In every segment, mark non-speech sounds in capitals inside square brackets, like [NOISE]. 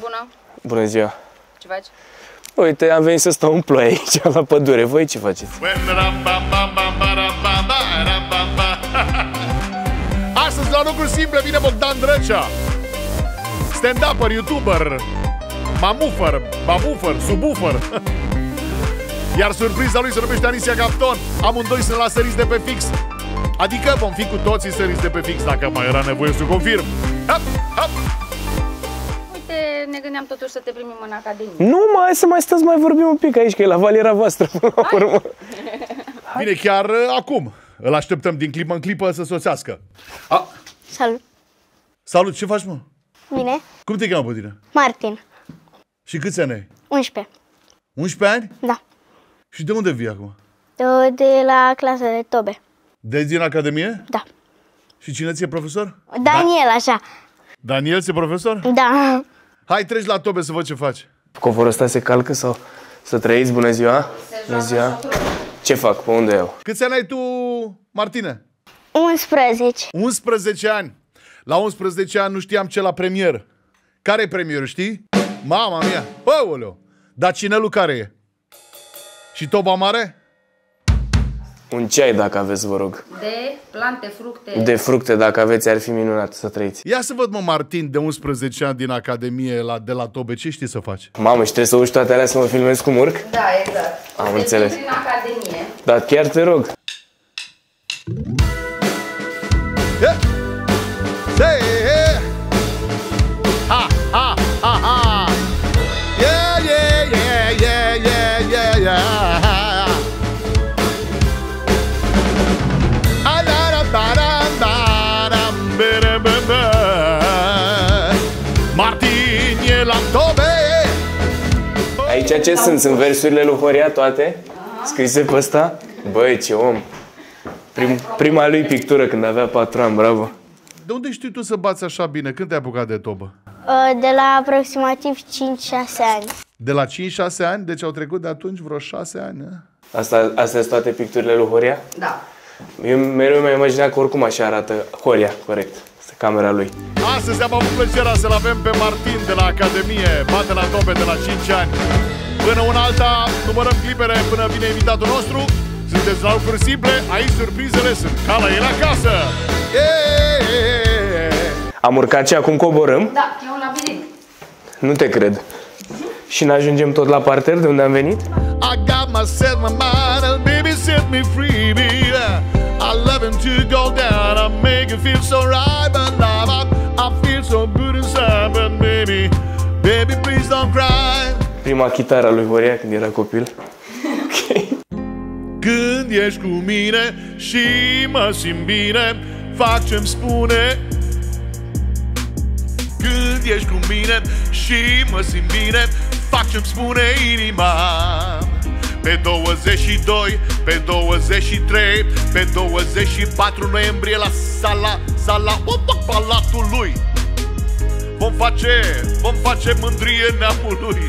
Bună, Bună ziua! ce faci? Uite, am venit să stau în ploaie aici la pădure. Voi ce faceți? [LAUGHS] Astăzi la lucruri simple vine Bogdan Drăcea Stand-upper, youtuber Mamufăr, babufăr, subufăr [LAUGHS] Iar surpriza lui se numește Anisia Capton Amândoi sunt la săriți de pe fix Adică vom fi cu toții săriți de pe fix Dacă mai era nevoie să confirm Hop, hop. Uite, ne gândeam totuși să te primim în Academie. Nu, mai hai să mai stați, mai vorbim un pic aici, că e la valiera voastră până la urmă. [LAUGHS] Bine, chiar uh, acum Îl așteptăm din clipă în clipă să sosească A, Salut! Salut, ce faci mă? Bine? Cum te cheamă pe tine? Martin. Și câți ani ai? 11. 11 ani? Da. Și de unde vii acum? De, de la clasa de tobe. De din Academie? Da. Și cine ți-e profesor? Daniel, așa. Daniel ți-e profesor? Da. Hai, treci la tobe să văd ce faci. Covorul ăsta se calcă sau să trăiți? Bună ziua! Bună ziua! Ce fac? Pe unde eu? Câți ani ai tu, Martine? 11. 11 ani. La 11 ani nu știam ce la premier. Care e premierul, știi? Mama mia! Aoleu! Dar cinelul care e? Și toba mare? Un ceai, dacă aveți, vă rog. De plante, fructe. De fructe, dacă aveți, ar fi minunat să trăiți. Ia să văd, mă, Martin, de 11 ani din Academie la, de la Tobe, ce știi să faci? Mamă, și trebuie să uși toate alea să mă filmez cu murc? Da, exact. Am Te înțeles. prin Academie. Dar chiar te rog. Yeah. Hey, hey. Aici ce sunt? Sunt versurile lui Horia toate? Scrise pe ăsta? Băi, ce om! Prim, prima lui pictură când avea patru ani, bravo! De unde știi tu să bați așa bine? Când te-ai apucat de tobă? Uh, De la aproximativ 5-6 ani. De la 5-6 ani? Deci au trecut de atunci vreo 6 ani, a? Asta, astea sunt toate picturile lui Horia? Da. Eu mereu mi-am imaginat că oricum așa arată Horia, corect. Asta e camera lui. Astăzi am avut plăcerea să-l avem pe Martin de la Academie, bate la tope de la 5 ani. Până una alta, numărăm clipele până vine invitatul nostru. Sunteți la lucruri simple, aici surprizele sunt ca la el acasă. Yeah! Am urcat și acum coborâm? Da, e un labirint. Nu te cred. Și ne ajungem tot la parter de unde am venit? I got myself my mind, and baby set me free, baby. I love him to go down, I make it feel so right, but love, I, I feel so good inside, but baby, baby, please don't cry. Prima chitară a lui Horia când era copil. Când ești cu mine și mă simt bine Fac ce-mi spune. Când ești cu mine și mă simt bine Fac ce-mi spune inima pe 22, pe 23, pe 24 noiembrie la sala, sala, opa, palatului Vom face, vom face mândrie neamului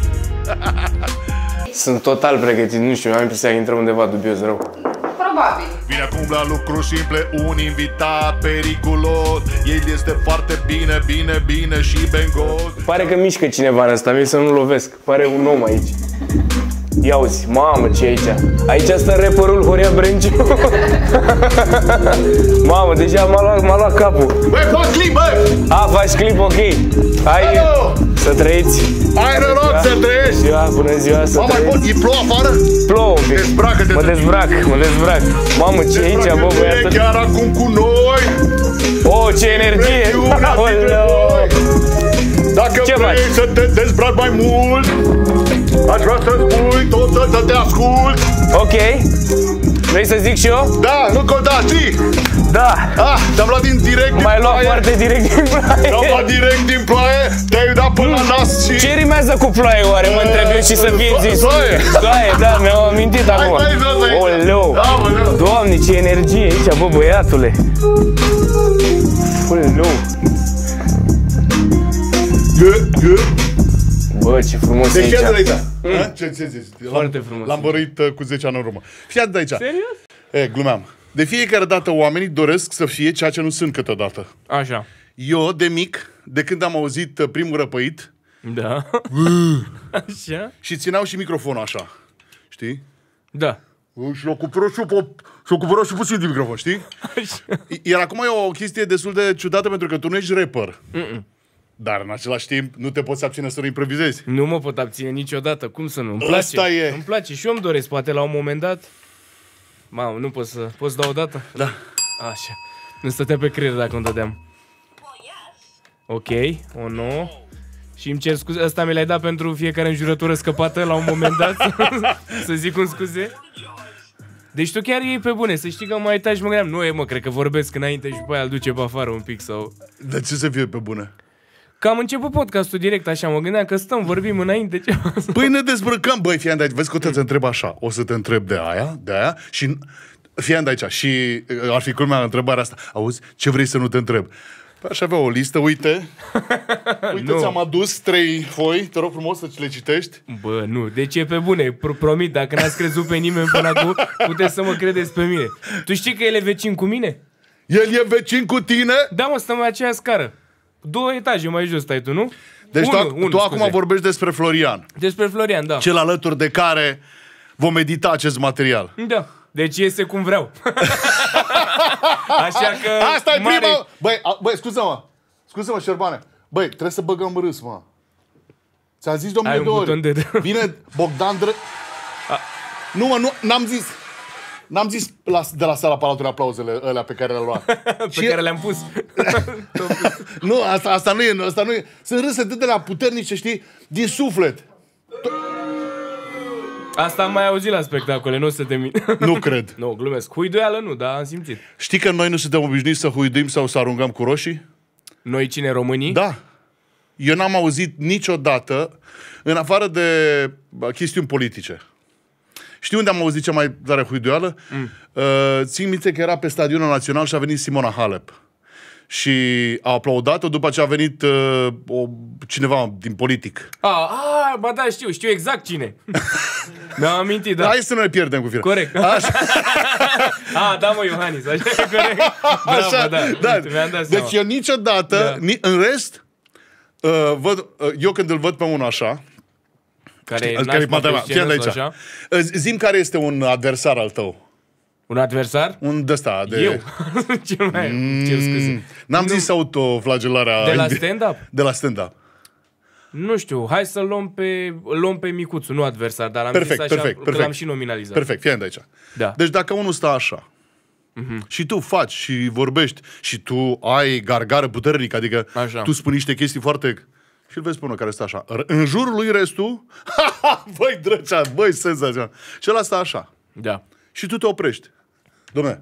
[LAUGHS] Sunt total pregătit, nu știu, am impresia că intrăm undeva dubios rău. Probabil. Vine acum la lucruri simple un invitat periculos El este foarte bine, bine, bine și bengos Pare că mișcă cineva în ăsta, mie să nu lovesc. Pare un om aici. Ia uzi, mamă ce e aici. Aici stă rapperul Horia Brenciu. [LAUGHS] mamă, deja m-a luat, m-a luat capul. Băi, fac clip, bă! A, faci clip, ok. Hai Alo! să trăiți. Ai noroc să trăiești! Ziua, bună ziua, să Mă, mai pot, trăiți. e plouă afară? Plouă un pic. Dezbracă-te Mă de- dezbrac, mă dezbrac. Mamă, ce e aici, bă, Dezbracă-te băiatul? Chiar acum cu noi Oh, ce energie! Presiunea dintre Aoleu! voi. Dacă Ce vrei faci? să te dezbraci mai mult Aș vrea să spui tot să, să te ascult Ok. Vrei să zic și eu? Da, nu conta, zi! Da. Ah, te-am luat din direct din M-ai luat ploaie foarte direct din Te-am ploaie. luat direct din ploaie Te-ai dat până la nas și... Ce rimează cu ploaie oare? Mă întreb eu și să fie zis. Soaie. Soaie, da, mi-am amintit acum. Hai, hai, jos aici. Oleu. Da, mă, da. Doamne, ce energie aici, bă, băiatule. Oleu. Gă, gă. Bă, ce frumos e Deci fii aici. atent aici. Ha? Ce, ce zici? L-am- Foarte frumos. L-am băruit uh, cu 10 ani în urmă. Fii atent aici. Serios? E, glumeam. De fiecare dată oamenii doresc să fie ceea ce nu sunt câteodată. Așa. Eu, de mic, de când am auzit uh, primul răpăit, Da. Așa? Și țineau și microfonul așa. Știi? Da. Și l-au cumpărat și, po- și-au cumpărat și puțin de microfon, știi? Așa. Iar acum e o chestie destul de ciudată pentru că tu nu ești rapper. Mm-mm. Dar în același timp nu te poți abține să nu improvizezi. Nu mă pot abține niciodată. Cum să nu? Îmi place. Ăsta e. Îmi place. Și eu îmi doresc, poate la un moment dat. Mamă, nu pot să... Poți să dau o dată? Da. Așa. Nu stătea pe creier dacă îmi dădeam. Ok, o nouă. Și îmi cer scuze, ăsta mi l-ai dat pentru fiecare înjurătură scăpată la un moment dat, [LAUGHS] să zic un scuze. Deci tu chiar iei pe bune, să știi că mai tai și mă gândeam, nu e mă, cred că vorbesc înainte și după aia îl duce pe afară un pic sau... De ce să fie pe bună? Că am început podcastul direct așa, mă gândeam că stăm, vorbim înainte ceva. Păi ne dezbrăcăm, băi, fii de aici. Vezi că te întreb așa. O să te întreb de aia, de aia și... Fii de aici. Și uh, ar fi culmea întrebarea asta. Auzi, ce vrei să nu te întreb? Păi aș avea o listă, uite. [LAUGHS] Uite, Nu. ți-am adus trei foi. Te rog frumos să ți le citești. Bă, nu, deci e pe bune, Pro- promit, dacă n-ați crezut pe nimeni până acum, puteți să mă credeți pe mine. Tu știi că el e vecin cu mine? El e vecin cu tine? Da, mă, stăm la aceeași scară. Două etaje mai jos stai tu, nu? Deci unu, tu, unu, tu scuze. acum vorbești despre Florian, Despre Florian, da. cel alături de care vom edita acest material. Da. Deci iese cum vreau. [LAUGHS] Așa că... Asta e mare- prima... Băi, a- băi, scuză-mă. Scuză-mă, Șerbane. Băi, trebuie să băgăm râs, mă. Ți-am zis de o mie Ai un de ori. buton de- Vine Bogdan Dră... Nu, mă, nu, n-am zis. N-am zis la, de la sala Palatului aplauzele alea pe care le-am luat. [LAUGHS] Pe care le-am pus. [LAUGHS] nu, asta, asta nu e, asta nu e. Sunt râsete de la puternice, știi, din suflet. Asta am mai auzit la spectacole, nu o să te mint. [LAUGHS] Nu cred. nu, glumesc. Huiduială nu, dar am simțit. Știi că noi nu suntem obișnuiți să huiduim sau să aruncăm cu roșii? Noi cine, românii? Da. Eu n-am auzit niciodată, în afară de bă, chestiuni politice. Știi unde am auzit cea mai tare huiduială? Mm. Uh, țin minte că era pe Stadionul Național și a venit Simona Halep. Și a aplaudat-o după ce a venit uh, o, cineva din politic. A, a, ba da, știu, știu exact cine. [LAUGHS] Mi-am amintit, da. Da. Hai să nu ne pierdem cu firea. Corect. Așa, [LAUGHS] A, da, mă, Iohannis, așa e corect. Bravo, așa, da. da. Uite, Mi-am dat seama. Deci eu niciodată, Da. ni, în rest, uh, văd, uh, eu când îl văd pe unul așa, care care care e matema, fii aici. așa. Uh, Zim care este un adversar al tău. Un adversar? Un de ăsta de... Eu. [LAUGHS] Cel mai... Cer scuze. N-am zis autoflagelarea. De la inde- stand-up? De la stand-up. Nu știu, hai să luăm pe, îl luăm pe Micuțu, nu adversar, dar l-am Perfect, zis așa perfect, că perfect. l-am și nominalizat. Perfect, fii de aici. Da. Deci dacă unul stă așa, și tu faci și vorbești și tu ai gargară puternică, adică Așa. tu spui niște chestii foarte... Și îl vezi pe unul care stă așa. R- În jurul lui restul, [LAUGHS] băi, drăcea, băi, senzațional. Și ăla stă așa. Da. Și tu te oprești. Dom'le,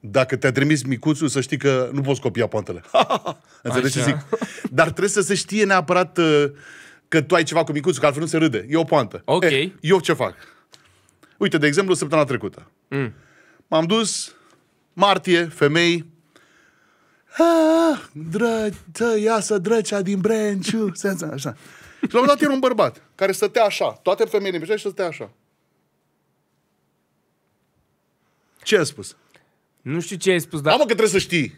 dacă te-a trimis micuțul, să știi că nu poți copia poantele. [LAUGHS] Înțelegi ce Așa. zic? Dar trebuie să se știe neapărat uh, că tu ai ceva cu micuțul, că altfel nu se râde. E o poantă. Ok. Eh, eu ce fac? Uite, de exemplu, săptămâna trecută. Mm. M-am dus, martie, femei, Ah, dră, ță, iasă drăcea din Brenciu. [LAUGHS] Senza, așa. Și la un moment dat era un bărbat care stătea așa. Toate femeile din și stătea așa. Ce a spus? Nu știu ce ai spus, Da. dar... Am că trebuie să știi.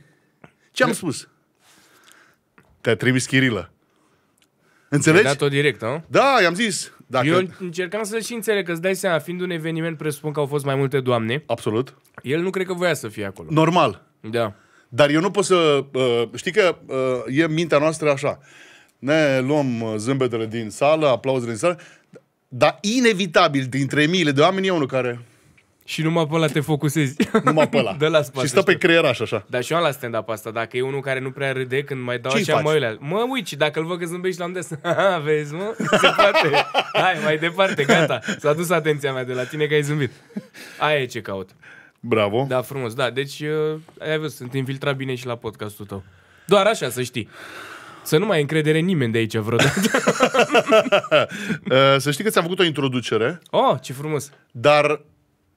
Ce am spus? Te-a trimis Chirilă. Ai Înțelegi? dat-o direct, nu? Da, i-am zis. Dacă... Eu încercam să și înțeleg, că îți dai seama, fiind un eveniment, presupun că au fost mai multe doamne, Absolut. el nu cred că voia să fie acolo. Normal. Da. Dar eu nu pot să... Uh, știi că uh, e mintea noastră așa. Ne luăm uh, zâmbetele din sală, aplauzele din sală, dar inevitabil dintre miile de oameni e unul care Și numai pe ăla te focusezi. numai pe ăla. [LAUGHS] De la spate, și stă pe știu. creieraș așa. Dar și eu am la stand-up asta, dacă e unul care nu prea râde când mai dau Ce-i așa faci? măile, mă uici, dacă îl văd că zâmbești la un des, [LAUGHS] Haha, vezi, mă, se poate. Hai, mai departe, gata. S-a dus atenția mea de la tine că ai zâmbit. Aia e ce caut. Bravo. Da, frumos, da. Deci, uh, ai văzut, sunt infiltrat bine și la podcastul tău. Doar așa, să știi. Să nu mai ai încredere în nimeni de aici vreodată. [LAUGHS] [LAUGHS] Uh, să știi că ți-am făcut o introducere, Oh, ce frumos. dar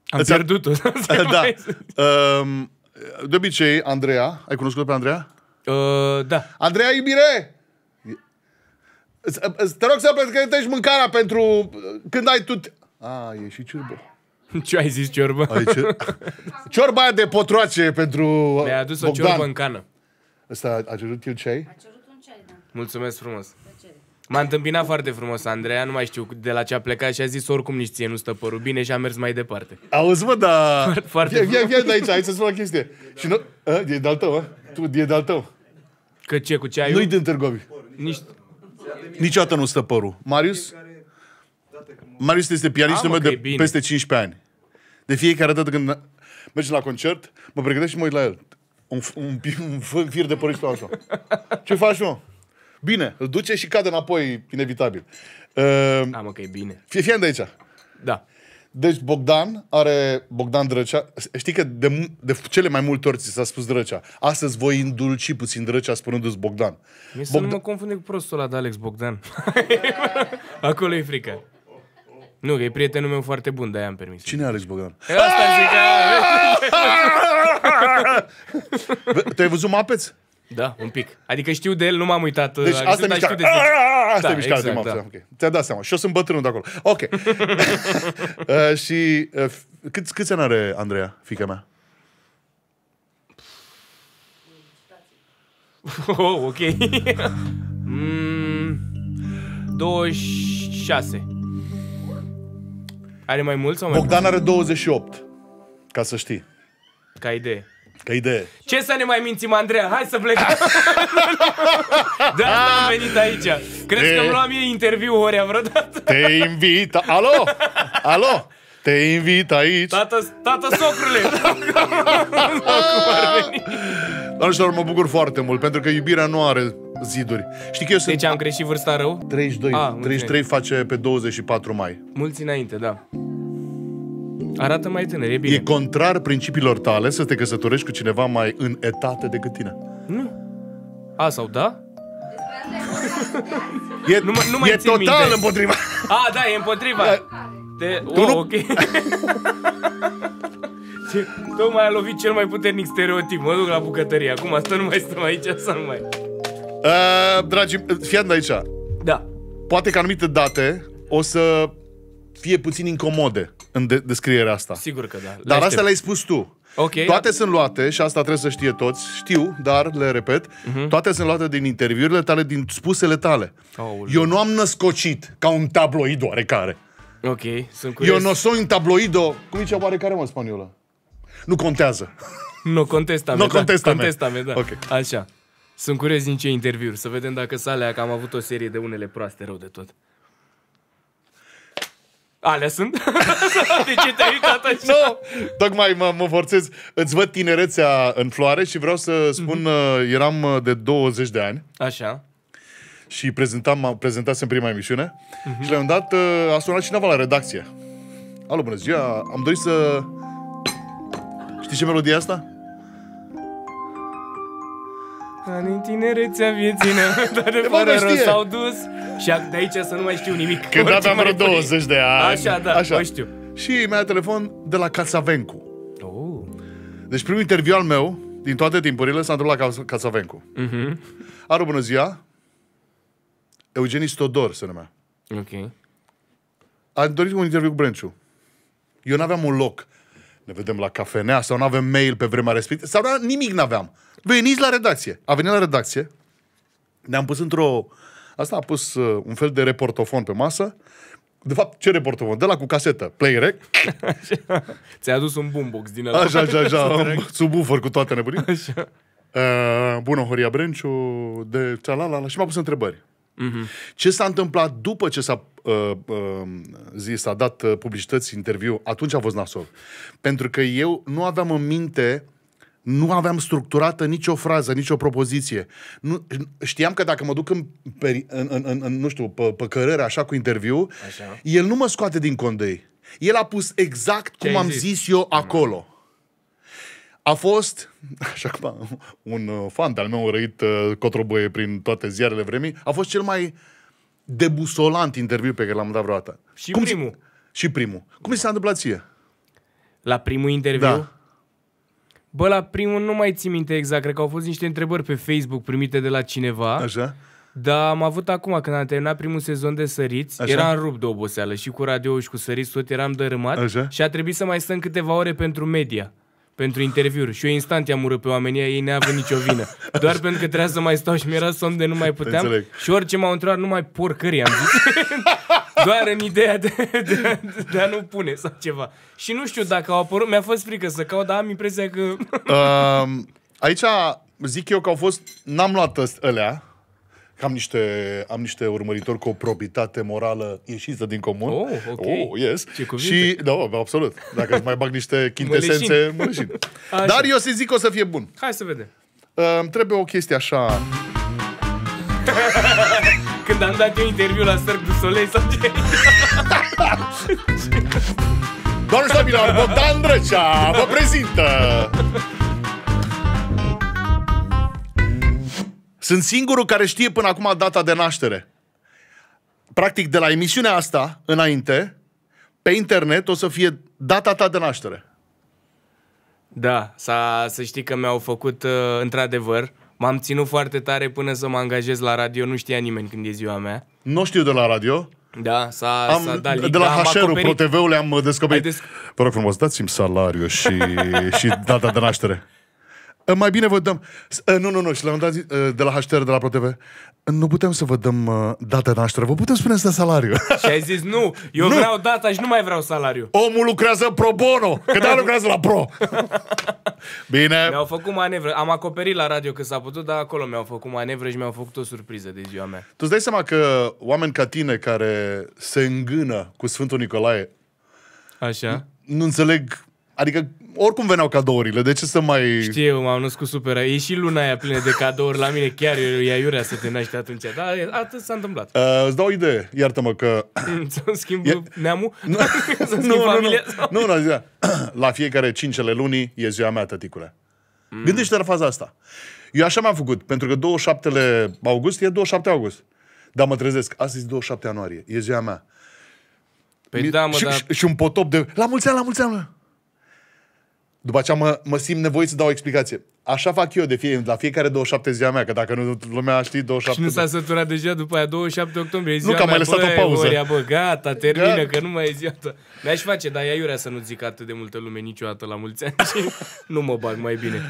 Am Îți-am- pierdut-o. [LAUGHS] da. Um, de obicei, Andreea, ai cunoscut pe Andreea? uh, da. Andreea, iubire! Îți- îți- Te rog să pregătești mâncarea pentru când ai tu... A, e și ciorbă. [LAUGHS] Ce ai zis, ciorbă? Aici. Ciorba aia de potroace pentru Mi-ai adus o Bogdan. ciorbă în cană. Ăsta a cerut el ceai? A cerut un ceai, da. Mulțumesc frumos. M-a întâmpinat foarte frumos Andreea, nu mai știu de la ce a plecat și a zis oricum nici ție nu stă părul bine și a mers mai departe. Auzi, mă, dar... foarte Fie, fie, fie de aici, hai să spun o chestie. Și nu... A, e de-al tău, a? Tu, e de-al tău. Că ce, cu ce ai Nu-i din Târgovi. Nici... Niciodată nu stă părul. Marius? Marius este pianistul A, mă, meu că de e bine. peste 15 ani. De fiecare dată când merge la concert, mă pregătesc și mă uit la el. Un, f- un, pi- un f- fir de păr și stau așa. Ce faci, mă? Bine, îl duce și cade înapoi, inevitabil. Uh, A, mă, că e bine. fie, fie de aici. Da. Deci Bogdan are, Bogdan Drăcea, știi că de, mu- de cele mai multe ori ți s-a spus Drăcea. Astăzi voi îndulci puțin Drăcea spunându-ți Bogdan. Mie să nu Bogdan, mă confunde cu prostul ăla de Alex Bogdan. [LAUGHS] Acolo e frică. Nu, că e prietenul meu foarte bun, de-aia am permis. Cine e Alex Bogdan? E, Asta zic, a, Bă, Tu ai văzut Mapeți? Da, un pic. Adică știu de el, nu m-am uitat. Deci adică, asta e dar știu mișcarea. de zi. Asta Da, e mișcarea de exact, Mapeți. da. Ok. Ți-ai dat seama. Și eu sunt bătrânul de acolo. Ok. [LAUGHS] uh, și uh, f- câți, câți ani are Andreea, fica mea? [LAUGHS] Oh, ok. [LAUGHS] mm, 26. Are mai mult sau mai Bogdan are 28. Ca să știi. puțin? Ca idee. Ca idee. Ce să ne mai mințim, Andreea? Hai să plecăm! [LAUGHS] de asta am venit aici. Crezi că E. îmi luam eu interviu Horea vreodată? Te invit. Alo? Alo? Te invit aici. Tată, tată socrule! [LAUGHS] Doamnelor, mă bucur foarte mult, pentru că iubirea nu are ziduri. Știi că eu sunt Deci am greșit vârsta rău? 32. Ah, mulțumesc. 33 face pe 24 mai. Mulți înainte, da. Arată mai tânăr, e E bine. contrar principiilor tale să te căsătorești cu cineva mai în etate decât tine. A, sau da? E, Nu mă- nu mai e țin total minte. împotriva. A, da, e împotriva. Te... Tu Oh, nu- ok. Ce- Tocmai a lovit cel mai puternic stereotip. Mă duc la bucătărie. Acum asta nu mai stăm aici să nu mai... Uh, dragi, fii atent aici. Da. Poate că anumite date o să fie puțin incomode în de- descrierea asta. Sigur că da. Le Dar aștept. astea le-ai spus tu. Ok. Toate sunt luate, și asta trebuie să știe toți, știu, dar le repet, Mhm. toate sunt luate din interviurile tale, din spusele tale. Aoleu. Eu nu am născocit ca un tabloid oarecare. Ok, sunt curios. Eu no soy un tabloido... Cum zice oarecare, mă, spaniolă? Nu contează. Nu, contestame. No da. contestame. Contestame, da. Ok. Așa. Sunt curios din ce interviuri, să vedem dacă sale că am avut o serie de unele proaste rău de tot. Alea sunt? [LAUGHS] de ce te-ai uitat așa? Nu, tocmai mă, mă forțez. Îți văd tinerețea în floare și vreau să spun, Mhm. uh, eram uh, de 20 de ani Așa. și prezentam, prezentasem prima emisiune Mhm. și la un moment dat uh, a sunat cineva la redacție. Alo, bună ziua, am dorit să... Știi ce melodie e asta? Ani în tinerețea vieții ne dar [LAUGHS] de bă, fără nu rost știe. s-au dus Și ac- de aici să nu mai știu nimic Când Orice aveam mai vreo pune. 20 de ani. Așa, da, o știu. Și mi-a telefon de la Casavencu. oh. Deci primul interviu al meu, din toate timpurile, s-a întâmplat la Cas- Casavencu. Mhm. Alo, bună ziua! Eugenis Stodor se numea. Ok Am dorit un interviu cu Brenciu. Eu n-aveam un loc. Ne vedem la cafenea sau nu avem mail pe vremea respectivă. Sau n- nimic n-aveam. Veniți la redacție. A venit la redacție. Ne-am pus într-o... Asta a pus uh, un fel de reportofon pe masă. De fapt, ce reportofon? De la cu casetă. Play rec. [LAUGHS] Ți-a adus un boombox din ăla Așa, așa, așa. Super. Subwoofer cu toate nebunii. Așa. Uh, bună, Horia Brenciu, de cealalala. Și m-a pus întrebări. Ce s-a întâmplat după ce s-a uh, uh, zis, s-a dat uh, publicității interviu, atunci a fost nasol. Pentru că eu nu aveam în minte, nu aveam structurată nicio frază, nicio propoziție. Nu, știam că dacă mă duc în, peri- în, în, în, în nu știu, pe, pe cărere așa cu interviu, Așa. el nu mă scoate din condei. El a pus exact Ce cum ai am zis? zis eu acolo. A fost, [LAUGHS] așa cum un uh, fan de-al meu răit uh, cotrobăie prin toate ziarele vremii, a fost cel mai debusolant interviu pe care l-am dat vreodată. Și Cum primul. ți- și primul. Cum ți s-a întâmplat ție? La primul interviu Da. Bă, la primul nu mai țin minte exact Cred că au fost niște întrebări pe Facebook primite de la cineva Așa? Dar am avut acum, când am terminat primul sezon de Săriți, Așa. eram rupt de oboseală și cu radio și cu Săriți tot eram dărâmat Așa. și a trebuit să mai stăm câteva ore pentru media. pentru interviuri și eu instant i-am urât pe oamenii ăia, ei neavând nicio vină. [LAUGHS] Doar pentru că trebuia să mai stau și mi-era somn de nu mai puteam Înțeleg. și orice m-au întrebat, numai porcării am zis. [LAUGHS] Doar în ideea de, de, de, a nu pune sau ceva. Și nu știu dacă au apărut, mi-a fost frică să caut, dar am impresia că... Uh, aici zic eu că au fost, n-am luat ăst- ălea, că am niște, am niște urmăritori cu o probitate morală ieșită din comun. Oh, ok. Oh, yes. Ce cuvinte. Și, da, absolut. Dacă îți mai bag niște [LAUGHS] chintesențe, măleșini. Așa. Dar eu să zic că o să fie bun. Hai să vedem. Uh, îmi trebuie o chestie așa... [LAUGHS] Când am dat eu interviu la Cirque du Soleil sau ce? [LAUGHS] Doamne stabilor, Bogdan Drăcea vă prezintă... Sunt singurul care știe până acum data de naștere. Practic, de la emisiunea asta înainte, pe internet o să fie data ta de naștere. Da, s-a, să știi că mi-au făcut uh, într-adevăr. M-am ținut foarte tare până să mă angajez la radio, nu știa nimeni când e ziua mea. Nu știu de la radio. Da, s-a, Am, s-a dat de la am HR-ul acoperit. ProTV-ului am uh, descoperit. Ai des- Vă rog frumos, dați-mi salariu și, [LAUGHS] și data de naștere. Uh, Mai bine vă dăm... S- uh, Nu, nu, nu, și la un dat zi- uh, de la HR, de la ProTV. Uh, Nu putem să vă dăm uh, data de naștere, vă putem spune să salariu. Și ai zis, nu, eu Nu. vreau data și nu mai vreau salariu. Omul lucrează pro bono, că da lucrează la pro. Bine. Mi-au făcut manevră. Am acoperit la radio că s-a putut, dar acolo mi-au făcut manevră și mi-au făcut o surpriză de ziua mea. Tu îți dai seama că oameni ca tine care se îngână cu Sfântul Nicolae Așa? nu înțeleg, adică oricum veneau cadourile, de ce să mai... Știi, eu m-am născut super. E și luna aia plină de cadouri la mine. Chiar eu ia iurea să te naști atunci. Dar atât s-a întâmplat. Uh, îți dau o idee, iartă-mă că... [CLEARS THROAT] Să-mi schimb E- neamul? [LAUGHS] [LAUGHS] Să-mi schimb nu, nu, nu, familia? nu, nu, zicea, [CLEARS THROAT] la fiecare cincele lunii e ziua mea, tăticule. Mm. Gândește la faza asta. Eu așa mi-am făcut, pentru că 27 august e 27 august. Dar mă trezesc, astăzi e 27 ianuarie, e ziua mea. Păi da, mă, și, dar... și, și un potop de... La mulți ani, la mulți ani! După aceea mă, mă simt nevoit să dau o explicație. Așa fac eu de fie, la fiecare 27 ziua mea, că dacă nu lumea știe 27... Și nu s-a săturat deja după aia 27 octombrie. e Ziua că am mai mea, lăsat o băi, pauză. Oria, bă, gata, termină, Gata. că nu mai e ziua ta. Mi-aș face, dar ia iurea să nu zic atât de multă lume niciodată la mulți ani și nu mă bag mai bine.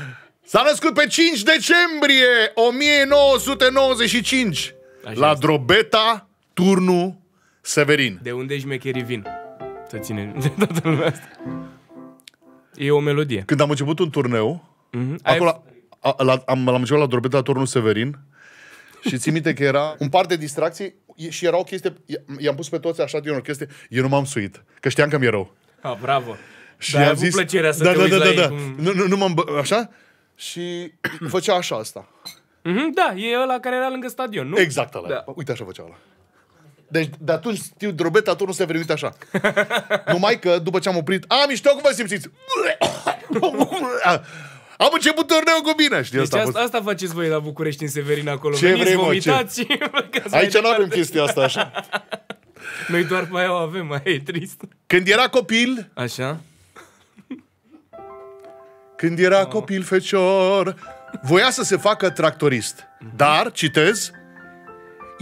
S-a născut pe 5 decembrie 1995 Așa la este. Drobeta, Turnu, Severin. De unde șmecherii vin? Să ține de toată lumea asta. E o melodie. Când am început un turneu, Mhm. Ai- acolo a, la, am, l-am început la Drobeta, Turnu, Severin și țin minte că era un par de distracții e- și era o chestie, i- i-am pus pe toți așa din o chestie, eu nu m-am suit, că știam că mi-e rău. Ah, bravo. Și Dar ai am avut zis, plăcerea să da, te da, uiți da, la da, ei da. cum- Nu, nu, nu m-am, bă- așa? Și [CLEARS THROAT] făcea așa asta. Mhm, Da, e ăla care era lângă stadion, nu? Exact ăla. Da. Uite așa făcea ăla. Deci de atunci știu drobeta, tu nu se uite așa. Numai că după ce am oprit, a, mișto, cum vă simțiți? am început turneul cu bine, știi? Deci Asta a asta, fost. asta faceți voi la București în Severin acolo. Ce Veniți, vrei, mă, vomitați și plecați mai Aici nu avem departe. chestia asta așa. [LAUGHS] Noi doar pe aia o avem, mai e trist. Când era copil, Așa? când era copil fecior, voia să se facă tractorist. Dar, citez,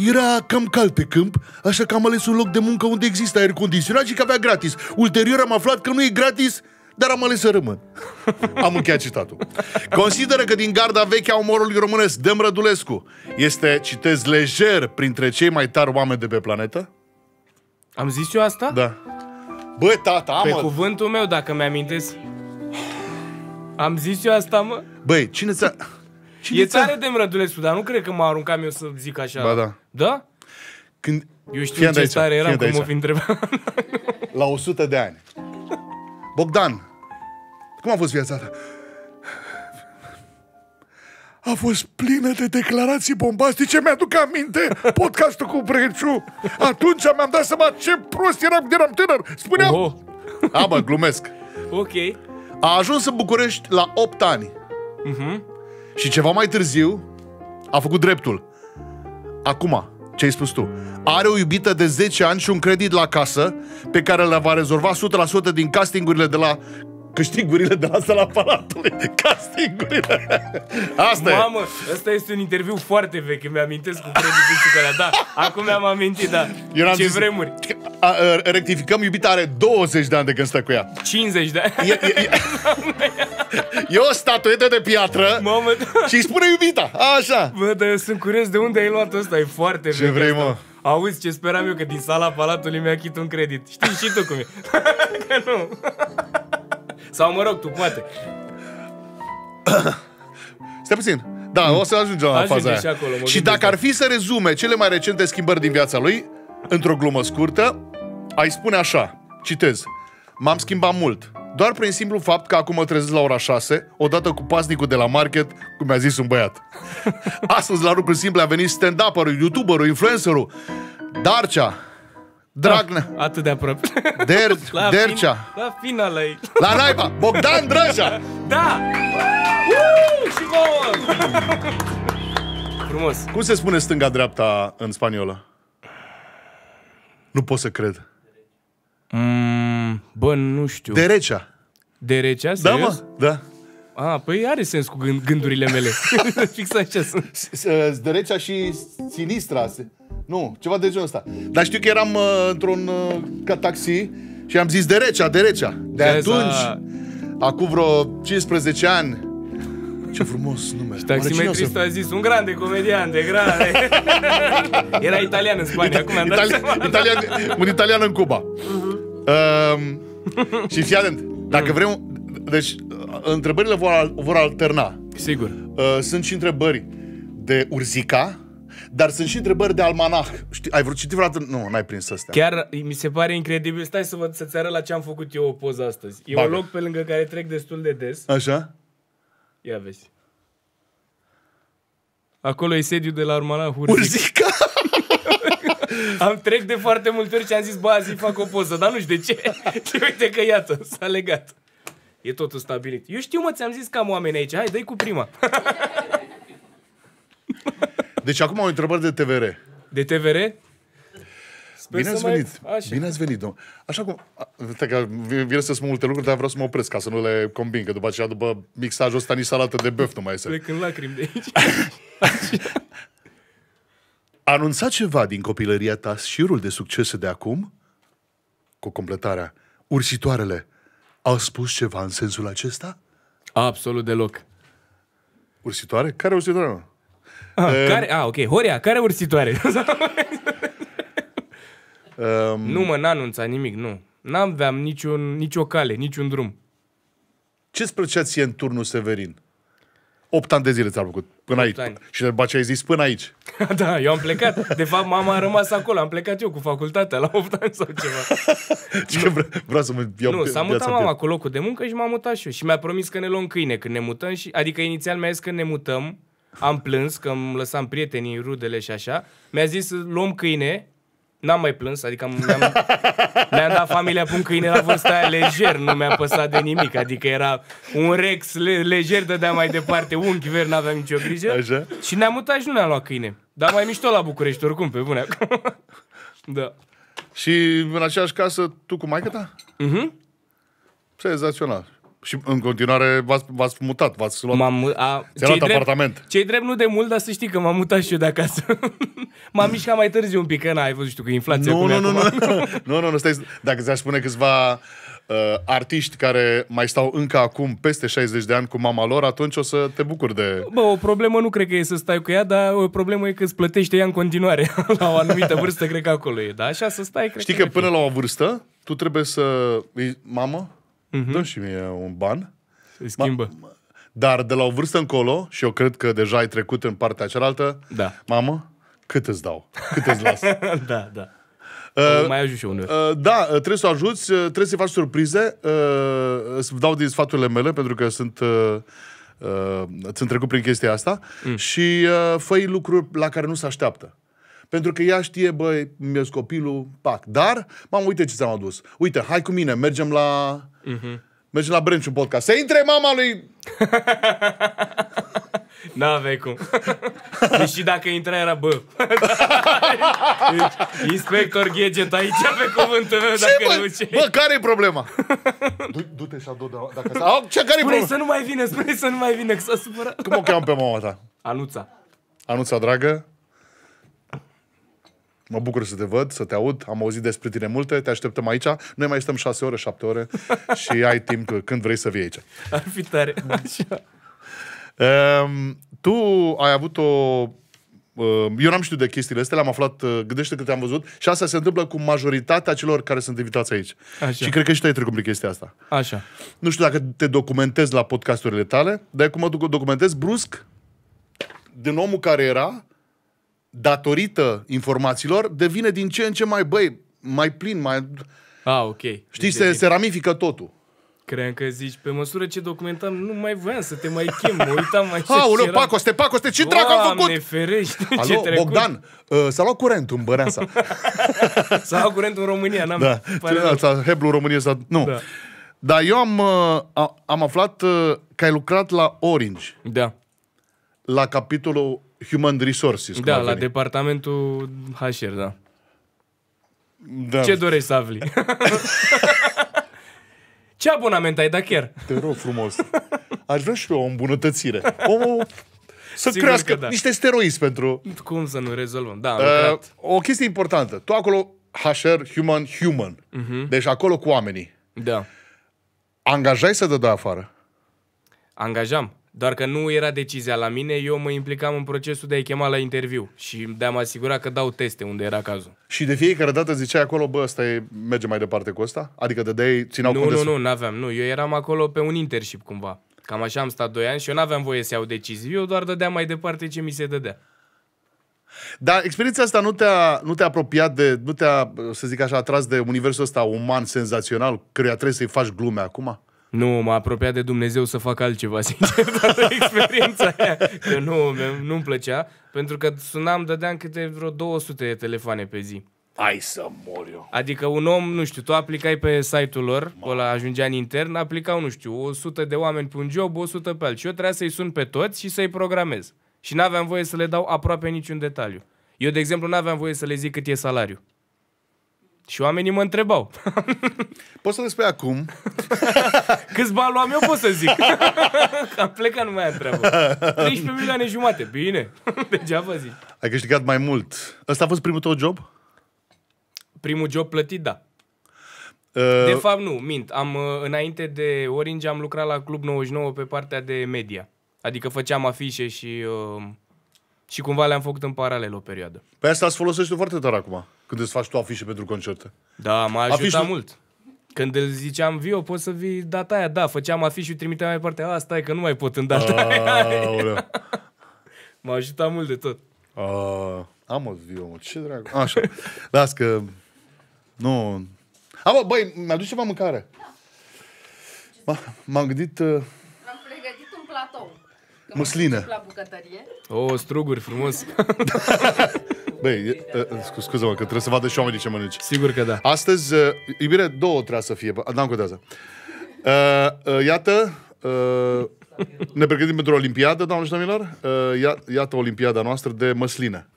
era cam cald pe câmp, așa că am ales un loc de muncă unde există aer condiționat și că avea gratis. Ulterior am aflat că nu e gratis, dar am ales să rămân. [LAUGHS] Am încheiat citatul. Consideră că din garda veche a umorului românesc, Dăm Rădulescu, este, citez, lejer printre cei mai tari oameni de pe planetă? Am zis eu asta? Da. Bă, tata, Pe mă, cuvântul meu, dacă mi-amintesc. Am zis eu asta, mă? băi, cine ți-a... Cine E ți-a... tare de Rădulescu, dar nu cred că m-a aruncat eu să zic așa. Ba da. Da? Când... Eu Fii știu de ce aici, tare eram, fii de cum o aici. fi întrebat. [LAUGHS] la 100 de ani. Bogdan, cum a fost viața ta? A fost plină de declarații bombastice, mi-aduc aminte podcastul cu Breciu. Atunci mi-am dat seama ce prost eram când eram tânăr. Spuneam... Oh, A, bă, glumesc. ok. A ajuns în București la 8 ani. Mhm. Și ceva mai târziu a făcut dreptul. Acum, ce ai spus tu? Are o iubită de 10 ani și un credit la casă pe care le va rezolva 100% din castingurile de la câștigurile de la sala Palatului. Castingurile. Asta e. Mamă, ăsta este un interviu foarte vechi, îmi amintesc cu creditul și cu alea. Da, acum mi-am amintit, da. Eu n-am Ce zis- vremuri. A, a, rectificăm, iubita are 20 de ani de când stă cu ea. 50 de ani. E, e, e, e o statuetă de piatră Mamă, da. și îi spune iubita. Așa. Bă, dar eu sunt curios de unde ai luat ăsta, e foarte Ce vechi vrei, asta. mă? Auzi ce speram eu că din sala palatului mi-a chit un credit. Știi și tu cum e. [LAUGHS] că nu. Sau mă rog, tu poate. [COUGHS] Stai puțin. Da, o să ajungem la Ajunge faza aia. și acolo, mă și gândesc, dacă da. ar fi să rezume cele mai recente schimbări din viața lui, într-o glumă scurtă, ai spune așa, citez, M-am schimbat mult. Doar prin simplu fapt că acum mă trezesc la ora 6, odată cu pasnicul de la market, cum mi-a zis un băiat. [LAUGHS] Astăzi, la lucruri simple, a venit stand-up-ul, youtuberul, influencerul, Darcea, Dragnea, Atât de aproape. [LAUGHS] Der, [LAUGHS] La Dercea, Fin, la final aici. la naiba, Bogdan Drăja. [LAUGHS] Da! Woo! Și vouă! Frumos. Cum se spune stânga-dreapta în spaniolă? Nu pot să cred. Mm, bă, nu știu. De, Derecea. de recea, Da, serios? mă, da. Ah, păi are sens cu gând, gândurile mele. Fix așa sunt. S- Derecea și sinistra. Se- Nu, ceva de genul ăsta. Dar știu că eram uh, într-un uh, ca taxi și am zis Derecea, Derecea. De Vezi, atunci, a- acum vreo 15 ani, ce frumos nume. Oare cine o să- Taximetristul a zis, un grande comedian, de grande. [LAUGHS] Era italian în Spania, acum mi-am dat Itali- seama. italian, un italian în Cuba. Um, și fii atent, dacă vrem... Deci, uh, întrebările vor, al- vor alterna. Sigur. Uh, sunt și întrebări de Urzica, dar sunt și întrebări de almanah. Știi, ai vrut citit vreodată? Nu, n-ai prins astea. Chiar mi se pare incredibil. Stai să văd, să-ți arăt la ce am făcut eu o poză astăzi. E Bagă. un loc pe lângă care trec destul de des. Așa? Ia vezi. Acolo e sediul de la Armana Hurzic. Urzica? [LAUGHS] Am trec de foarte multe ori și am zis, bă, azi îi fac o poză, dar nu știu de ce. [LAUGHS] și uite că iată, s-a legat. E totul stabilit. Eu știu, mă, ți-am zis că am oameni aici. Hai, dă cu prima. [LAUGHS] Deci acum au întrebări de TVR. De TVR? Sper Bine să ați mai- venit. Așa. Bine ați venit, domn. Așa cum... a, Uite că vi- vine să spun multe lucruri, dar vreau să mă opresc ca să nu le combin, că după aceea, după mixajul ăsta, nici salată de băf nu mai este. Plec în lacrimi de aici. [LAUGHS] Anunța ceva din copilăria ta șirul de succese de acum? Cu completarea. Ursitoarele au spus ceva în sensul acesta? Absolut deloc. Ursitoare? Care ursitoare? Mă? Ah, care? Ah, ok. Horia, care ursitoare? Um, [LAUGHS] nu, mă, n-a anunțat nimic, nu. N-aveam niciun, nicio cale, niciun drum. Ce-ți plăcea ție în turnul Severin? 8 ani de zile ți-a plăcut, până aici. ani. Și după aceea ai zis până aici. [LAUGHS] da, eu am plecat. De fapt, mama a rămas acolo. Am plecat eu cu facultatea la 8 ani sau ceva. [LAUGHS] Și că vre- vreau să mă iau Nu, pe s-a viața mutat pe- mama cu locul de muncă și m-am mutat și eu. Și mi-a promis că ne luăm câine când ne mutăm. Și, adică inițial mi-a zis că ne mutăm. Am plâns că îmi lăsam prietenii, rudele și așa. Mi-a zis să luăm câine. N-am mai plâns, adică am, mi-am, [LAUGHS] mi-am dat familia pe un câine la vârsta aia lejer, nu mi-a păsat de nimic, adică era un rex le, lejer, dădea mai departe, unchi veri, n-aveam nicio grijă. Așa? Și ne-am mutat și nu ne-am luat câine. Dar mai mișto la București, oricum, pe bune acum. [LAUGHS] da. Și în aceeași casă, tu cu maică ta? Mhm. Senzațional. Și în continuare v-ați, v-ați mutat, v-ați luat... M-am, a, Ți-a luat apartament. Cei drept nu de mult, dar să știi că m-am mutat și eu de acasă. [LAUGHS] m-am mișcat mai târziu un pic, că n-ai văzut, știu, că inflația Nu, cum e nu, nu, acum. nu, nu, [LAUGHS] nu, nu, nu, stai, dacă ți-aș spune câțiva uh, artiști care mai stau încă acum peste 60 de ani cu mama lor, atunci o să te bucuri de... Bă, o problemă nu cred că e să stai cu ea, dar o problemă e că îți plătește ea în continuare. [LAUGHS] la o anumită vârstă, cred că acolo e. Da, așa să stai, cred Știi că, că până la o vârstă, tu trebuie să... îi- Mamă, Mhm. dă și mie un ban. se schimbă. Dar de la o vârstă încolo, și eu cred că deja ai trecut în partea cealaltă, Da. mamă, cât îți dau? Cât îți las? [LAUGHS] da, da. Uh, mai ajut și eu uneori. Uh, da, uh, trebuie să o ajuți, uh, trebuie să-i faci surprize. Uh, îți dau din sfaturile mele, pentru că sunt, uh, uh, sunt trecut prin chestia asta. Mm. Și uh, fă lucruri la care nu se așteaptă. Pentru că ea știe, băi, mi copilul, pac. Dar, mamă, uite ce ți-am adus. Uite, hai cu mine, mergem la... Mm-hmm. Mergem la Brenciu podcast. Să intre mama lui... N-aveai cum. Deci și dacă intra era, bă. Deci, [LAUGHS] inspector Gadget aici pe cuvântul meu, Ce, dacă nu bă, ce. bă, care e problema? [LAUGHS] Du- Du-te și adu de dacă Au, ce, care e Spune problema? să nu mai vină, spune să nu mai vină, că s-a supărat. Cum o cheamă pe mama ta? Anuța. Anuța dragă, mă bucur să te văd, să te aud, am auzit despre tine multe, te așteptăm aici. Noi mai stăm șase ore, șapte ore [LAUGHS] și ai timp când vrei să vii aici. Ar fi tare. [LAUGHS] Așa. Um, tu ai avut o... Uh, eu n-am știut de chestiile astea, le-am aflat, uh, gândește că te-am văzut și asta se întâmplă cu majoritatea celor care sunt invitați aici. Așa. Și cred că și tu ai trecut prin chestia asta. Așa. Nu știu dacă te documentezi la podcasturile tale, dar cum mă duc- documentez brusc, din omul care era, datorită informațiilor, devine din ce în ce mai, băi, mai plin, mai... Ah, ok. Știi, se, se ramifică totul. Cream că zici, pe măsură ce documentam, nu mai voiam să te mai chem, mă uitam mai Aoleu, Pacoste, Pacoste, ce dracu am făcut? Doamne ferește, ce Alo, trecut. Bogdan, uh, s-a luat curentul în Băreasa. [LAUGHS] S-a luat curentul în România, n-am... da, pare rău. celălalt, Heblu România s-a... Nu. Da. Dar eu am, uh, a- am aflat uh, că ai lucrat la Orange, Da, la capitolul Human Resources. cum da, ar la veni. departamentul HR, da. da. Ce dorești să afli? [LAUGHS] Ce abonament ai dat chiar? Te rog frumos. Aș vrea și eu o îmbunătățire. O, să Sigur crească că da. niște steroizi pentru... Cum să nu rezolvăm? Da, am Uh, lucrat. o chestie importantă. Tu acolo, HR, human, human. Mhm. Deci acolo cu oamenii. Da. Angajai să te dă afară. Angajam. Doar că nu era decizia la mine, eu mă implicam în procesul de a-i chema la interviu și de a mă asigura că dau teste unde era cazul. Și de fiecare dată ziceai acolo, bă, ăsta e, merge mai departe cu ăsta? Adică dădeai, țineau Nu, cont de... nu, nu, n-aveam. Nu, eu eram acolo pe un internship cumva. Cam așa am stat 2 ani și eu n-aveam voie să iau decizii. Eu doar dădeam mai departe ce mi se dădea. Dar experiența asta nu te-a, nu te-a apropiat de, nu te-a, să zic așa, atras de universul ăsta uman, senzațional, căruia trebuie să-i faci glume acum? Nu, m-a apropiat de Dumnezeu să fac altceva, [LAUGHS] sincer, toată experiența aia. Că nu, mi- nu-mi plăcea, pentru că sunam, dădeam câte vreo 200 de telefoane pe zi. Hai să mor eu. Adică un om, nu știu, tu aplicai pe site-ul lor, ăla ajungea în intern, aplicau, nu știu, 100 de oameni pe un job, 100 pe alt. Și eu trebuia să-i sun pe toți și să-i programez. Și n-aveam voie să le dau aproape niciun detaliu. Eu, de exemplu, n-aveam voie să le zic cât e salariu. Și oamenii mă întrebau. [LAUGHS] Poți să le spui acum, [LAUGHS] Câți bani luam eu, pot să zic. Că [LAUGHS] am plecat, nu mai am treabă. 13 milioane jumate. Bine. Degeaba zic. ai câștigat mai mult. Ăsta a fost primul tău job? Primul job plătit, da. Uh, De fapt, nu, mint. Am, uh, înainte de Orange am lucrat la Club 99 pe partea de media. Adică făceam afișe și, uh, și cumva le-am făcut în paralel o perioadă. Pe asta îți folosești tu foarte tare acum, când îți faci tu afișe pentru concerte. Da, m-a ajutat Afișul- mult. Când îl ziceam, Vio, poți să vii data aia? Da, făceam afișul, trimiteam mai departe. A, stai că nu mai pot în data aia. Aoleu. [LAUGHS] M-a ajutat mult de tot. Uh, am o viu, mă, ce dragă. Așa. Las că... Nu... A, bă, băi, mi-aduce ceva mâncare. M- M-am gândit... Uh, Am pregătit un platou. Că Măslină. mă duc La bucătărie. O, struguri frumos. [LAUGHS] băi, uh, scu- scuză-mă, că trebuie să vadă și oamenii ce mănânci. Sigur că da. Astăzi, uh, iubire, două trebuie să fie. N-am contează. Uh, uh, iată, uh, ne pregătim pentru Olimpiadă, doamne și domnilor. Uh, ia, iată Olimpiada noastră de măslină.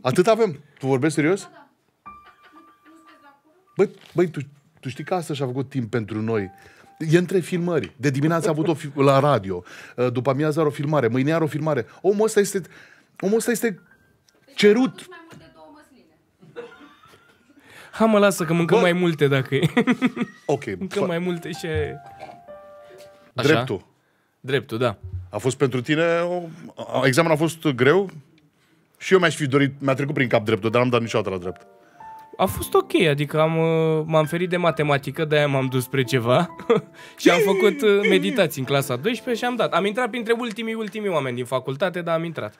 Atât avem. Tu vorbești serios? Băi, băi tu, tu știi că asta și-a făcut timp pentru noi. E între filmări. De dimineață a avut o fi- la radio. Uh, După amiază are o filmare. Mâine are o filmare. Omul ăsta este... Omul ăsta este cerut. Mai mult de două măsline. Ha, mă lasă că mâncăm Bă. mai multe dacă e. [LAUGHS] Ok. mâncăm mai multe și e... Așa? Dreptul. Dreptul, da. A fost pentru tine, o, a- examenul a fost greu și eu mi-aș fi dorit, mi-a trecut prin cap dreptul, dar n-am dat niciodată la drept. A fost ok, adică am, uh, m-am ferit de matematică, de-aia m-am dus spre ceva [LAUGHS] și am făcut uh, meditații în clasa 12 și am dat. Am intrat printre ultimii, ultimii oameni din facultate, dar am intrat.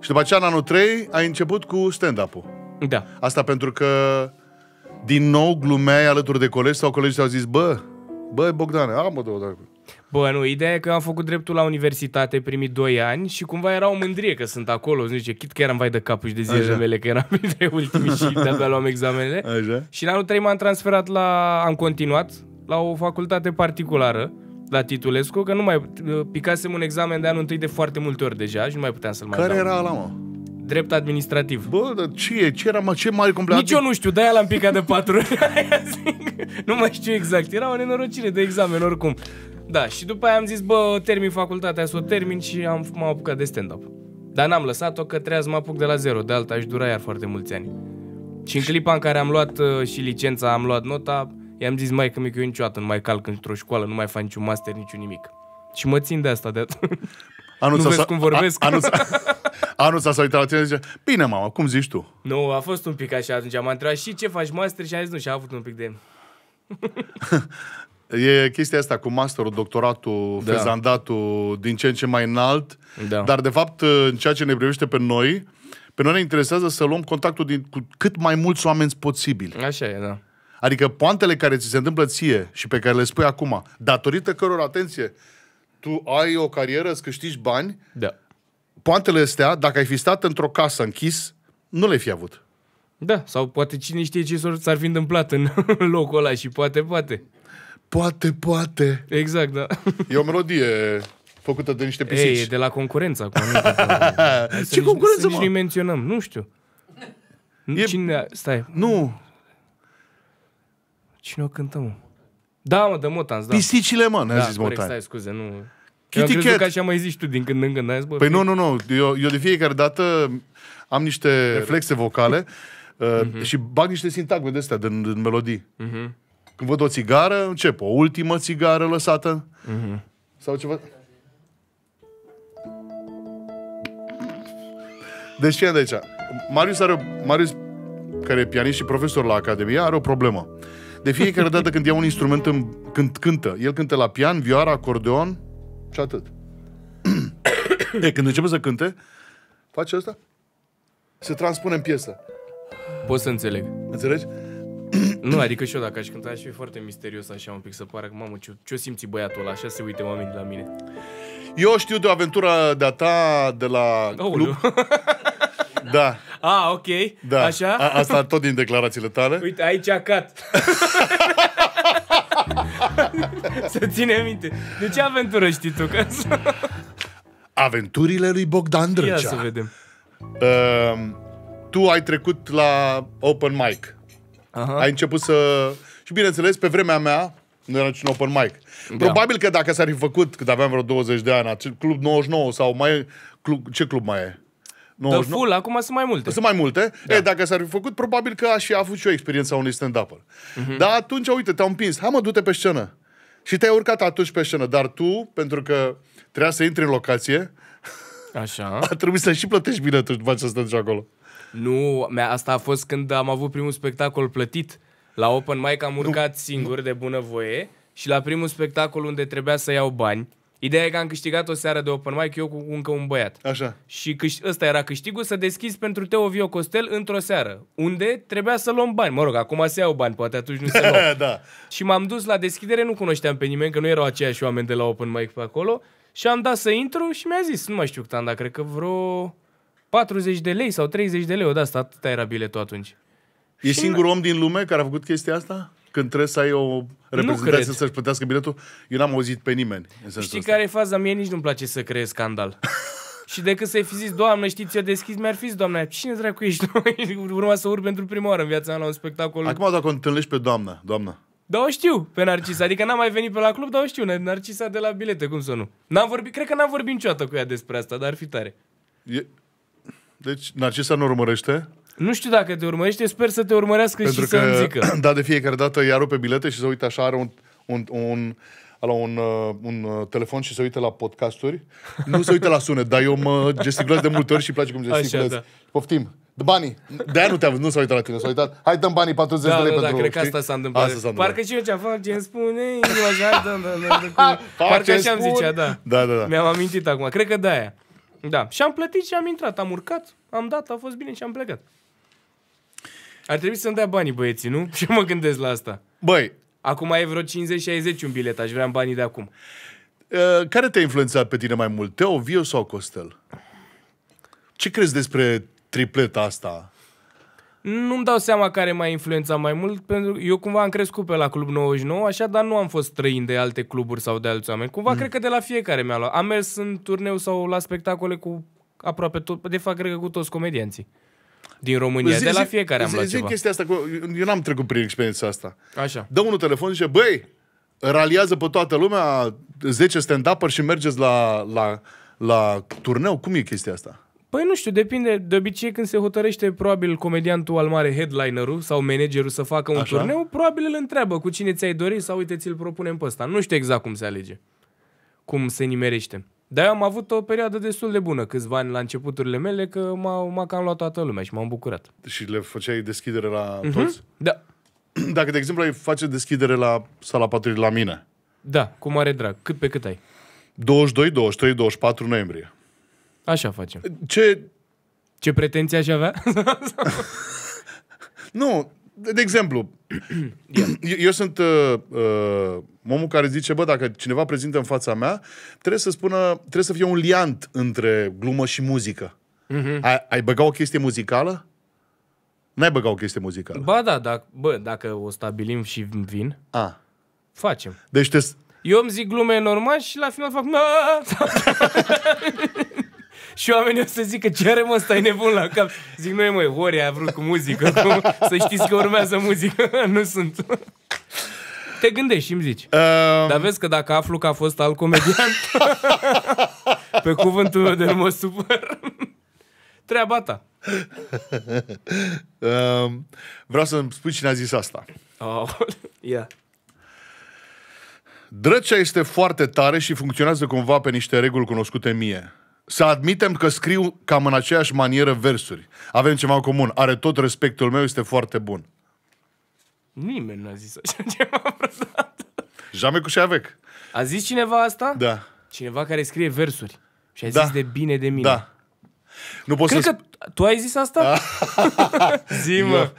Și după aceea, în anul 3, ai început cu stand-up-ul. Da. Asta pentru că, din nou, glumeai alături de colegi sau colegii ți-au zis, bă, bă, Bogdane, am mă două, dacă... Bă, nu, ideea e că eu am făcut dreptul la universitate primii 2 ani și cumva era o mândrie că sunt acolo. Zice, chit că eram vai de capul și de zilele Așa. mele, că eram [LAUGHS] printre ultimii și de-abia luam examenele. Așa? Și în anul 3 m-am transferat la... am continuat la o facultate particulară la Titulescu, că nu mai uh, picasem un examen de anul întâi de foarte multe ori deja și nu mai puteam să-l mai Care dau. era ăla, mă? Drept administrativ. Bă, dar ce e? Ce era, mă? Ce mare complet? Nici eu nu știu, de-aia l-am picat de patru ori. [LAUGHS] Aia zic. nu mai știu exact. Era o nenorocire de examen oricum. Da, și după aia am zis, bă, termin facultatea, să o termin și am, m-am apucat de stand-up. Dar n-am lăsat-o că trebuia să mă apuc de la zero, de alta aș dura iar foarte mulți ani. Și în clipa în care am luat uh, și licența, am luat nota, i-am zis, mai că mic, eu niciodată nu mai calc într-o școală, nu mai fac niciun master, niciun nimic. Și mă țin de asta de atunci. [LAUGHS] Anul Nu ăsta vezi s-a- cum vorbesc? A, anul, ăsta- [LAUGHS] anul ăsta s-a uitat la tine și zice, bine, mama, cum zici tu? nu, a fost un pic așa atunci. M-a întrebat și ce faci master și am zis nu și a avut un pic de... [LAUGHS] E chestia asta cu masterul, doctoratul, Da. da. fezandatul din ce în ce mai înalt, Da. dar de fapt în ceea ce ne privește pe noi, pe noi ne interesează să luăm contactul din, cu cât mai mulți oameni posibil. Așa e, da. Adică poantele care ți se întâmplă ție și pe care le spui acum, datorită căror, atenție, tu ai o carieră, îți câștigi bani, Da. poantele astea, dacă ai fi stat într-o casă închis, nu le fi avut. Da, sau poate cine știe ce s- s-ar fi întâmplat în [LAUGHS] locul ăla și poate, poate. Poate, poate. Exact, da. E o melodie făcută de niște pisici. Ei, e de la concurența. Acum, nu de la- Hai să Ce nici- concurență, să nici mă? nu-i menționăm, nu știu. E- Cine, stai, Nu, cine o cântă, mă? Da, mă, de Motans, da. pisicile, mă, ne-a da, zis corect, Motan. stai, scuze, nu... Eu Kitty am crezut Cat. că așa mai zici tu din când în când, ai zis, bă, Păi fi- nu, nu, nu. Eu, eu de fiecare dată am niște reflexe vocale uh, Mhm. și bag niște sintagme de astea din, din melodii. Mhm. Când văd o țigară, încep. O ultimă țigară lăsată. Mhm. Sau ceva. Deci ce e de aici? Marius are o, Marius, care e pianist și profesor la Academie, are o problemă. De fiecare dată când ia un instrument, în, când cântă, el cântă la pian, vioară, acordeon și atât. [COUGHS] e, când începe să cânte, face asta, se transpune în piesă. Pot să înțeleg. Înțelegi? Nu, adică și eu dacă aș cânta aș fi foarte misterios așa un pic, să pară că, mamă, ce, ce-o simți băiatul ăla, așa se uite oamenii la mine. Eu știu de o aventură de-a ta de la Aoleu. club. [LAUGHS] Da, Ah, ok, da. așa? A, asta tot din declarațiile tale. Uite, aici a cat. [LAUGHS] să ține minte. De ce aventură știi tu? Ca să... Aventurile lui Bogdan Ia Drăcea. să vedem. Uh, tu ai trecut la open mic. Aha. Ai început să... Și bineînțeles, pe vremea mea, nu era niciun open mic. Da. Probabil că dacă s-ar fi făcut, când aveam vreo 20 de ani, acel club 99 sau mai... Club, ce club mai e? The 99? full, acum sunt mai multe. Sunt mai multe. Da. E, dacă s-ar fi făcut, probabil că aș fi avut și eu experiența unui stand-upper. Mhm. Dar atunci, uite, te-au împins. Hai mă, du-te pe scenă. Și te-ai urcat atunci pe scenă. Dar tu, pentru că trebuia să intri în locație, Așa. [LAUGHS] a trebuit să și plătești biletul după ce să te duci acolo. Nu, mea, asta a fost când am avut primul spectacol plătit. La open mic am urcat singur de bunăvoie și la primul spectacol unde trebuia să iau bani, ideea e că am câștigat o seară de open mic eu cu încă un băiat. Așa. Și câș- ăsta era câștigul să deschizi pentru Teo Vio Costel într-o seară, unde trebuia să luăm bani. Mă rog, acum se iau bani, poate atunci nu se luau. [LAUGHS] da. și m-am dus la deschidere, nu cunoșteam pe nimeni, că nu erau aceiași oameni de la open mic pe acolo. Și am dat să intru și mi-a zis, nu mai știu cât am dat, cred că vreo 40 de lei sau 30 de lei, o de asta, atâta era biletul atunci. E singurul om din lume care a făcut chestia asta? Când trebuie să ai o reprezentație cred. să-și plătească biletul? Eu n-am auzit pe nimeni în sensul Știi ăsta. care e faza? Mie nici nu-mi place să creez scandal. [LAUGHS] și decât să-i fi zis, doamnă, știți, eu deschis, mi-ar fi zis, doamna, cine dracu ești? [LAUGHS] Urma să urc pentru prima oară în viața mea la un spectacol. Acum dacă o întâlnești pe doamnă, doamnă, Da, o știu pe Narcisa. Adică n-am mai venit pe la club, dar o știu. Narcisa de la bilete, cum să nu? N-am vorbit, cred că n-am vorbit niciodată cu ea despre asta, dar ar fi tare. e... deci Narcisa nu urmărește? Nu știu dacă te urmărește, sper să te urmărească Pentru și să-mi zică. [CLEARS THROAT] da, de fiecare dată ia rupe bilete și se uită așa, are un, un, un, ala un, uh, un uh, telefon și se uită la podcasturi. Nu se uită la sunet, dar eu mă gesticulez de multe ori și îmi place cum gesticulez. da. Poftim. De banii. De-aia nu te-a nu s-a uitat la tine, s-a uitat. Hai, dăm banii 40 Da, de lei da, da, pentru... cred că știi? asta s-a întâmplat. Asta s-a întâmplat. Parcă și eu ce-am făcut, ce îmi spune inima [LAUGHS] așa, da, da, da, da, cu- Parcă ce așa îmi spun. zicea, da. Da, da, da. Mi-am amintit acum, cred că de-aia. Da, și am plătit și am intrat, am urcat, am dat, a fost bine și am plecat. Ar trebui să-mi dea banii băieții, nu? [LAUGHS] Și mă gândesc la asta. Băi, Acum e vreo 50-60 un bilet, aș vrea banii de acum. uh, care te-a influențat pe tine mai mult? Teo, Vio sau Costel? Ce crezi despre tripleta asta? Nu-mi dau seama care m-a influențat mai mult, pentru că eu cumva am crescut pe la Club 99, așa, dar nu am fost străin de alte cluburi sau de alți oameni. Cumva mm. cred că de la fiecare mi-a luat. Am mers în turneu sau la spectacole cu aproape tot, de fapt cred că cu toți comedianții din România. Zi- de la zi- fiecare am zi- luat zi ceva. chestia asta, cu, eu n-am trecut prin experiența asta. Așa. Dă unul telefon și zice, băi, raliază pe toată lumea 10 stand up și mergeți la, la, la turneu. Cum e chestia asta? Păi nu știu, depinde. De obicei când se hotărăște probabil comediantul al mare, headlinerul sau managerul să facă un Așa. turneu, probabil îl întreabă cu cine ți-ai dori sau uite ți-l propunem pe ăsta. Nu știu exact cum se alege, cum se nimerește. Dar eu am avut o perioadă destul de bună, câțiva ani la începuturile mele, că m-a, m-a cam luat toată lumea și m-am bucurat. Și le făceai deschidere la toți? Da, [CLEARS THROAT] Dacă, de exemplu, ai face deschidere la sala 4 la mine, da, cu mare drag. Cât pe cât ai. 22, 23, 24 noiembrie. Așa facem. Ce... Ce pretenții aș avea? [LAUGHS] Nu, de, de exemplu, eu, eu sunt uh, uh, omul care zice, bă, dacă cineva prezintă în fața mea, trebuie să spună, trebuie să fie un liant între glumă și muzică. Mm-hmm. Ai, ai băga o chestie muzicală? N-ai băga o chestie muzicală. ba da, da, bă, dacă o stabilim și vin, A. facem. Deci te, Eu îmi zic glume normal și la final fac [LAUGHS] "Na!" Și oamenii o să zică ce are mă, stai nebun la cap Zic, nu e măi, Horia a vrut cu muzică acum, [LAUGHS] Să știți că urmează muzică [LAUGHS] Nu sunt Te gândești și îmi zici uh, Dar vezi că dacă aflu că a fost alt comediant [LAUGHS] Pe cuvântul meu de nu mă supăr Treaba ta uh, vreau să-mi spui cine a zis asta. oh, yeah. Drăcea este foarte tare și funcționează cumva pe niște reguli cunoscute mie. Să admitem că scriu cam în aceeași manieră versuri. Avem ceva în comun. Are tot respectul meu, este foarte bun. Nimeni n-a zis așa [LAUGHS] ceva vreodată. Jamais cu și avec. A zis cineva asta? Da. Cineva care scrie versuri Și a Da. zis de bine de mine Da. Nu pot Cred să... că tu ai zis asta? [LAUGHS] Zi, mă.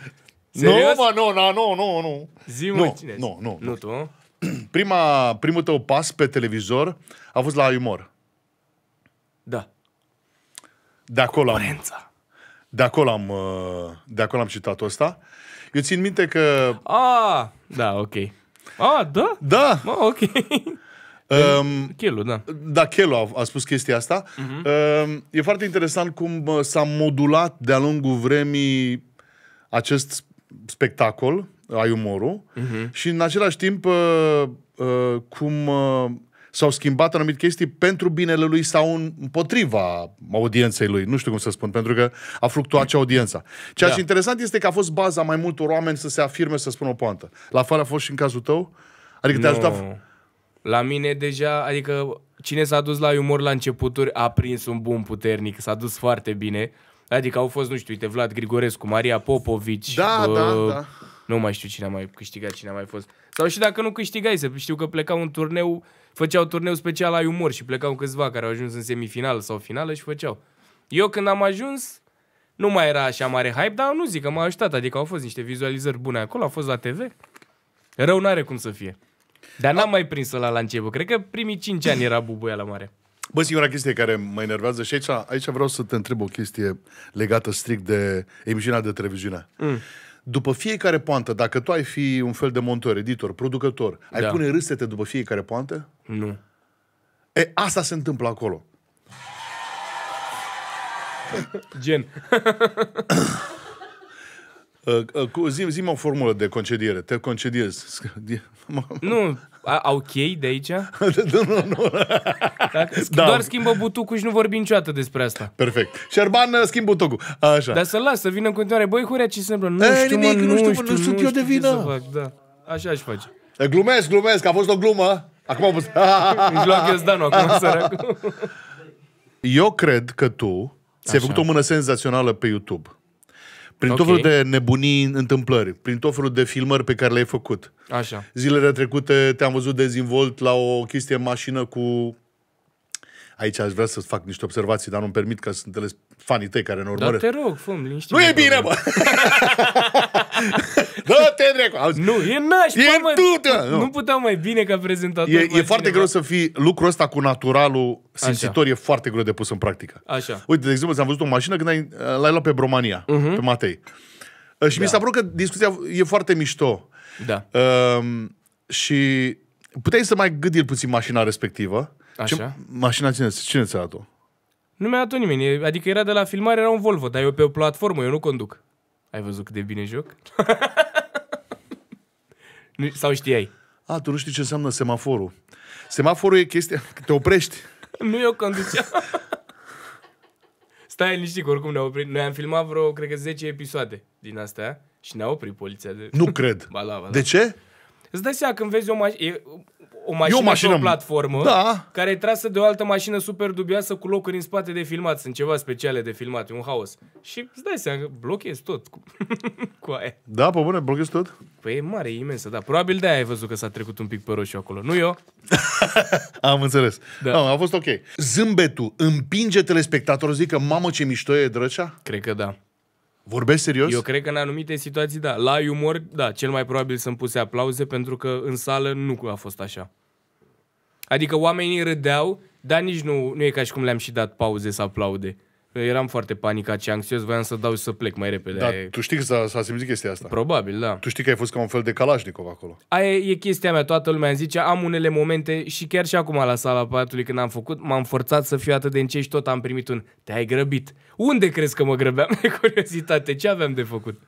Nu, Serios? mă, nu, nu, nu, nu, nu. Zi, mă, Nu, cine ai nu, zis? nu, Nu tu, mă? [CLEARS THROAT] Prima, primul tău pas pe televizor a fost la umor. Da. De acolo am, Rența. de acolo am, uh, de acolo am citat ăsta. Eu țin minte că... Ah, da, ok. Ah, da? Da, Mă, ok. [LAUGHS] um, Chelu, da. Da, Chelo a, a spus chestia asta. Mhm. Uh-huh. E foarte interesant cum uh, s-a modulat de-a lungul vremii acest spectacol, ai umorul, Mhm. uh-huh. și în același timp uh, uh, cum uh, s-au schimbat anumite chestii pentru binele lui sau în- împotriva audienței lui. Nu știu cum să spun, pentru că a fluctuat și audiența. Ceea Da. ce e interesant este că a fost baza mai multor oameni să se afirme, să spună o poantă. La fel a fost și în cazul tău? Adică te-a ajutat... Nu. La mine deja, adică cine s-a dus la umor la începuturi a prins un bun puternic, s-a dus foarte bine. Adică au fost, nu știu, uite, Vlad Grigorescu, Maria Popovici. Da, da, da. Nu mai știu cine a mai câștigat, cine a mai fost. Sau și dacă nu câștigai, să știu că plecau un turneu, făceau turneu special la umor și plecau câțiva care au ajuns în semifinal sau finală și făceau. Eu când am ajuns, nu mai era așa mare hype, dar nu zic că m-a ajutat, adică au fost niște vizualizări bune acolo, a fost la TV. Rău n-are cum să fie. Dar n-am mai prins la la început. Cred că primii 5 ani era bubuia la mare. Bă, singura chestie care mă enervează și aici, aici vreau să te întreb o chestie legată strict de emisiunea de televiziune. Mm. După fiecare poantă, dacă tu ai fi un fel de montor, editor, producător, ai Da. pune râsete după fiecare poantă? Nu. E, asta se întâmplă acolo. Gen. [COUGHS] Uh, uh, cu- zi, zi o formulă de concediere. Te concediezi. [LAUGHS] Nu. A, au chei de aici? [LAUGHS] nu, nu, nu. Dacă, Da. Doar schimbă butucul și nu vorbim niciodată despre asta. Perfect. Șerban, uh, schimb butonul. Așa. Dar să las, să vină în continuare. Băi, Hurea, ce se întâmplă? Nu E, știu, nimic, mă, nu nu știu, știu, nu sunt eu de știu ce vină. să fac, Da. Așa aș face. Uh, Glumesc, glumesc, a fost o glumă. Acum am pus... Își lua ghiozdanul acum, săracul. Eu cred că tu ți-ai Așa. făcut o mână senzațională pe YouTube. Prin tot Ok. felul de nebunii întâmplări, prin tot felul de filmări pe care le-ai făcut. Așa. Zilele trecute te-am văzut dezvolt la o chestie în mașină cu... Aici aș vrea să fac niște observații, dar nu-mi permit că sunt ele fanii tăi care ne Dar urmăresc. te rog, fă liniște. Nu e bine, bă! [LAUGHS] Dă-te, dracu! Auzi, Nu, e nașpa, E mă. du-te! Nu. Nu. nu puteau mai bine ca prezentator. E, e altcineva. foarte greu să fii... Lucrul ăsta cu naturalul simțitor e foarte greu de pus în practică. Așa. Uite, de exemplu, ți-am văzut o mașină când ai, l-ai luat pe Bromania, Mhm. uh-huh. pe Matei. Uh, Și mi s-a părut că discuția e foarte mișto. Da. Um, și puteai să mai gândi puțin mașina respectivă. Așa. Ce, mașina cine, cine ți-a dat-o? Nu mi-a dat nimeni. E- Adică era de la filmare, era un Volvo, dar eu pe o platformă, eu nu conduc. Ai văzut cât de bine joc? [LAUGHS] Nu- Sau știai? A, tu nu știi ce înseamnă semaforul. Semaforul e chestia, că te oprești. [LAUGHS] Nu eu conduceam. [LAUGHS] Stai liniștit, că oricum ne-a oprit. Noi am filmat vreo, cred că 10 episoade din astea și ne-a oprit poliția. De... Nu cred. Ba da, ba da. De ce? Îți dai seama când vezi o, maș- e o mașină, E o mașină, pe o platformă da. care e trasă de o altă mașină super dubioasă cu locuri în spate de filmat. Sunt ceva speciale de filmat, e un haos. Și îți dai seama că blochezi tot cu, [LAUGHS] cu aia. Da, pe bune, blochezi tot? Păi e mare, e imensă, da. Probabil de-aia ai văzut că s-a trecut un pic pe roșu acolo. Nu eu? [LAUGHS] Am înțeles. Da. Da. A, a fost ok. Zâmbetul împinge telespectatorul, zic că mamă ce mișto e Drăcea? Cred că da. Vorbești serios? Eu cred că în anumite situații, da. La umor, da, cel mai probabil să-mi puse aplauze pentru că în sală nu a fost așa. Adică oamenii râdeau, dar nici nu, nu e ca și cum le-am și dat pauze să aplaude. Eram foarte panicat și anxios, voiam să dau și să plec mai repede. Dar Aia e- tu știi că s-a, s-a simțit chestia asta. Probabil, da. Tu știi că ai fost ca un fel de Kalashnikov acolo. Aia e chestia mea, toată lumea îmi zice, am unele momente și chiar și acum la sala Palatului când am făcut, m-am forțat să fiu atât de încet și tot am primit un te-ai grăbit. Unde crezi că mă grăbeam [LAUGHS] de curiozitate? Ce aveam de făcut?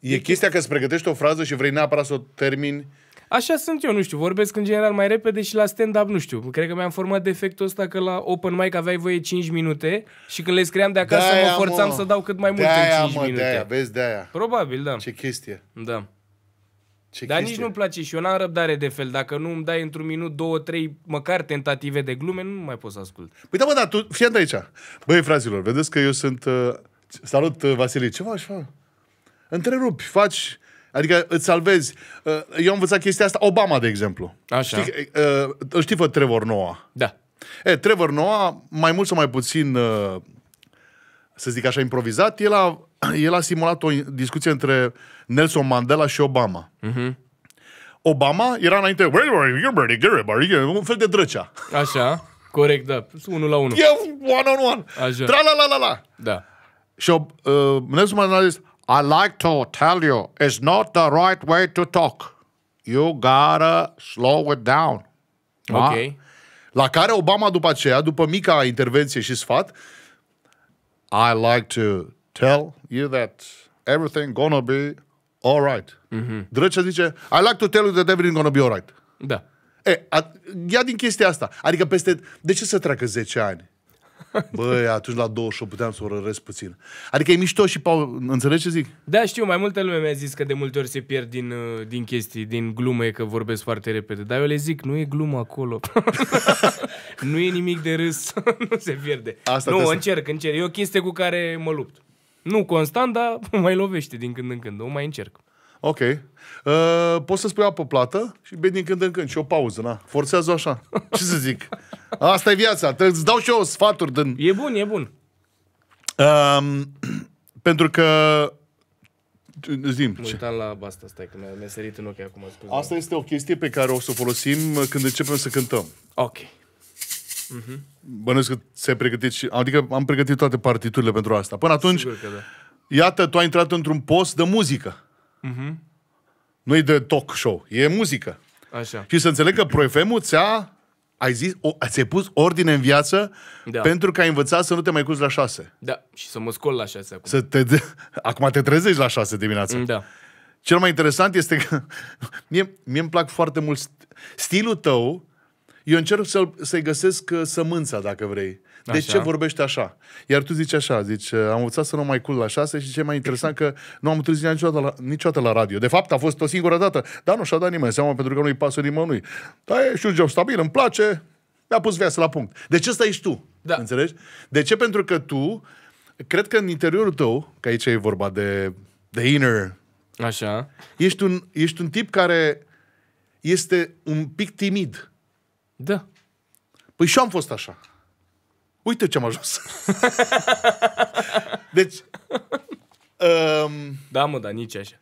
E chestia că îți pregătești o frază și vrei neapărat să o termini. Așa sunt eu, nu știu, vorbesc în general mai repede și la stand-up, nu știu. Cred că mi-am format defectul ăsta că la open mic aveai voie 5 minute și când le scriam de acasă De-aia, mă forțam mă. să dau cât mai mult De-aia, în 5 mă, minute. de-aia, vezi de-aia. Probabil, da. Ce chestie. Da. Ce Dar chestie. nici nu-mi place și eu n-am răbdare de fel. Dacă nu îmi dai într-un minut, două, trei, măcar tentative de glume, nu mai pot să ascult. Păi da, mă, da, tu, fii atent aici. Băi, fraților, vedeți că eu sunt... Uh, salut, uh, Vasile. Ce faci, fă? Întrerupi, faci... Adică îți salvezi. Uh, eu am învățat chestia asta. Obama, de exemplu. Așa. Știi, uh, îl știi pe Trevor Noah. Da. E, Trevor Noah, mai mult sau mai puțin, uh, să zic așa, improvizat, el a, [CLEARS THROAT] el a simulat o discuție între Nelson Mandela și Obama. Mhm. Obama era înainte, un fel de drăcea. Așa. Corect, da. Unul la unul. E one on one. Așa. Tra la la la la. Da. Și uh, Nelson Mandela a zis, I like to tell you, it's not the right way to talk. You gotta slow it down. Da? Ok. La care Obama după aceea, după mica intervenție și sfat, I like to tell you that everything gonna be alright. Mm-hmm. Drăcea zice, I like to tell you that everything gonna be alright. Da. E, a, ia din chestia asta. Adică peste... De ce să treacă 10 ani? [LAUGHS] Băi, atunci la 28 puteam să o răresc puțin. Adică e mișto și Paul, înțelegi ce zic? Da, știu, mai multă lume mi-a zis că de multe ori se pierd din, uh, din chestii, din glume, că vorbesc foarte repede. Dar eu le zic, nu e glumă acolo. [LAUGHS] nu e nimic de râs, [LAUGHS] nu se pierde. Asta nu, trebuie să- încerc, încerc. E o chestie cu care mă lupt. Nu constant, dar mă mai lovește din când în când. O mai încerc. Ok. Uh, poți să spui apă plată și bei din când în când și o pauză, na. Forțează așa. [LAUGHS] Ce să zic? Asta e viața. Te- Îți dau și eu sfaturi din... E bun, e bun. Um, [CLEARS THROAT] pentru că... Zim, Mă ce? uitam la asta, stai că mi-a, mi-a sărit în ochi acum, scuze. Asta este o chestie pe care o să o folosim când începem să cântăm. Ok. Bănuiesc că ți-ai pregătit și... Adică am pregătit toate partiturile pentru asta. Până atunci, Sigur că da. iată, tu ai intrat într-un post de muzică. Nu e de talk show, e muzică. Așa. Și să înțeleg că Pro FM-ul ți-a, ai zis, o, ți-ai pus ordine în viață Da. pentru că ai învățat să nu te mai culci la șase. Da, și să mă scol la șase acum. Să te de... [LAUGHS] Acum te trezești la șase dimineața. Da. Cel mai interesant este că [LAUGHS] mie, mie îmi plac foarte mult st- stilul tău. Eu încerc să să-i găsesc uh, sămânța, dacă vrei. De Așa. ce vorbești așa? Iar tu zici așa, zici, uh, am învățat să nu mai cul la șase și ce mai interesant că nu am întâlnit niciodată la, niciodată la radio. De fapt, a fost o singură dată. Dar nu și-a dat nimeni seama pentru că nu-i pasă nimănui. Dar e și un job stabil, îmi place, mi-a pus viața la punct. De ce stai și tu? Da. Înțelegi? De ce? Pentru că tu, cred că în interiorul tău, că aici e vorba de, de inner Așa. Ești un, ești un tip care este un pic timid. Da. Păi și eu am fost așa. Uite ce am ajuns. [LAUGHS] deci, um, Da, mă, dar nici așa.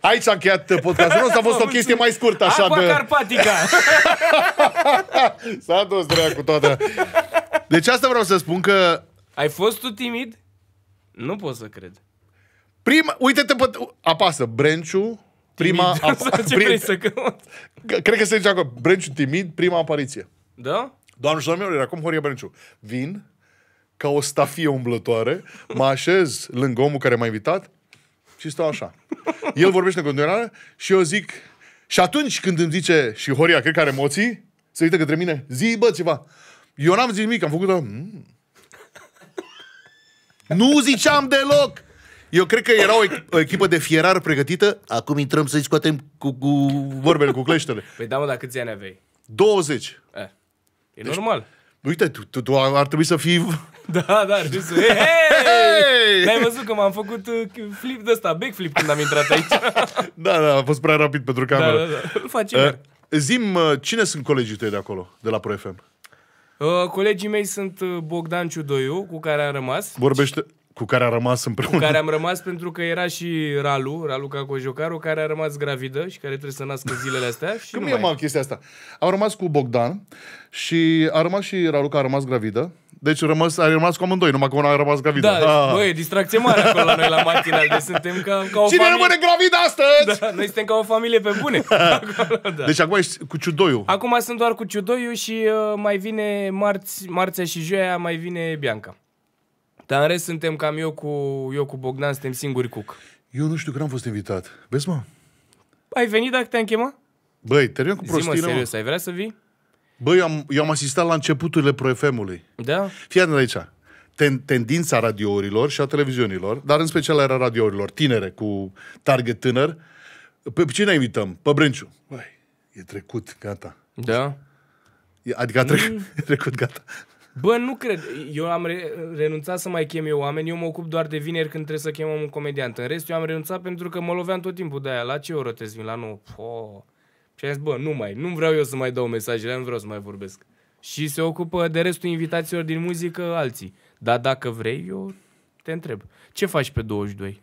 aici s-a încheiat podcastul nostru. A fost o chestie mai scurtă așa Aqua de... Carpatica! [LAUGHS] S-a dus dracu cu toată. Deci asta vreau să spun că Ai fost tu timid? Nu pot să cred. Prima, uite-te pe... Apasă, Brenciu, prima... Timid. [LAUGHS] Sau ce vrei să caut? Cred că se zice acolo, Brenciu timid, prima apariție. Da? Doamne și domnilor, acum Horia Brenciu. Vin ca o stafie umblătoare, mă așez lângă omul care m-a invitat și stau așa. El vorbește în continuare și eu zic... Și atunci când îmi zice, și Horia, cred că are emoții, se uită către mine, zi, bă, ceva. Eu n-am zis nimic, am făcut... Mm. Nu ziceam deloc! Eu cred că era o, ech- o echipă de fierar pregătită. Acum intrăm să-i scoatem cu, cu vorbele, cu cleștele. Păi da, mă, dar câți ani aveai? 20. Eh. E normal. Uite, tu, tu, tu ar trebui să fii... [LAUGHS] Da, da, râsul. Hei, [LAUGHS] hei! N-ai văzut că m-am făcut uh, flip de ăsta, backflip când am intrat aici. [LAUGHS] Da, da, a fost prea rapid pentru da, cameră. da, da. Îl faci Uh, iar. Zim, uh, cine sunt colegii tăi de acolo, de la Pro FM? Uh, colegii mei sunt uh, Bogdan Ciudoiu, cu care am rămas. Vorbește cu care a rămas împreună. Cu care am rămas pentru că era și Ralu, Ralu Cacojocaru, care a rămas gravidă și care trebuie să nască zilele astea. [LAUGHS] Și Cum nu e, mai. mă, chestia asta? Am rămas cu Bogdan și a rămas și Raluca a rămas gravidă. Deci rămas, a rămas cu amândoi, numai că una a rămas gravidă. Da, Ah. bă, e distracție mare acolo la noi la matinal, deci suntem ca, ca o Cine familie. rămâne gravid astăzi? Da, noi suntem ca o familie pe bune. [LAUGHS] Acolo, da. Deci acum ești cu Ciudoiu. Acum sunt doar cu Ciudoiu și uh, mai vine marți, marțea și joia mai vine Bianca. Dar în rest suntem cam eu cu, eu cu Bogdan, suntem singuri cuc. Eu nu știu că n-am fost invitat. Vezi, mă? Ai venit dacă te-am chemat? Băi, termin cu Zi mă, prostile, mă. serios, ai vrea să vii? Băi, eu am, eu am asistat la începuturile Pro FM-ului. Da? Fii atent aici. Ten, tendința radiourilor și a televiziunilor, dar în special era radiourilor, tinere, cu target tânăr. Pe pe cine invităm? Pe Brânciu. Băi, e trecut, gata. Da? E- Adică a trecut, Mm. [LAUGHS] e trecut, gata. Bă, nu cred. Eu am re- renunțat să mai chem eu oameni. Eu mă ocup doar de vineri când trebuie să chemăm un comediant. În rest, eu am renunțat pentru că mă loveam tot timpul de aia. La ce oră trebuie să vin? La 9. Po. Și am zis, bă, nu mai. Nu vreau eu să mai dau mesajele, nu vreau să mai vorbesc. Și se ocupă de restul invitațiilor din muzică alții. Dar dacă vrei, eu te întreb. Ce faci pe 22?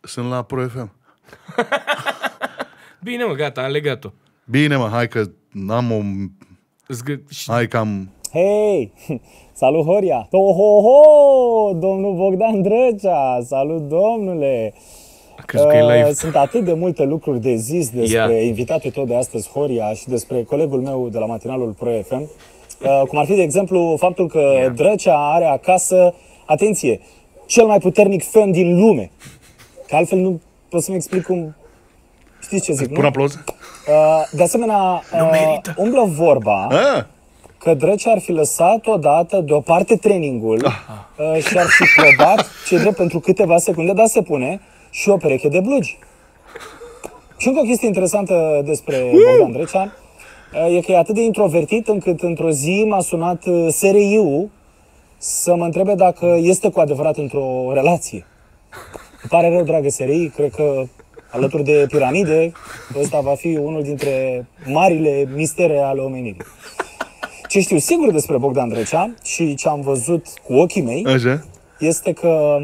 Sunt la Pro FM. [LAUGHS] Bine, mă, gata, am legat-o. Bine, mă, hai că n-am o... Zgă- și- Hai că am... Hei! [LAUGHS] Salut, Horia! Ho-ho-ho! Domnul Bogdan Drăcea! Salut, domnule! A crezut că e live. Uh, Sunt atât de multe lucruri de zis despre Ia. invitatul tău de astăzi, Horia, și despre colegul meu de la matinalul Pro FM. Uh, Cum ar fi, de exemplu, faptul că Drăcea are acasă, atenție, cel mai puternic fan din lume. Că altfel nu pot să-mi explic cum... Știți ce zic, Pun nu? aplauz? Uh, De asemenea, uh, umblă vorba Ah, că Drăcea ar fi lăsat odată deoparte trainingul Ah. uh, și ar fi probat ce drept pentru câteva secunde, dar se pune și o pereche de blugi. Și încă o chestie interesantă despre Bogdan Drăcea uh, e că e atât de introvertit încât într-o zi m-a sunat uh, SRI-ul să mă întrebe dacă este cu adevărat într-o relație. Îmi pare rău, dragă SRI, cred că alături de piramide, ăsta va fi unul dintre marile mistere ale omenirii. Ce știu sigur despre Bogdan Drăcea și ce am văzut cu ochii mei așa. este că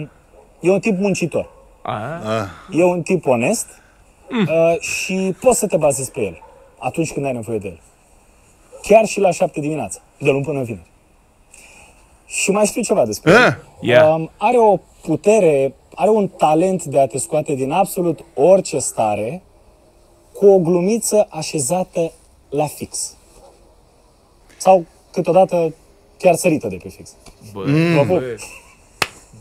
e un tip muncitor. A, E un tip onest uh, și poți să te bazezi pe el atunci când ai nevoie de el. Chiar și la șapte dimineața, de luni până vineri. Și mai știu ceva despre el. Ah, Ia. Um, are o putere, are un talent de a te scoate din absolut orice stare cu o glumiță așezată la fix. Sau câteodată chiar sărită de pe fix. bă, Mm. Vă pup. bă,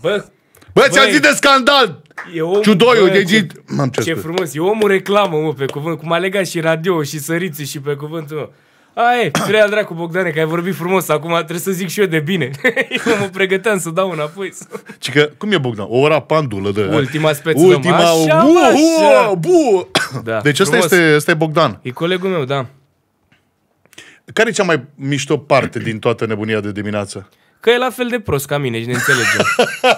bă, Bă, ți-am Băi. zis de scandal! e omul, Ciudoiu, bă, de ce- zis... M-am Ce cer frumos, e omul reclamă, mă, pe cuvânt, cum a legat și radio și săriții și pe cuvântul meu. A, e, trei al dracu, Bogdane, că ai vorbit frumos, acum trebuie să zic și eu de bine. [LAUGHS] eu mă pregăteam să dau înapoi. să- Și că, cum e Bogdan? O ora pandulă de... Ultima speță, Ultima... domn, așa, bu, mă, așa. bu, bu. Da, Deci ăsta frumos. este, ăsta e Bogdan. E colegul meu, da. Care e cea mai mișto parte din toată nebunia de dimineață? Că e la fel de prost ca mine și ne înțelegem.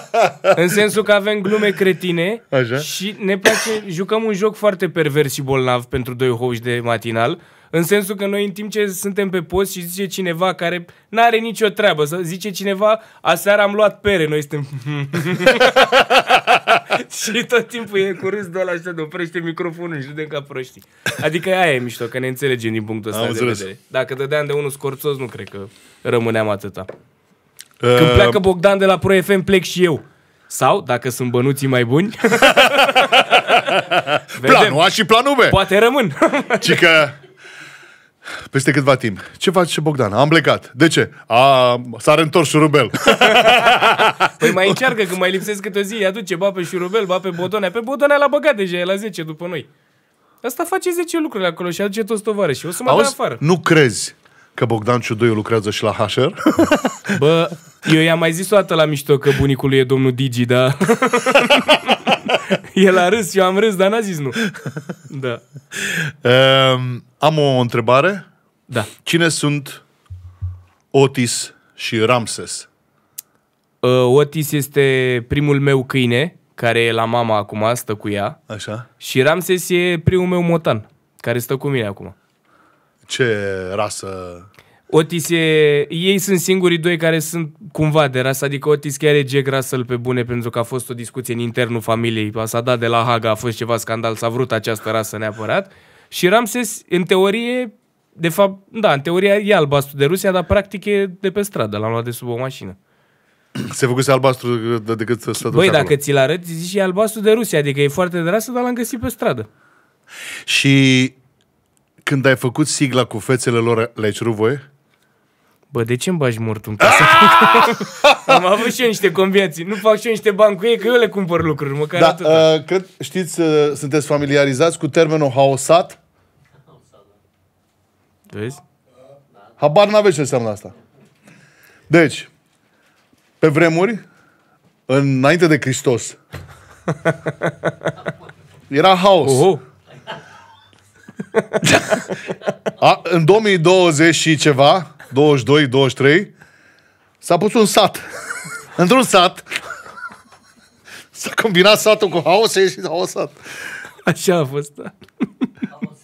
[LAUGHS] în sensul că avem glume cretine Așa. și ne place, jucăm un joc foarte pervers și bolnav pentru doi hoși de matinal, în sensul că noi în timp ce suntem pe post și zice cineva care n-are nicio treabă, să zice cineva, aseară am luat pere, noi suntem... [LAUGHS] și tot timpul e cu râs de ăla și se oprește microfonul și râdem ca proștii. Adică aia e mișto, că ne înțelegem din punctul ăsta Am de înțeles. vedere. Dacă dădeam de unul scorțos, nu cred că rămâneam atâta. Când Uh, pleacă Bogdan de la Pro FM, plec și eu. Sau, dacă sunt bănuții mai buni, [LAUGHS] Planul A și planul B. poate rămân. Ci că peste câtva timp. Ce face Bogdan? Am plecat. De ce? A, s-a reîntors șurubel. [LAUGHS] Păi mai încearcă, când mai lipsesc câte o zi, îi aduce, ba pe șurubel, ba pe Bodonea. Pe Bodonea l-a băgat deja, e la 10 după noi. Asta face 10 lucruri acolo și aduce toți tovarăși. O să mă dea Auzi, afară. nu crezi că Bogdan Ciudoiu lucrează și la HR? [LAUGHS] Bă, eu i-am mai zis o dată la mișto că bunicul lui e domnul Digi, dar... [LAUGHS] El a râs, eu am râs, dar n-a zis nu. Da. um, am o întrebare. Da. Cine sunt Otis și Ramses? Uh, Otis este primul meu câine, care e la mama acum, stă cu ea. Așa? Și Ramses e primul meu motan, care stă cu mine acum. Ce rasă? Otis e... Ei sunt singurii doi care sunt cumva de rasă, adică Otis chiar e Jack Russell pe bune pentru că a fost o discuție în internul familiei, s-a dat de la Haga, a fost ceva scandal, s-a vrut această rasă neapărat. Și Ramses, în teorie, de fapt, da, în teorie e albastru de Rusia, dar practic e de pe stradă, l-am luat de sub o mașină. Se făcuse albastru de- decât să stătuși Băi, acolo. dacă ți-l arăt, zici e albastru de Rusia, adică e foarte de rasă, dar l-am găsit pe stradă. Și când ai făcut sigla cu fețele lor, le-ai cerut voie? Bă, de ce îmi bagi mortul în casă? [LAUGHS] Am avut și eu niște combinații. Nu fac și eu niște bani cu ei, că eu le cumpăr lucruri, măcar Da, atât. uh, cred, știți, uh, sunteți familiarizați cu termenul haosat? Vezi? Habar n-aveți ce înseamnă asta. Deci, pe vremuri, înainte de Hristos, [LAUGHS] era haos. Oho. [LAUGHS] A, în 2020 și ceva, 22, 23, s-a pus un sat. [LAUGHS] Într-un sat. [LAUGHS] S-a combinat satul cu haos și a ieșit haosat. Așa a fost, da.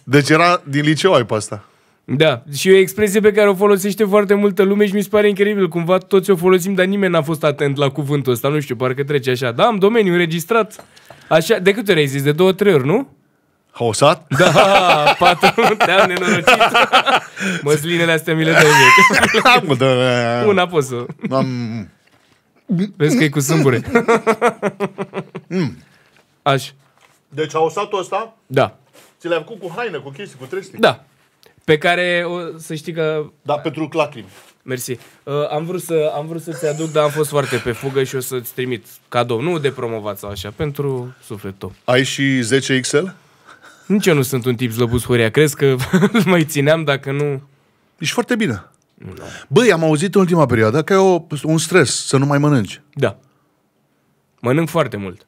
Deci era din liceu ai pe asta. Da, și e o expresie pe care o folosește foarte multă lume și mi se pare incredibil. Cumva toți o folosim, dar nimeni n-a fost atent la cuvântul ăsta. Nu știu, parcă trece așa. Da, am domeniu înregistrat. Așa, de câte ori ai zis? De două, trei ori, nu? Haosat? [LAUGHS] Da, patru, te-am nenorocit. [LAUGHS] Măslinele astea mi le dai mie. [LAUGHS] Mă, da, Una pot să... am, Vezi că e cu sâmbure. Așa. Deci haosatul ăsta Da. ți l-ai făcut cu haine, cu chestii, cu trestii. Da. Pe care, o, să știi că Da, pentru lacrimi. Mersi. Uh, am, vrut să, am vrut să-ți aduc, dar am fost foarte pe fugă și o să-ți trimit cadou. Nu de promovat sau așa, pentru sufletul. Ai și 10 XL? Nici eu nu sunt un tip slăbus Horia. Crezi că [LAUGHS] îl mai țineam dacă nu... Ești foarte bine. Băi, am auzit în ultima perioadă că e o, un stres să nu mai mănânci. Da. Mănânc foarte mult.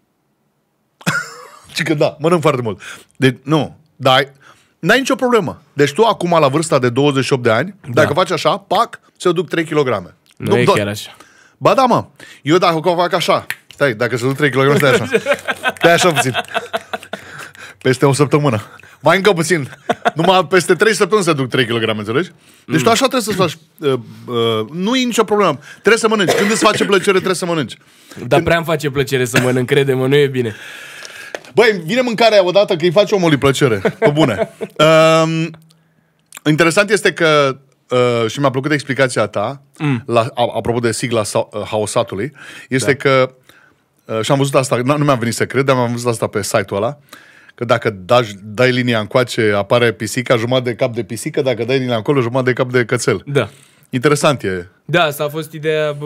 [LAUGHS] Și că da, mănânc foarte mult. Deci, nu, dar ai, n-ai nicio problemă. Deci tu acum, la vârsta de 28 de ani, da. dacă faci așa, pac, se duc 3 kg. Nu, e chiar așa. Ba da, mă. Eu dacă o fac așa, stai, dacă se duc 3 kg, stai așa. [LAUGHS] Stai așa puțin. Peste o săptămână. Mai încă puțin. Numai peste 3 săptămâni se duc 3 kg, înțelegi? Deci tu așa trebuie să faci. Uh, uh, nu e nicio problemă. Trebuie să mănânci. Când îți face plăcere, trebuie să mănânci. Dar prea îmi face plăcere să mănânc, crede-mă, nu e bine. Băi, vine mâncarea odată că îi face omului plăcere. Pe bune. [LAUGHS] Um, interesant este că Uh, și mi-a plăcut explicația ta, mm. la, a, apropo de sigla sa, uh, haosatului, este da. că, uh, și am văzut asta, nu mi-a venit să cred, dar am văzut asta pe site-ul ăla, că dacă dași, dai linia încoace, apare pisica, jumătate de cap de pisică, dacă dai linia încolo, jumătate de cap de cățel. Da. Interesant e. Da, asta a fost ideea bă,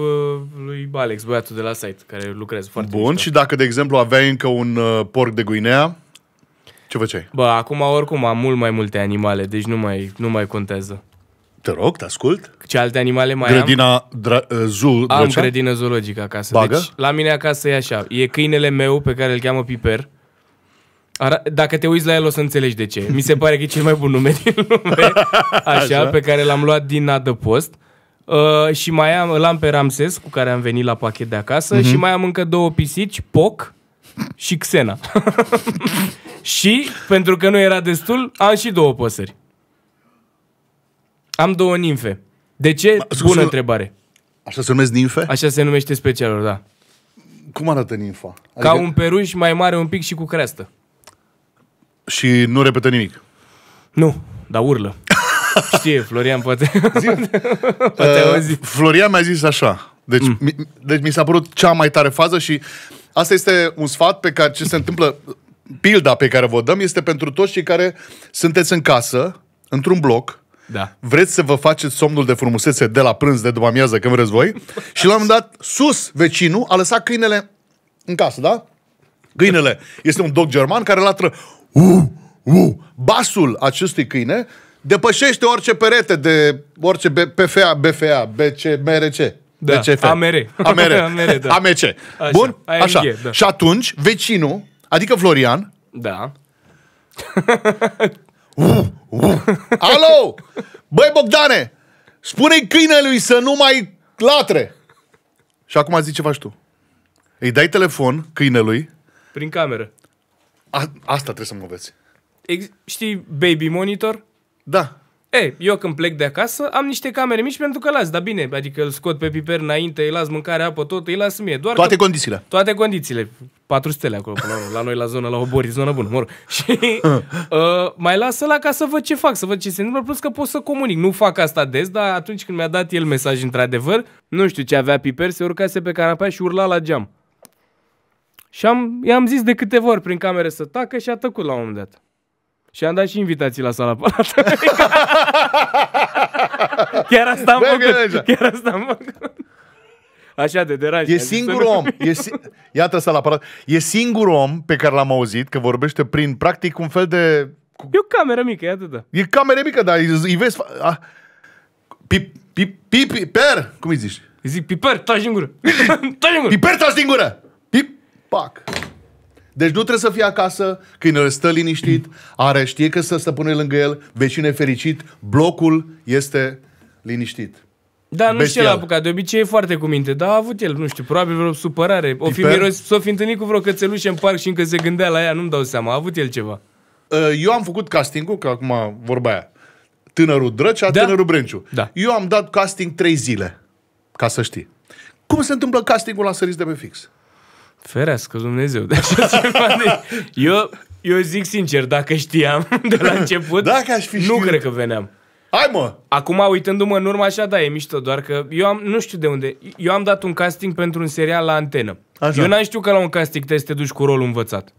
lui Alex, băiatul de la site, care lucrează foarte Bun, mișto. și dacă, de exemplu, aveai încă un uh, porc de Guinea, ce făceai? Bă, acum oricum am mult mai multe animale, deci nu mai, nu mai contează. Te rog, te ascult. Ce alte animale mai am? Grădina dra- uh, Zoo, Am Drăcea? grădină zoologică acasă. Bagă? Deci, la mine acasă e așa. E câinele meu pe care îl cheamă Piper. Ara- dacă te uiți la el o să înțelegi de ce. Mi se pare că e cel mai bun nume din lume. [LAUGHS] Așa, Așa. pe care l-am luat din adăpost. Uh, și mai am, îl am pe Ramses, cu care am venit la pachet de acasă. Mhm. Și mai am încă două pisici, Poc și Xena. [LAUGHS] și, pentru că nu era destul, am și două păsări. Am două nimfe. De ce? scuze- Bună întrebare. Așa se numesc nimfe? Așa se numește specialul, da. Cum arată nimfa? Ca un peruș mai mare un pic și cu creastă. Și nu repetă nimic. Nu, dar urlă. [LAUGHS] Știe, Florian, poate. [LAUGHS] poate Uh, auzi. Florian mi-a zis așa. Deci, mm. mi, deci mi s-a părut cea mai tare fază și asta este un sfat pe care ce se întâmplă, pilda pe care vă dăm este pentru toți cei care sunteți în casă, într-un bloc, Da. vreți să vă faceți somnul de frumusețe de la prânz, de după amiază, când vreți voi, [LAUGHS] și la un moment dat, sus, vecinul a lăsat câinele în casă, da? Câinele este un dog german care latră uh, uh. Basul acestui câine depășește orice perete de orice B- PFA, BFA, BC, MRC. Da, BCF. AMR. AMR. AMR, [LAUGHS] da. AMC. Așa, Bun? AMG, Așa. da. Și atunci, vecinul, adică Florian, Da. [LAUGHS] Alo! Băi, Bogdane! Spune-i câinelui să nu mai latre! Și acum zici ce faci tu. Îi dai telefon câinelui. Prin cameră. A, asta trebuie să mă înveți. Ex- știi baby monitor? Da. E, eu când plec de acasă am niște camere mici pentru că las, dar bine, adică îl scot pe piper înainte, îi las mâncare, apă, tot, îi las mie. Doar Toate că, condițiile. toate condițiile. Patru stele acolo, până la, urmă, la noi la zona, la Obori, zona bună, mă rog. [LAUGHS] Și [LAUGHS] uh, mai lasă la ca să văd ce fac, să văd ce se întâmplă, plus că pot să comunic. Nu fac asta des, dar atunci când mi-a dat el mesaj într-adevăr, nu știu ce avea piper, se urcase pe canapea și urla la geam. Și am, i-am zis de câteva ori prin cameră să tacă și a tăcut la un moment dat. Și am dat și invitații la sala Palatului. [LAUGHS] Chiar asta am Băi, făcut. bine, Chiar asta am făcut. Așa de deranj. E singur om. E si- Iată să la aparat. E singur om pe care l-am auzit că vorbește prin, practic, un fel de... E o cameră mică, e atâta. E camere mică, dar îi, îi vezi... fa- A, pip, pip, pip, piper! Cum îi zici? Îi zic, piper, taci în gură. [LAUGHS] taci în gură. Piper tragi din gură! Pip, pac! Deci nu trebuie să fie acasă, câinele stă liniștit, are, știe că să stăpâne lângă el, vecinul e fericit, blocul este liniștit. Da, nu știu ce Bestial. l-a apucat. De obicei e foarte cu minte. Dar a avut el, nu știu, probabil vreo supărare. O fi Piper? miros, s-o fi întâlnit cu vreo cățelușă în parc și încă se gândea la ea. Nu-mi dau seama. A avut el ceva. Uh, Eu am făcut castingul, că acum vorba aia, tânărul Drăcea, Da. tânărul Brenciu. Da. Eu am dat casting trei zile, ca să știi. Cum se întâmplă castingul la Săriți de pe fix? Ferească Dumnezeu de așa ceva. De... Eu, eu zic sincer, dacă știam de la început, Dacă aș fi nu știut. cred că veneam. Hai mă! Acum, uitându-mă în urmă, așa, da, e mișto, doar că eu am, nu știu de unde, eu am dat un casting pentru un serial la antenă. Așa. Eu n-am știut că la un casting trebuie să te duci cu rolul învățat.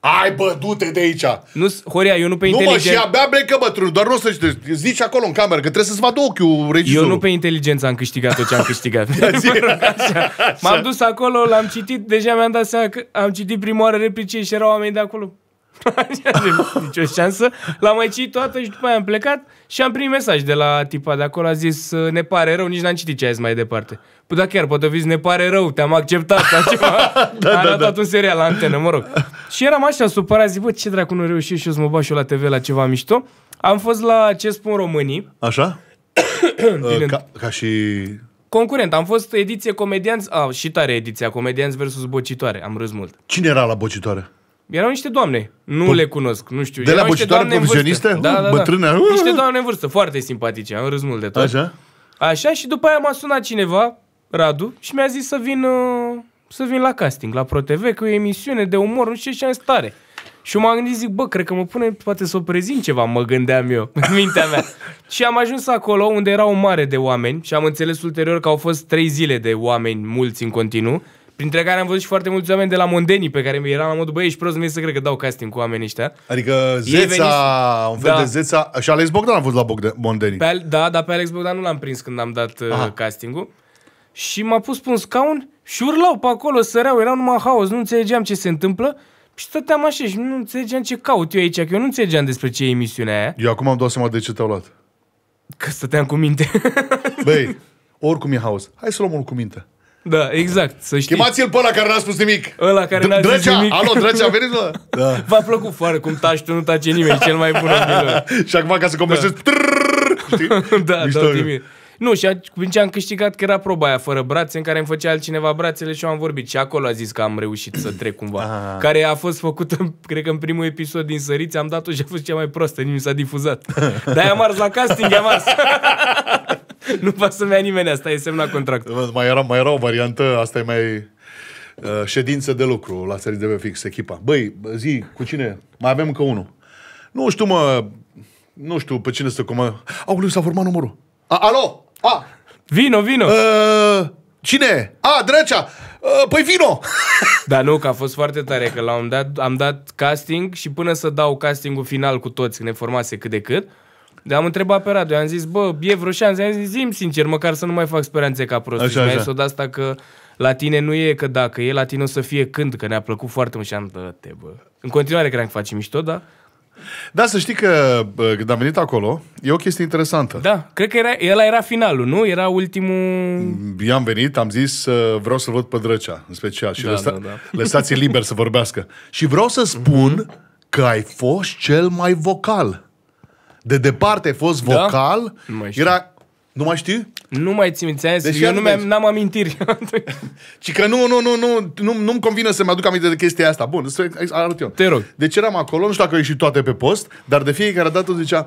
Ai bă, du-te de aici! Nu, Horia, eu nu pe Nu mă, și inteligență... abia blecă bătrânul, doar nu o să știi, zici acolo în cameră, că trebuie să-ți vadă ochiul Eu regizorul. nu pe inteligență am câștigat tot ce am câștigat. [LAUGHS] Mă rog, [LAUGHS] așa. M-am dus acolo, l-am citit, deja mi-am dat seama că am citit prima oară replice și erau oameni de acolo. Așa, de, nicio șansă. L-am mai citit toată și după aia am plecat și am primit mesaj de la tipa de acolo. A zis, ne pare rău, nici n-am citit ce a zis mai departe. Păi da, chiar, poate fi zis, ne pare rău, te-am acceptat sau ceva. [LAUGHS] da, a arătat un serial la antenă, mă rog. Și eram așa supărat, zic, bă, ce dracu nu reușesc și eu să mă bag și eu la TV la ceva mișto. Am fost la Ce spun românii, [COUGHS] Așa? Bine. ca, ca și... Concurent, am fost ediție comedianți, a, și tare ediția, comedianți versus bocitoare, am râs mult. Cine era la bocitoare? Erau niște doamne, nu le cunosc, nu știu. De la Erau niște bocitoare doamne în vârstă. profesioniste? Da, da, da. Bătrâne? Niște doamne în vârstă, foarte simpatice, am râs mult de tot. Așa? Așa și după aia m-a sunat cineva, Radu, și mi-a zis să vin, uh, să vin la casting, la ProTV, că e o emisiune de umor, nu știu ce, și am zis tare. Și eu m-am gândit, zic, bă, cred că mă pune, poate să o prezint ceva, mă gândeam eu, [LAUGHS] în mintea mea. și am ajuns acolo unde era o mare de oameni și am înțeles ulterior că au fost trei zile de oameni mulți în continuu, printre care am văzut și foarte mulți oameni de la Mondeni, pe care eram la modul, băi, ești prost, nu vei să cred că dau casting cu oamenii ăștia. Adică Ei Zeța, veniți- un fel Da. de Zeța... Și Alex Bogdan a fost la Bogdan, Mondeni. Pe, Al- da, dar pe Alex Bogdan nu l-am prins când am dat uh, Aha. castingul. Și m-a pus pe un scaun și urlau pe acolo, săreau, erau numai haos, nu înțelegeam ce se întâmplă. Și stăteam așa și nu înțelegeam ce caut eu aici, că eu nu înțelegeam despre ce e emisiunea aia, Eu acum am dat seama de ce te-au luat. că stăteam cu minte. Băi, oricum e haos. Hai să luăm unul cu minte. Da, exact, să știi. Chemați-l pe ăla care n-a spus nimic. Ăla care n-a zis Drăcea, nimic. alo, Drăcea, [LAUGHS] veniți mă. Da. V-a plăcut foarte cum taci tu, nu tace nimeni, e cel mai bun amic. [LAUGHS] Și acum ca să compensezi... Știi? [LAUGHS] da, Mișto. Dau timid. Nu, și a- prin ce am câștigat că era proba aia fără brațe în care îmi făcea altcineva brațele și eu am vorbit. Și acolo a zis că am reușit să trec cumva. Ah. Care a fost făcută, cred că în primul episod din Săriți, am dat-o și a fost cea mai prostă, nimeni s-a difuzat. [LAUGHS] Dar am ars la casting, am ars. [LAUGHS] nu poate să-mi ia nimeni asta, e semnat contract. Văd, Mai era, mai era o variantă, asta e mai uh, ședință de lucru la serii de pe fix, echipa. Băi, zi, cu cine? Mai avem încă unul. Nu știu, mă, nu știu pe cine să comă. Aoleu, s-a format numărul. A, alo! A! Vino, vino! Uh, Cine? A, Drăcea! Uh, Păi vino! [LAUGHS] Dar nu, că a fost foarte tare, că la un dat am dat casting și până să dau castingul final cu toți, ne formase cât de cât, de am întrebat pe radio, am zis, bă, e vreo șansă? Am zis, zim sincer, măcar să nu mai fac speranțe ca prost. Așa, Și mi-a așa. zis-o de asta că la tine nu e că dacă e la tine o să fie când, că ne-a plăcut foarte mult și am dă-te, bă. În continuare cream că faci mișto, da? Da, să știi că bă, când am venit acolo, e o chestie interesantă. Da, cred că era, ăla era finalul, nu? Era ultimul... I-am venit, am zis uh, vreau să-l văd pe Drăcea, în special, și Da, lăsa, da, [LAUGHS] da. lăsați liber să vorbească. Și vreau să spun că ai fost cel mai vocal. De departe ai fost Da? vocal. Nu mai știu. Era... Nu mai știi? Nu mai țin minte, ți-am zis, Deci eu ia nu vezi. mi-am, n-am amintiri. [LAUGHS] Ci că nu, nu, nu, nu, nu, nu-mi convine să-mi aduc aminte de chestia asta. Bun, să arăt eu. Te rog. Deci eram acolo, nu știu dacă au ieșit toate pe post, dar de fiecare dată zicea,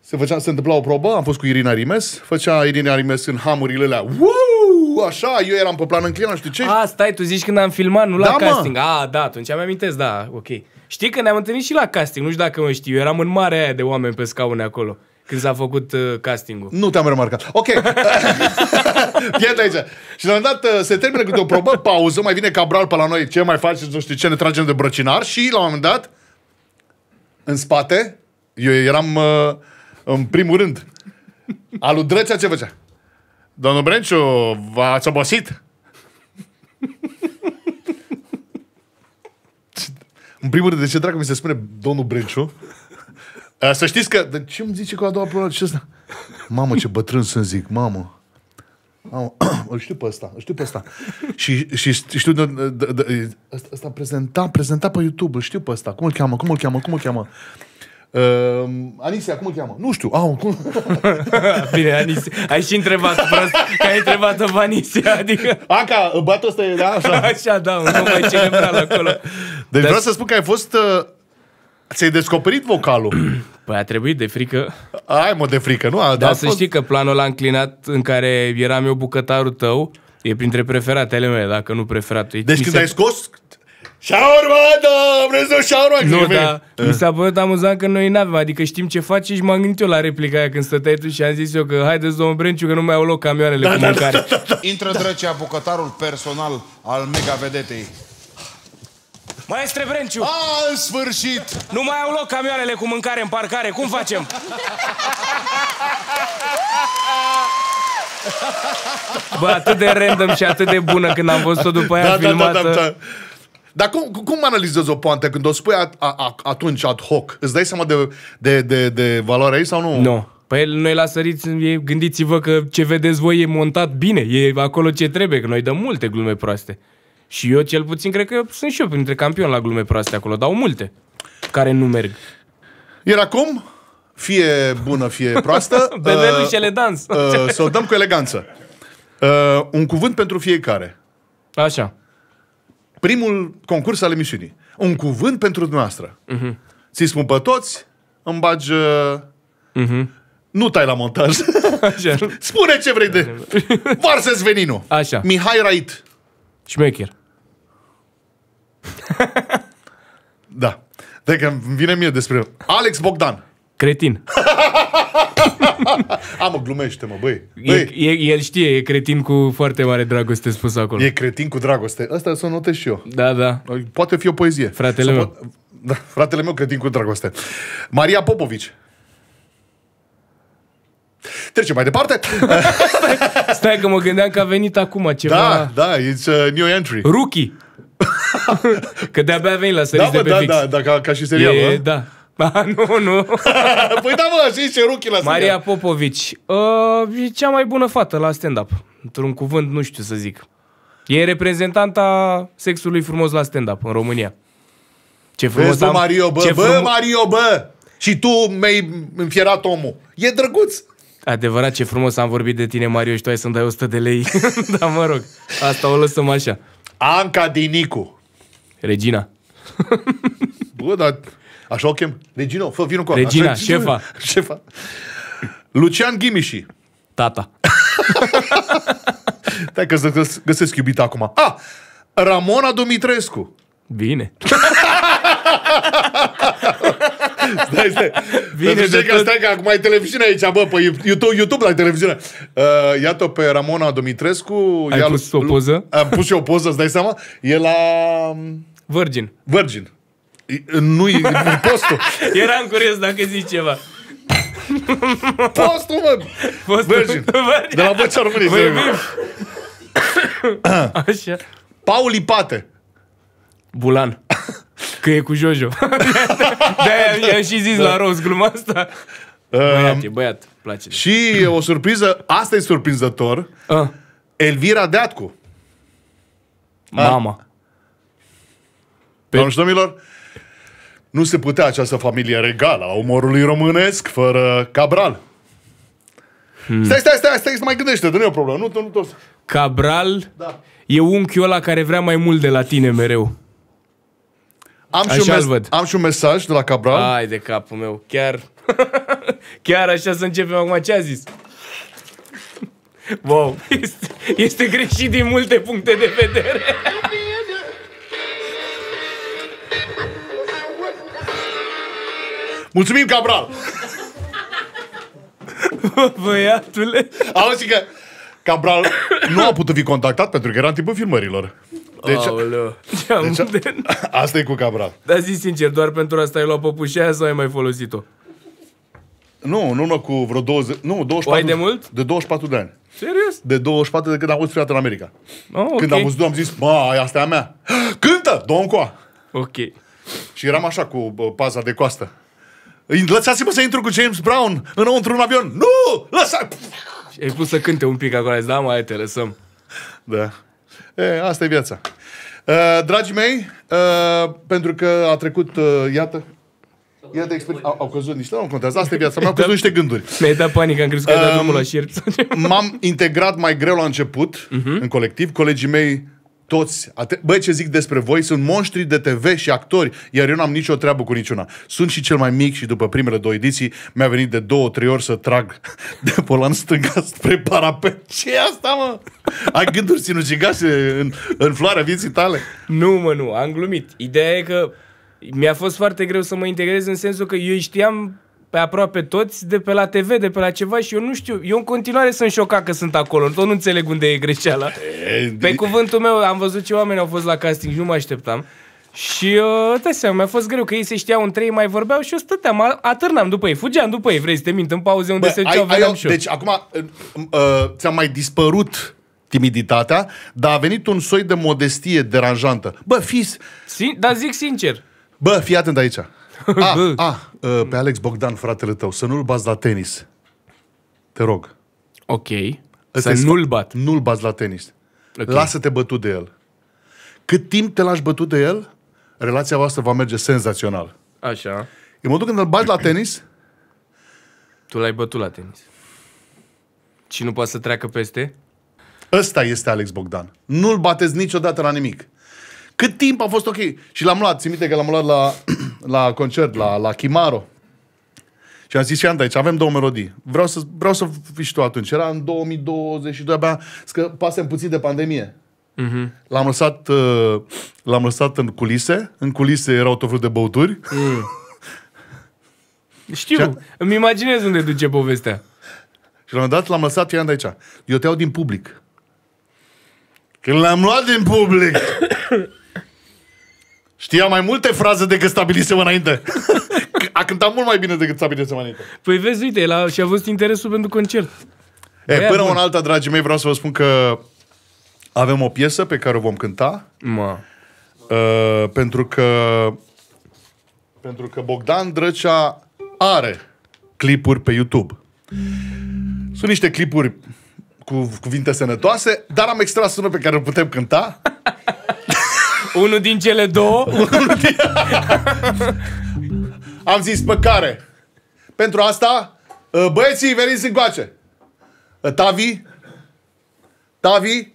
se, făcea, se întâmpla o probă, am fost cu Irina Rimes, făcea Irina Rimes în hamurile alea, Woo! așa, eu eram pe plan înclinat, nu știu ce. A, stai, tu zici când am filmat, nu la Da, mă. casting. A, da, atunci am amintesc, da, ok. Știi că ne-am întâlnit și la casting, nu știu dacă mă știu, eu eram în marea aia de oameni pe scaune acolo, când s-a făcut uh, castingul. Nu te-am remarcat. Ok. [LAUGHS] Iată aici. Și la un moment dat uh, se termină câte o probă, pauză, mai vine Cabral pe la noi, ce mai faceți, nu știu ce, ne tragem de brăcinar și la un moment dat, în spate, eu eram uh, în primul rând. Alu Drăcea ce făcea? Domnul Brenciu, v-ați obosit? [LAUGHS] În primul rând, de ce dracu mi se spune domnul Brenciu? Uh, Să știți că... De ce îmi zice că la a doua probă ce ăsta? Mamă, ce bătrân să zic, mamă. Mamă, [CLEARS THROAT] îl știu pe ăsta, îl știu pe ăsta. Și, și știu, de, de, de, ăsta, ăsta prezenta, prezenta pe YouTube, îl știu pe ăsta. Cum îl cheamă, cum îl cheamă, cum îl cheamă? Uh, Anisia, cum îl cheamă? Nu știu. Au, cum? [LAUGHS] Bine, Anis, ai și întrebat prost, că ai întrebat-o pe Anisia, adică... Anca, băiatul ăsta e, da, așa. Așa, da, un om mai celebral acolo. Deci vreau să spun că ai fost... Uh, ți-ai descoperit vocalul. [CLEARS THROAT] Păi a trebuit de frică. Ai, mă, de frică, nu? A, Dar a să fost- știi că planul ăla înclinat în care eram eu bucătarul tău, e printre preferatele mele, dacă nu preferatul. Deci Mi când se- ai scos... Shaurma, da, Dumnezeu, shaurma! Nu, dar mi s-a părut amuzant că noi n-avem, adică știm ce faci și m-am gândit eu la replica aia când stăteai tu și am zis eu că haideți domnul Brenciu că nu mai au loc camioanele Da, cu mâncare. Intră Drăcea, bucătarul personal al mega vedetei. Maestre Brenciu, A, în sfârșit! nu mai au loc camioanele cu mâncare în parcare, cum facem? Bă, atât de random și atât de bună când am văzut-o după aia Da, da, da, filmată. da, da. Dar cum, cum analizezi o poantă când o spui a, a, a, atunci ad hoc? Îți dai seama de, de, de, de valoarea ei sau nu? Nu. Păi noi la săriți, e- gândiți-vă că ce vedeți voi e montat bine, e acolo ce trebuie, că noi dăm multe glume proaste. Și eu cel puțin cred că sunt și eu printre campioni la glume proaste acolo, dau multe care nu merg. Iar acum, fie bună, fie [LAUGHS] proastă, Bebelușele dans. uh, să o dăm cu eleganță. Uh, un cuvânt pentru fiecare. Așa. Primul concurs al emisiunii. Un cuvânt pentru dumneavoastră. Uh-huh. Ți spun pe toți, îmi bagi... Uh, uh-huh. Nu tai la montaj. Așa. [LAUGHS] Spune ce vrei de... [LAUGHS] Varsă-ți veninul. Așa. Mihai Rait. Șmecher. Da. De că îmi vine mie despre... Alex Bogdan. Cretin. [LAUGHS] A, mă, glumește, mă, băi. E, băi e, el știe, e cretin cu foarte mare dragoste spus acolo. e cretin cu dragoste. Asta să o notez și eu. Da, da. Poate fi o poezie. Fratele Sau meu. po- Da, fratele meu cretin cu dragoste. Maria Popovici. Trecem mai departe. [LAUGHS] Stai că mă gândeam că a venit acum ceva... Da, da, it's a new entry. Rookie. [LAUGHS] că de-abia a venit la Da, săriți bă, de pe da, fix. da, da, ca, ca și serial, e, bă. da. A, [LAUGHS] nu, nu. [LAUGHS] Păi da, mă, și ce rookie la Maria serial. Popovici. Uh, e cea mai bună fată la stand-up. Într-un cuvânt, nu știu să zic. E reprezentanta sexului frumos la stand-up în România. Ce frumos Vezi, bă, am- Mario, bă, ce bă, frum- Mario, bă. Și tu mi-ai înfierat omul. E drăguț. Adevărat, ce frumos am vorbit de tine, Mario, și tu ai să-mi dai 100 de lei. da, mă rog. Asta o lăsăm așa. Anca Dinicu. Regina. Bă, dar așa o chem. Regino, fă vinul cu ala. Regina, Așa- șefa. [LAUGHS] șefa. Lucian Ghimiși. Tata. [LAUGHS] Stai că să găs- găsesc iubita acum. Ah, Ramona Dumitrescu. Bine. [LAUGHS] Stai, stai. Bine, Bine, de de că tot. stai că acum ai televiziune aici, bă, pe YouTube, YouTube la televiziune. Uh, iată pe Ramona Dumitrescu. Ai ea- pus o poză? Am pus și o poză, îți dai seama? E la Virgin. Virgin. E- Nu-i e postul. [LAUGHS] Eram curios dacă zici ceva. Postul, mă! Fost Virgin. De la Vocea României. Voi se- vin. [COUGHS] Așa. Paul Ipate. Bulan. Că e cu Jojo. [LAUGHS] De-aia i-am și zis la rost gluma asta. Băiat, e băiat. Place. Și o surpriză, asta e surprinzător, Ah, Elvira Deatcu. mama. Doamnelor și domnilor, nu se putea această familie regală a umorului românesc fără Cabral. Hmm. Stai, stai, stai, stai, să mai gândește, nu e o problemă. Nu, nu, nu tot. Cabral Da. e unchiul ăla care vrea mai mult de la tine mereu. Am și, Așa un îl văd. am și un mesaj de la Cabral. Ai de capul meu. Chiar... [LAUGHS] Chiar așa să începem acum. Ce a zis? Wow. Este, este greșit din multe puncte de vedere. Mulțumim, Cabral! [LAUGHS] Băiatule. Auzi că Cabral nu a putut fi contactat pentru că era în timpul filmărilor. Deci, Aoleu. Ce-am Deci- de... asta e cu Cabral. Dar zi sincer, doar pentru asta ai luat păpușea aia sau ai mai folosit-o? Nu, nu, nu, cu vreo 20... Nu, 24... O ai de mult? De 24 de ani. Serios? De 24 de când am fost fiat în America. Oh, ok. Când am văzut am zis, bă, asta e a mea. [GASPS] Cântă, Doncoa! Ok. Și eram așa cu bă, paza de coastă. Îi Lăsați-mă să intru cu James Brown înăuntru un avion. Nu! Lăsa! Și ai pus să cânte un pic acolo. ai zis, Da, mai te lăsăm. Da. E, asta e viața. Uh, dragii mei, uh, pentru că a trecut, uh, iată, iată, exper- au, au căzut niște, nu contează, asta e viața, mi-au [LAUGHS] căzut niște gânduri. Mi-ai dat panică, am crezut că ai dat Um, drumul la șerp. sau ceva. M-am integrat mai greu la început, în colectiv, colegii mei toți, ate- băi ce zic despre voi, sunt monștri de TV și actori, iar eu n-am nicio treabă cu niciuna. Sunt și cel mai mic și după primele două ediții mi-a venit de două, trei ori să trag [LAUGHS] de volan stânga [LAUGHS] spre parapet. ce e asta, mă? Ai gânduri sinucigașe în, în floarea vieții tale? Nu, mă, nu, am glumit. Ideea e că mi-a fost foarte greu să mă integrez în sensul că eu îi știam pe aproape toți de pe la TV, de pe la ceva și eu nu știu, eu în continuare sunt șocat că sunt acolo, tot nu înțeleg unde e greșeala. E, Pe cuvântul meu, am văzut ce oameni au fost la casting și nu mă așteptam. Și uh, dai seama, mi-a fost greu că ei se știau între ei, mai vorbeau și eu stăteam, a- atârnam după ei, fugeam după ei, vrei să te mint în pauze unde Bă, se ai, duceau, ai, vedeam o- și eu. deci acum uh, uh, ți-a mai dispărut timiditatea, dar a venit un soi de modestie deranjantă. Bă, fii, Si- dar zic sincer, Bă, fii atent aici. A, Bă. a, uh, pe Alex Bogdan, fratele tău, să nu-l bați la tenis. Te rog. ok, Ăsta să e nu-l sfa- bat. Nu-l bați la tenis. Ok. Lasă-te bătut de el. Cât timp te lași bătut de el, relația voastră va merge senzațional. Așa, În modul când îl bagi la tenis, tu l-ai bătut la tenis. Și nu poate să treacă peste? ăsta este Alex Bogdan. Nu-l bateți niciodată la nimic. Cât timp a fost ok. Și l-am luat, țin minte că l-am luat la, [CLEARS THROAT] la concert, la, la Chimaro. Și am zis și Anda, aici avem două melodii. Vreau să, vreau să fii și tu atunci. Era în 2022, abia scăpasem puțin de pandemie. Mhm. L-am lăsat, uh, l-am lăsat în culise. În culise erau tot felul de băuturi. [LAUGHS] Știu, îmi imaginez unde duce povestea. Și la un moment dat l-am lăsat iar de aici. Eu te iau din public. Când l-am luat din public, [COUGHS] știa mai multe fraze decât stabilisem înainte. [LAUGHS] A cântat mult mai bine decât stabilisem înainte. Păi vezi, uite, el a, și-a văzut interesul pentru concert. E, Băiat până bun. un alta, dragii mei, vreau să vă spun că avem o piesă pe care o vom cânta. Mă. Uh, pentru că pentru că Bogdan Drăcea are clipuri pe YouTube. Sunt niște clipuri cu cuvinte sănătoase, dar am extras unul pe care îl putem cânta. [LAUGHS] Unul din cele două? [LAUGHS] Am zis pe care. Pentru asta, uh, băieții, veniți încoace. Uh, Tavi, Tavi,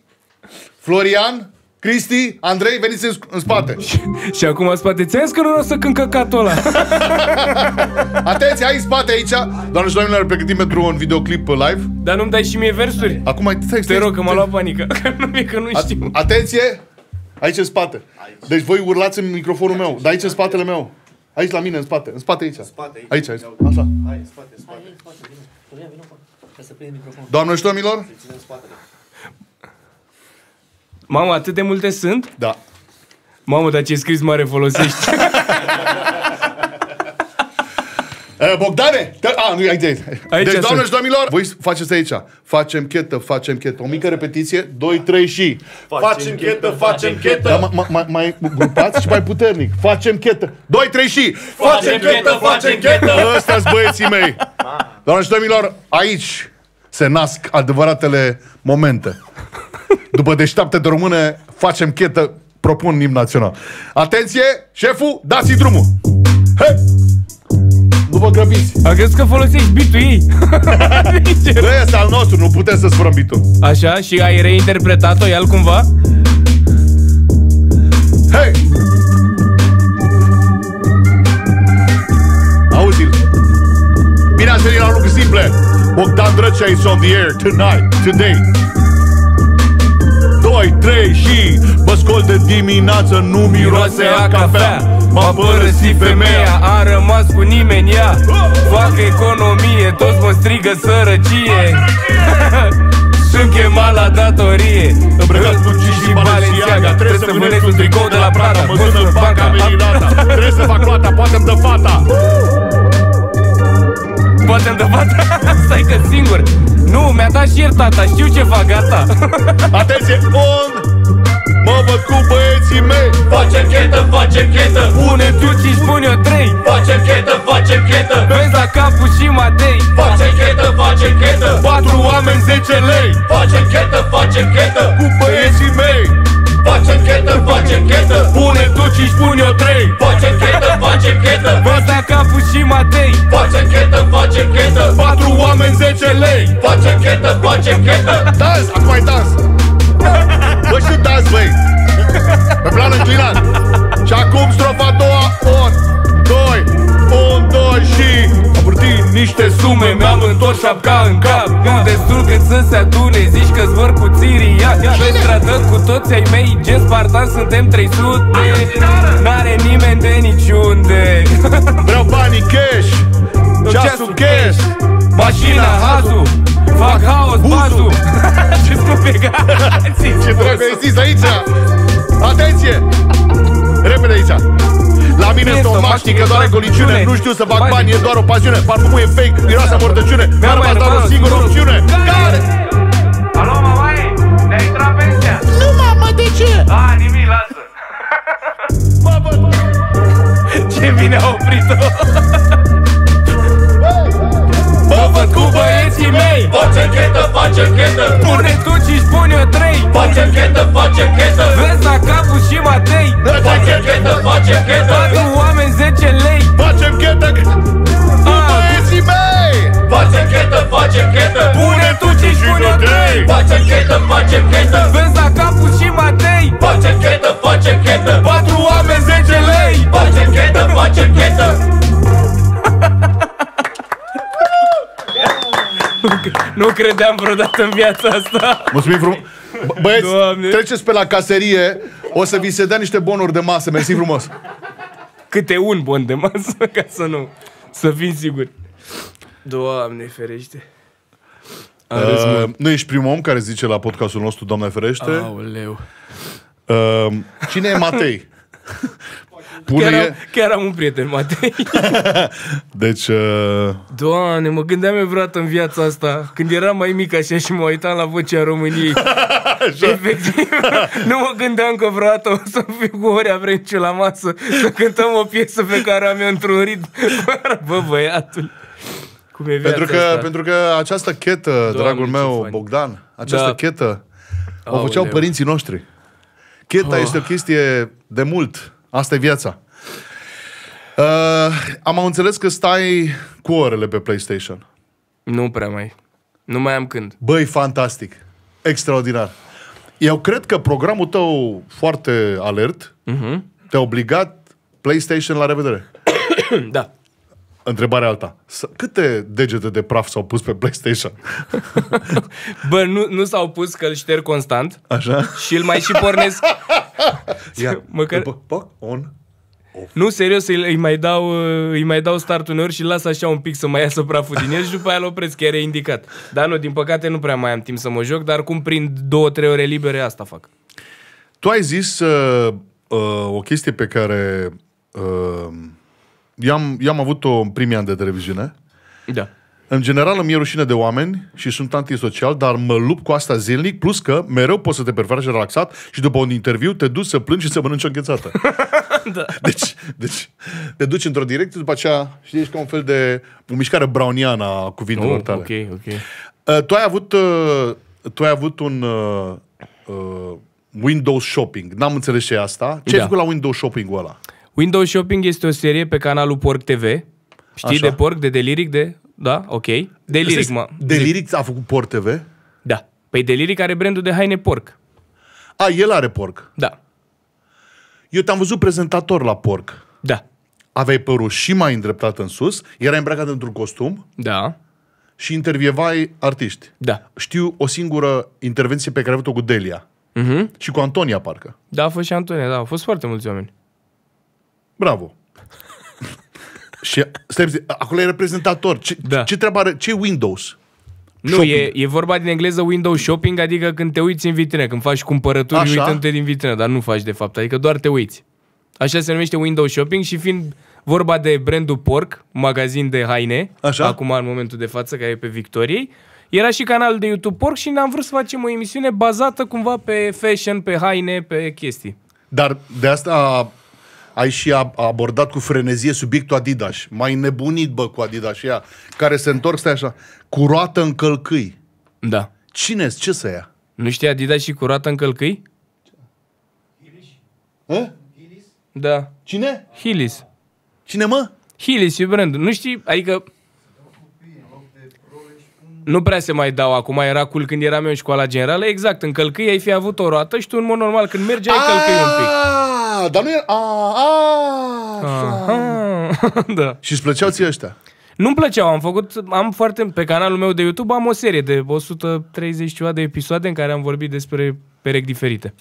Florian, Cristi, Andrei, veniți în, în spate. [LAUGHS] și acum în spate, ți că nu o să cânt căcatul ăla. [LAUGHS] Atenție, ai în spate aici. Doamne și doamnelor, pregătim pentru un videoclip live. Dar nu-mi dai și mie versuri? Acum, stai, stai, Te rog, că m-a stai. luat panică. Că nu e că nu știu. Atenție! Aici în spate. Deci voi urlați în microfonul meu. Dar aici în spatele meu. Aici la mine, în spate. În spate aici. Aici, aici. Așa. Doamne și domnilor? Mamă, atât de multe sunt? Da. Mamă, dar ce scris mare folosești. [LAUGHS] Eh, Bogdane! Te- A, nu, aici, aici. Aici deci, doamne sunt. și domnilor, voi faceți aici. Facem chetă, facem chetă. O mică repetiție. 2, 3 și... Facem chetă, facem chetă. Da, mai, mai, mai grupați și mai puternic. Facem chetă. 2, 3 și... Facem chetă, facem chetă. Ăsta-s băieții mei. [LAUGHS] Doamne și domnilor, aici se nasc adevăratele momente. După deșteaptă de române, facem chetă, propun un imn național. Atenție, șeful, dați drumul. Hei! Nu vă grăbiți. A crezut că folosești bitul ei. [LAUGHS] Sincer. Bă, ăsta al nostru, nu putem să sfărăm bitul. Așa? Și ai reinterpretat-o el cumva? Hei! Auzi-l. Bine ați venit la lucruri simple. Bogdan Drăcea is on the air tonight, today. 2, 3 și Mă scol de dimineață, nu miroase a cafea M-a părăsit femeia a rămas cu nimeni ea. Fac economie, toți mă strigă sărăcie. [LAUGHS] Sunt chemat la datorie. Îmbrăcat cu Gucci și Balenciaga. Trebuie să vânesc un tricou de la Prada. Mă sună banca. veninata [LAUGHS] Trebuie să fac roata, poate-mi dă fata. Poate îmi dă fata. [LAUGHS] Stai că singur. Nu, mi-a dat și ieri tata, știu ce fac, gata. Atenție, on Mă văd cu băieții mei. Facem chetă, facem chetă. Pune tu și spun eu trei. Facem chetă, facem chetă. Vezi la capul și Matei. Facem chetă, facem chetă. Patru oameni, 10 lei. Facem chetă, facem chetă. Cu băieții mei. Facem chetă, facem chetă. Pune tu și spun eu trei. Facem chetă, facem chetă. Vezi la capul și Matei. Facem chetă, facem chetă. Patru oameni, 10 lei. Facem chetă, facem chetă. Dans, acum ai dans. Bă, și dans, băi Pe plan înclinat. Și acum strofa a doua On, doi, un, doi și Am vârtit niște sume. Mi-am întors șapca în cap. Nu destul cât să se adune Zici că zbor cu țirii Ia, Pe stradă cu toți ai mei Gen Spartan suntem 300 N-are nimeni de niciunde. Vreau banii cash Ceasul cash. Mașina, hazul Fac haos, bazul [LAUGHS] Ce scupe Ce dragă ai zis aici? Atenție! Repede aici. La mine Bine, este o să mașnică, fac doar ceva goliciune. bune. Nu știu să fac Bani. bani, e doar o pasiune. Parfumul e fake, miroase a mordăciune Mi-a rămas doar o singură opțiune. Care? Alo, mamaie, ne-a intrat pensia? Nu mamă, de ce? A, nimic, lasă. Mă, bă, [LAUGHS] Ce bine a oprit-o. Mă [LAUGHS] văd cu băieții mei. Facem chetă, facem chetă. Pune tu și spun eu trei. Facem chetă, facem chetă. Vezi la capul și Matei. Facem chetă, facem chetă. Patru oameni, 10 lei. Facem chetă Cu băieții mei. Facem chetă, facem chetă. Pune tu și spun eu trei. Facem chetă, facem chetă. Vezi la capul și Matei. Facem chetă, facem chetă. Patru oameni, 10 lei. Facem chetă, facem chetă [LAUGHS] Nu credeam vreodată în viața asta. Mulțumim frumos. Bă- Băieți, Doamne. treceți pe la caserie. O să vi se dea niște bonuri de masă. Mersi frumos. Câte un bon de masă [LAUGHS] Ca să nu Să fim siguri. Doamne ferește. Arăți uh, Nu ești primul om care zice la podcastul nostru Doamne ferește? Aoleu. Uh, Cine e Matei? [LAUGHS] chiar Pune am, chiar am un prieten, Matei [LAUGHS] Deci uh, Doamne, mă gândeam eu vreodată în viața asta Când eram mai mic așa și mă uitam la vocea României [LAUGHS] Efectiv [LAUGHS] Nu mă gândeam că vreodată o să fiu cu Horea Vrenciu la masă Să cântăm o piesă pe care am eu într-un ritm Bă, băiatul Cum e viața pentru, că, asta pentru că această chetă, dragul ce meu, fain. Bogdan Această Da. chetă O Aoleu. făceau părinții noștri Cheta Oh. este o chestie de mult Asta e viața uh, Am înțeles că stai cu orele pe PlayStation Nu prea mai Nu mai am când Băi, fantastic. Extraordinar. Eu cred că programul tău foarte alert Mhm. te-a obligat PlayStation la revedere. [COUGHS] Da Întrebarea alta. S- Câte degete de praf s-au pus pe PlayStation? [LAUGHS] Bă, nu, nu s-au pus că îl șterg constant Așa? Și îl mai și pornesc [LAUGHS] Ia. Măcar- Pă, pă, on. Nu, serios, îi, îi, mai dau, uh, îi mai dau start uneori și las așa un pic să mai iasă praful din el și după aia îl opresc, chiar e indicat. Dar nu, din păcate nu prea mai am timp să mă joc, dar cum prind două, trei ore libere, asta fac. Tu ai zis uh, uh, o chestie pe care uh, i-am, i-am avut-o în primii ani de televiziune. Da. În general îmi e rușine de oameni și sunt antisocial, dar mă lupt cu asta zilnic, plus că mereu poți să te prefaci relaxat și după un interviu te duci să plângi și să mănânci o înghețată. [LAUGHS] da. deci, deci te duci într-o direcție, după aceea și ești ca un fel de o mișcare browniană a cuvintelor Oh, tale. ok, ok. Uh, tu ai avut, uh, tu ai avut un uh, uh, Windows Shopping. N-am înțeles ce e asta. Ce ai Da. făcut la Windows Shopping-ul ăla? Windows Shopping este o serie pe canalul Porc TV. Știi, Așa. de porc, de deliric, de... Da, ok. Deliric, mă. Deliric a făcut Port TV? Da. Păi Deliric are brandul de haine porc. A, el are porc. Da. Eu te-am văzut prezentator la porc. Da. Aveai părul și mai îndreptat în sus, erai îmbrăcat într-un costum Da. și intervievai artiști. Da. Știu o singură intervenție pe care ai avut-o cu Delia. Mhm. Și cu Antonia, parcă. Da, a fost și Antonia, da, au fost foarte mulți oameni. Bravo. [LAUGHS] și stai, puțin, acolo e reprezentator. Ce, Da. ce treabă are? Ce e Windows? Nu, Shopping. e, e vorba din engleză window shopping, adică când te uiți în vitrină, când faci cumpărături Așa. uitându-te din vitrină, dar nu faci de fapt, adică doar te uiți. Așa se numește window shopping și fiind vorba de brandul Porc, magazin de haine, Așa. acum în momentul de față, care e pe Victoriei, era și canalul de YouTube Porc și ne-am vrut să facem o emisiune bazată cumva pe fashion, pe haine, pe chestii. Dar de asta ai și a- abordat cu frenezie subiectul Adidas. Mai nebunit, bă, cu Adidas și ea, care se întorc, stai așa, cu roată în călcâi. Da. cine Ce să ia? Nu știi Adidas și curată în călcâi? Hă? Da. Cine? Hillis. Cine, mă? Hillis e brandul. Nu știi, adică... Nu prea se mai dau acum, era cool când eram eu în școala generală. Exact, în călcâi ai fi avut o roată și tu în mod normal când mergi ai călcâi un pic. Ah, dar nu era... A, a, așa. Ah, [LAUGHS] da. Și îți plăceau ție ăștia? Nu-mi plăceau, am făcut, am foarte, pe canalul meu de YouTube am o serie de 130 ceva de episoade în care am vorbit despre perechi diferite.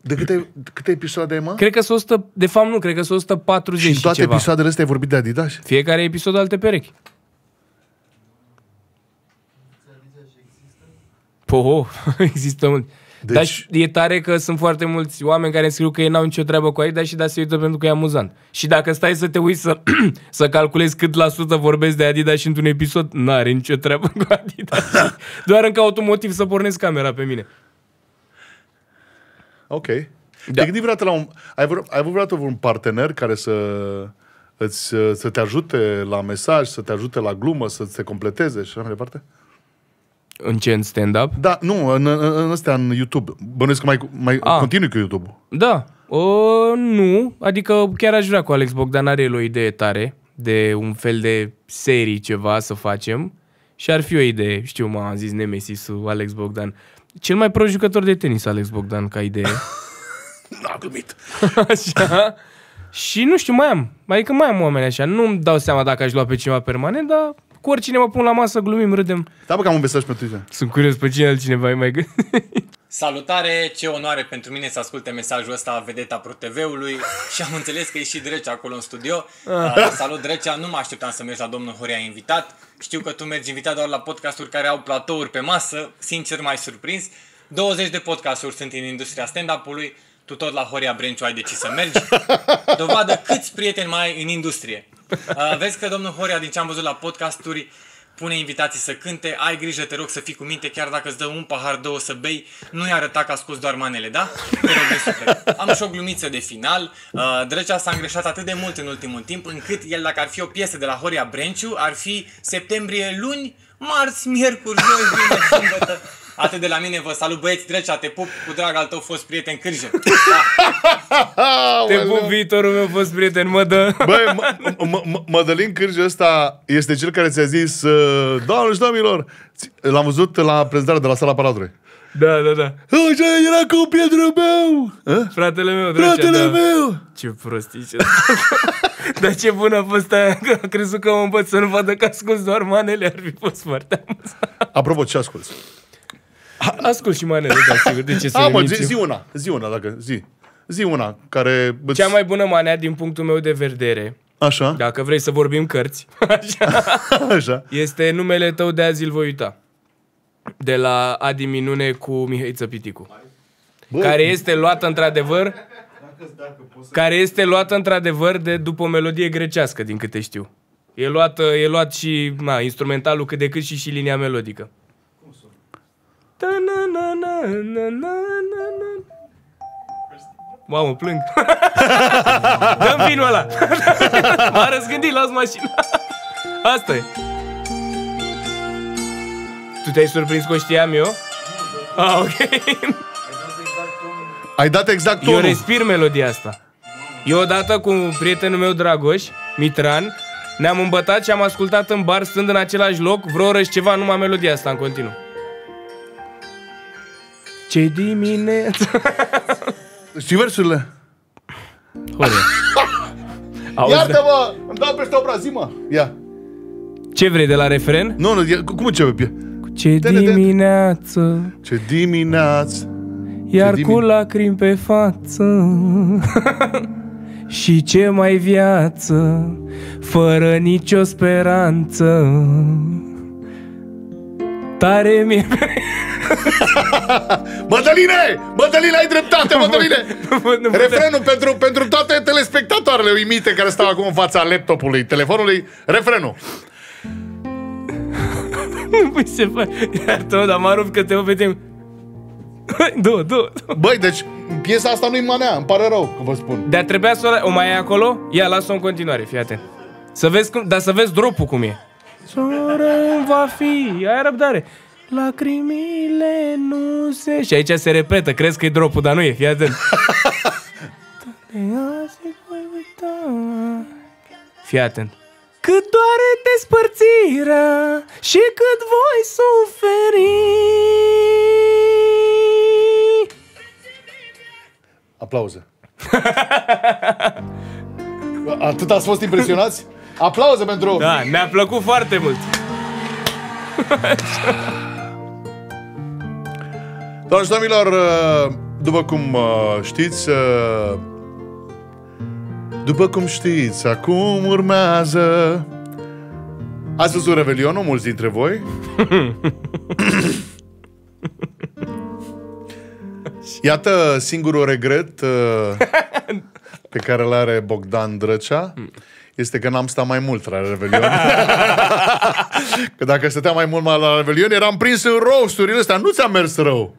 De câte, de câte episoade ai, mă? Cred că sunt 100, de fapt nu, cred că sunt 140 și în și toate ceva. episoadele astea ai vorbit de Adidas? Fiecare episod alte perechi. Po, [LAUGHS] există mult. Deci- Dar și- e tare că sunt foarte mulți oameni care îmi scriu că ei n-au nicio treabă cu Adidas și da se uită pentru că e amuzant. Și dacă stai să te uiți să, [CLEARS THROAT] să calculezi cât la sută vorbesc de Adidas și într-un episod, n-are nicio treabă cu Adidas. [LAUGHS] Doar încă automotiv să pornesc camera pe mine. Ok. Da. Te gândi vreodată la un... Ai, vreo, ai avut vreodată un partener care să, îți, să te ajute la mesaj, să te ajute la glumă, să te completeze și așa mai departe? În ce, în stand-up? Da, nu, în, în, în ăstea, în YouTube. Bănuiesc că mai, mai Ah. continui cu YouTube-ul. Da. O, nu, adică chiar aș vrea cu Alex Bogdan are el o idee tare de un fel de serii ceva să facem și ar fi o idee, știu, m-a zis Nemesis Alex Bogdan. Cel mai pro jucător de tenis, Alex Bogdan, ca idee. [LAUGHS] N-a glumit. [LAUGHS] Așa. Și nu știu, mai am. Adică mai am oameni așa. Nu-mi dau seama dacă aș lua pe cineva permanent, dar cu oricine mă pun la masă, glumim, râdem. Da, bă, că am un mesaj pentru tine. Sunt curios pe cine altcineva e mai gândit. Salutare, ce onoare pentru mine să asculte mesajul ăsta a Vedeta Pro TV-ului [LAUGHS] și am înțeles că e și Drecea acolo în studio. Uh, salut Drecea, nu mă așteptam să mergi la domnul Horia invitat. Știu că tu mergi invitat doar la podcasturi care au platouri pe masă, sincer mai surprins. 20 de podcasturi sunt în industria stand-up-ului, tu tot la Horia Brenciu ai decis să mergi. Dovadă câți prieteni mai ai în industrie. Uh, vezi că domnul Horia, din ce am văzut la podcasturi, pune invitații să cânte, ai grijă, te rog să fii cu minte, chiar dacă îți dă un pahar, două să bei, nu-i arăta că asculti doar manele, da? Te rog de suflet. Am și o glumiță de final. Uh, Drecea s-a îngreșat atât de mult în ultimul timp, încât el, dacă ar fi o piesă de la Horia Brenciu, ar fi septembrie luni, marți, miercuri, joi, vineri, sâmbătă. Atât de la mine, vă salut băieți, Drecea, te pup cu drag al tău fost prieten Cârje. Da. [LAUGHS] Te pup viitorul meu fost prieten, mă dă. Băi, M- M- M- Mădălin Cârge ăsta este cel care ți-a zis uh, Doamne și domnilor ți- L-am văzut la prezentarea de la sala Palatului Da, da, da. Așa era cu prietenul meu Hă? Fratele meu, Drecea, Fratele da. meu Ce prostii ce [LAUGHS] Dar ce bună a fost aia Că a crezut că mă învăț să nu vadă că ascult doar manele Ar fi fost foarte amuzant Apropo, ce asculti? Ascult și manele, da, sigur De ce să A, ne mă, zi, mințim? zi una Zi una, dacă, zi Zi una care... îți- Cea mai bună manea din punctul meu de vedere, Așa, dacă vrei să vorbim cărți, [LAUGHS] așa, așa. este numele tău de azi îl voi uita. De la Adi Minune cu Mihai Piticu. Bă, Care este luată într-adevăr care este luată într-adevăr de după o melodie grecească, din câte știu. E luat, e luat și na, instrumentalul cât de cât și, și linia melodică. Mamă, plâng. Dă-mi vinul ăla. M-a răzgândit, las mașina. Asta e. Tu te-ai surprins că o știam eu? Ah, ok. Ai dat exact Eu tonul. respir melodia asta. Eu odată cu prietenul meu Dragoș, Mitran, ne-am îmbătat și am ascultat în bar, stând în același loc, vreo oră și ceva, numai melodia asta în continuu. Ce dimineață... [LAUGHS] Știi versurile? Horia. [LAUGHS] Auzi, Iartă-mă! Îmi dau peste obraz, zi mă! Ia. ce vrei de la refren? Nu, nu, ia- cum începe? Ce dimineață, Ce dimineață! iar Ce cu dimin- lacrimi pe față [LAUGHS] Și ce mai viață, fără nicio speranță Tare mie [LAUGHS] Mădăline! Mădăline, ai dreptate, Mădăline! Nu puteam- Refrenul pentru, pentru toate telespectatoarele uimite care stau acum în fața laptopului, telefonului, refrenul. Nu [LAUGHS] păi se face Iartă-mă, dar mă rup că te vedem Două, două, două Băi, deci piesa asta nu-i manea, îmi pare rău că vă spun. Dar trebuia să o, la- o mai ai acolo? Ia, lasă-o în continuare, fii atent Să vezi cum, dar să vezi dropul cum e Soră va fi, ai răbdare. Lacrimile nu se... Și aici se repetă, crezi că e dropul, dar nu e, fii atent. Fii atent. Cât doare despărțirea și cât voi suferi. Aplauze. [LAUGHS] Atât ați fost impresionați? Aplauze pentru... Da, mi-a plăcut foarte mult. Doamne și domnilor, uh, după cum uh, știți, uh, după cum știți, acum urmează... Ați văzut Revelionul, mulți dintre voi? [LAUGHS] Iată singurul regret uh, pe care îl are Bogdan Drăcea este că n-am stat mai mult la Revelion. [LAUGHS] că dacă stăteam mai mult la Revelion, eram prins în roasturile astea. Nu ți-a mers rău.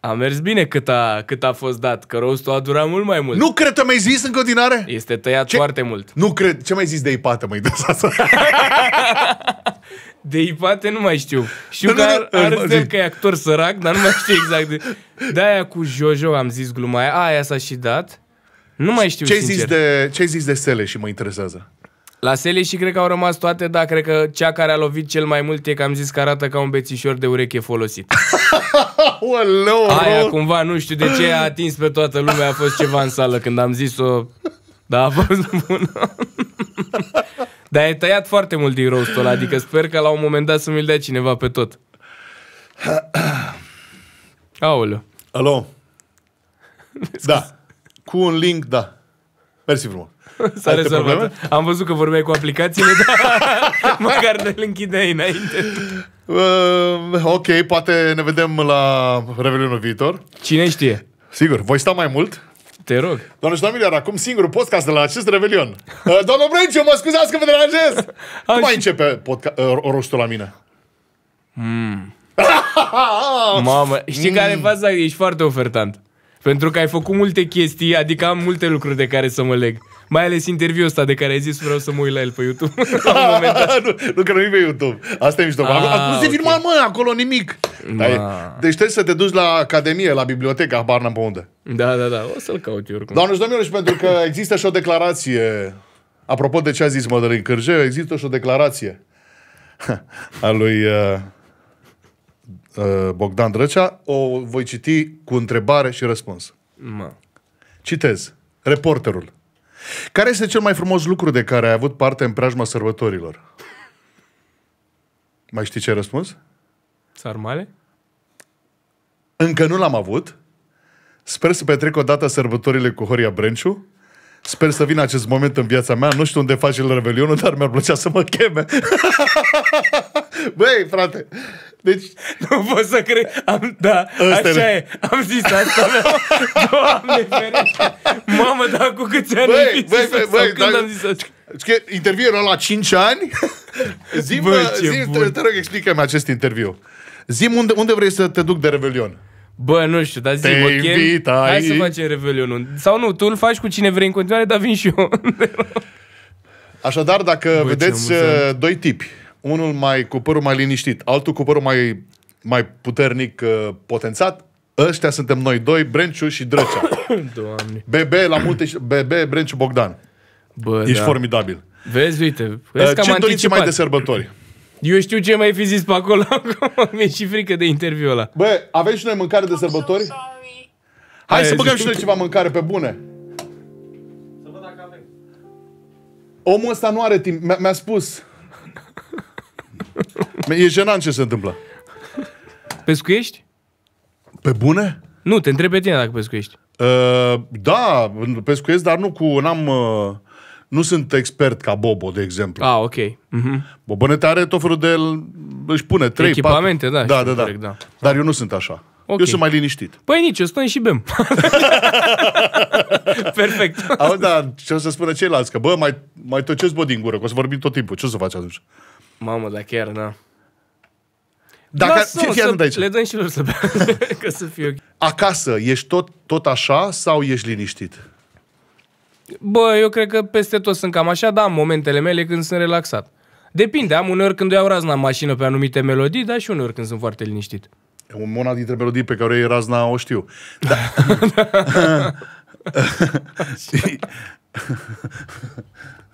A mers bine cât a, cât a fost dat, că roastul a durat mult mai mult. Nu cred că mi-ai zis în continuare? Este tăiat Ce? foarte mult. Nu cred. Ce mai zis de ipată, măi, de asta? [LAUGHS] De Ipate nu mai știu. Știu Nu, că nu, ar, nu, are zi. el că e actor sărac, dar nu mai știu exact. De, de-aia cu Jojo am zis gluma aia. Aia s-a și dat. Nu mai știu Ce ai sincer. zis de, ce ai zis de Sele și mă interesează? La Sele și cred că au rămas toate, dar cred că cea care a lovit cel mai mult e că am zis că arată ca un bețișor de ureche folosit. [LAUGHS] Oleu, Aia ro- cumva, nu știu de ce a atins pe toată lumea, a fost ceva în sală când am zis-o. Da, a fost bună. [LAUGHS] Dar e tăiat foarte mult din roastul ăla, adică sper că la un moment dat să mi-l dea cineva pe tot. [CLEARS THROAT] Aoleu. Alo? [LAUGHS] Da. Cu un link, da. Mersi frumos. [LAUGHS] S-a Alte rezolvat. probleme? Am văzut că vorbeai cu aplicațiile, dar [LAUGHS] măcar de l închideai înainte. Uh, ok, poate ne vedem la Revelionul viitor. Cine știe? Sigur, voi sta mai mult. Te rog. Doamne și domnilor, acum singurul podcast de la acest Revelion. Uh, Domnul Brânciu, mă scuzați că vă deranjez. Cum și- mai începe podca- uh, rostul la mine? [LAUGHS] Mamă, știi care e faza? Ești foarte ofertant. Pentru că ai făcut multe chestii, adică am multe lucruri de care să mă leg. Mai ales interviul ăsta de care ai zis vreau să mă uit la el pe YouTube. [LAUGHS] La un moment dat. [LAUGHS] nu, nu, că nu e pe YouTube. Asta e mișto. Ah, Ah, nu se ok. filma, mă, acolo nimic. Dai, deci trebuie să te duci la academie, la bibliotecă, habar n-am pe unde. Da, da, da, o să-l caut eu oricum. Doamne și domnilor, și pentru că există și o declarație, apropo de ce a zis Mădălin Cârjeu, există și o declarație [LAUGHS] a lui uh, uh, Bogdan Drăcea, o voi citi cu întrebare și răspuns. Mă. Citez. Reporterul. Care este cel mai frumos lucru de care ai avut parte în preajma sărbătorilor? Mai știi ce ai răspuns? Sarmale? Încă nu l-am avut. Sper să petrec o dată sărbătorile cu Horia Brenciu. Sper să vină acest moment în viața mea. Nu știu unde face el Revelionul, dar mi-ar plăcea să mă cheme. [LAUGHS] Băi, frate, deci Nu pot să cred. Am, da, Ăsta așa e. e. Am zis asta. mea. Doamne ferește. Mamă, dar cu câți ani Băi, ai fi băi, zis băi, asta? băi, Sau când dar- am zis asta? Că interviul ăla la 5 ani Zim, Bă, ce zim bun. te, te rog, explică-mi acest interviu Zim unde, unde vrei să te duc de Revelion Bă, nu știu, dar zi, Te mă chem. invit Hai aici. să facem Revelionul. Sau nu, tu îl faci cu cine vrei în continuare, dar vin și eu. Așadar, dacă Bă, Bă, ce vedeți amuzant. uh, doi tipi Unul mai cu părul mai liniștit Altul cu părul mai, mai puternic uh, potențat Ăștia suntem noi doi, Brenciu și Drăcea [COUGHS] Doamne. BB la multe și- BB, Brenciu, Bogdan Bă, Ești da. formidabil Vezi, uite, Uh, vezi că am Ce doriți anticipat. mai de sărbători? Eu știu ce mai fi zis pe acolo, [LAUGHS] acum mi-e și frică de interviul ăla. Bă, avem și noi mâncare de sărbători? Hai Hai, să băgăm zi. și noi ceva mâncare pe bune. Omul ăsta nu are timp. Mi-a, mi-a spus. [LAUGHS] E jenant ce se întâmplă. Pescuiești? Pe bune? Nu, te întreb pe tine dacă pescuiești. Uh, da, pescuiesc, dar nu cu... N-am, uh, nu sunt expert ca Bobo, de exemplu. Ah, ok. Mhm. Bobonete are tot felul de... Își pune 3, Echipamente, 4. da, Da, știu da, da. corect, da. Dar eu nu sunt așa. Ok. Eu sunt mai liniștit. Păi nici, eu stăm și bem. [LAUGHS] Perfect. Auzi, da, ce o să spună ceilalți? Că, bă, mai, mai tăceți bă din gură, că o să vorbim tot timpul. Ce o să faci atunci? Mamă, da chiar, da. Dacă, Lasă-mă fii, fii să- atent aici. Le dăm și lor să bea, [LAUGHS] că să fie ok. Acasă, ești tot, tot așa sau ești liniștit? Bă, eu cred că peste tot sunt cam așa, dar am momentele mele când sunt relaxat. Depinde, am uneori când iau razna în mașină pe anumite melodii, dar și uneori când sunt foarte liniștit. Una dintre melodii pe care o iei razna o știu. Da. [LAUGHS] [LAUGHS]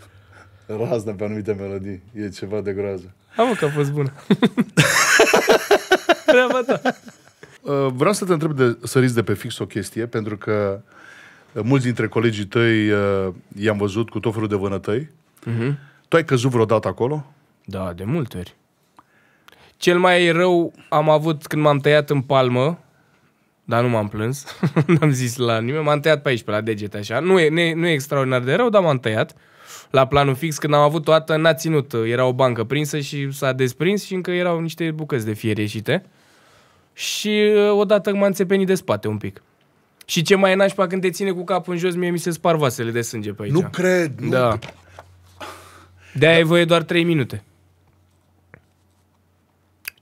razna pe anumite melodii. E ceva de groază. Am că a fost bună. [LAUGHS] Treaba ta. Uh, Vreau să te întreb de săriți de pe fix o chestie, pentru că uh, mulți dintre colegii tăi uh, i-am văzut cu tot felul de vânătăi. Mhm. Tu ai căzut vreodată acolo? Da, de multe ori. Cel mai rău am avut când m-am tăiat în palmă, dar nu m-am plâns, [LAUGHS] n-am zis la nimeni, m-am tăiat pe aici, pe la degete, așa. Nu e, nu, e, nu e extraordinar de rău, dar m-am tăiat la planul fix. Când am avut toată, n-a ținut. Era o bancă prinsă și s-a desprins și încă erau niște bucăți de fier ieșite. Și uh, odată m-am înțepenit de spate un pic. Și ce mai e nașpa când te ține cu capul în jos, mie mi se spar vasele de sânge pe aici. Nu cred. Nu. Da. De-aia ai voie doar 3 minute.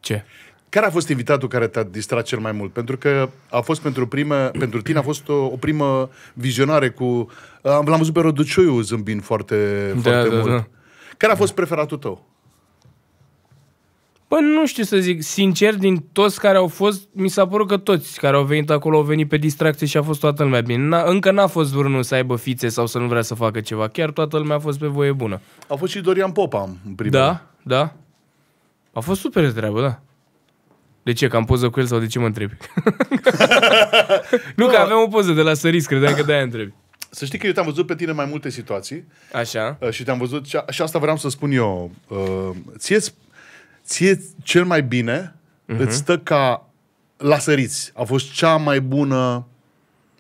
Ce? Care a fost invitatul care te-a distrat cel mai mult? Pentru că a fost pentru, primă, pentru tine a fost o, o primă vizionare cu... Am, l-am văzut pe Răducioiu zâmbind foarte, foarte da, mult. da. Care a fost preferatul tău? Bă, nu știu să zic, sincer, din toți care au fost, mi s-a părut că toți care au venit acolo au venit pe distracție și a fost toată lumea bine. N-a, încă n-a fost vreunul să aibă fițe sau să nu vrea să facă ceva. Chiar toată lumea a fost pe voie bună. A fost și Dorian Popa în primul Da, da. A fost super de treabă, da. De ce? Că am poză cu el sau de ce mă întrebi? [LAUGHS] nu, că aveam o poză de la Săris, credeam că de-aia întrebi. Să știi că eu te-am văzut pe tine în mai multe situații Așa. uh, și te-am văzut, și, a- și asta vreau să spun eu, uh, ție, ție cel mai bine uh-huh. îți stă ca la săriți. A fost cea mai bună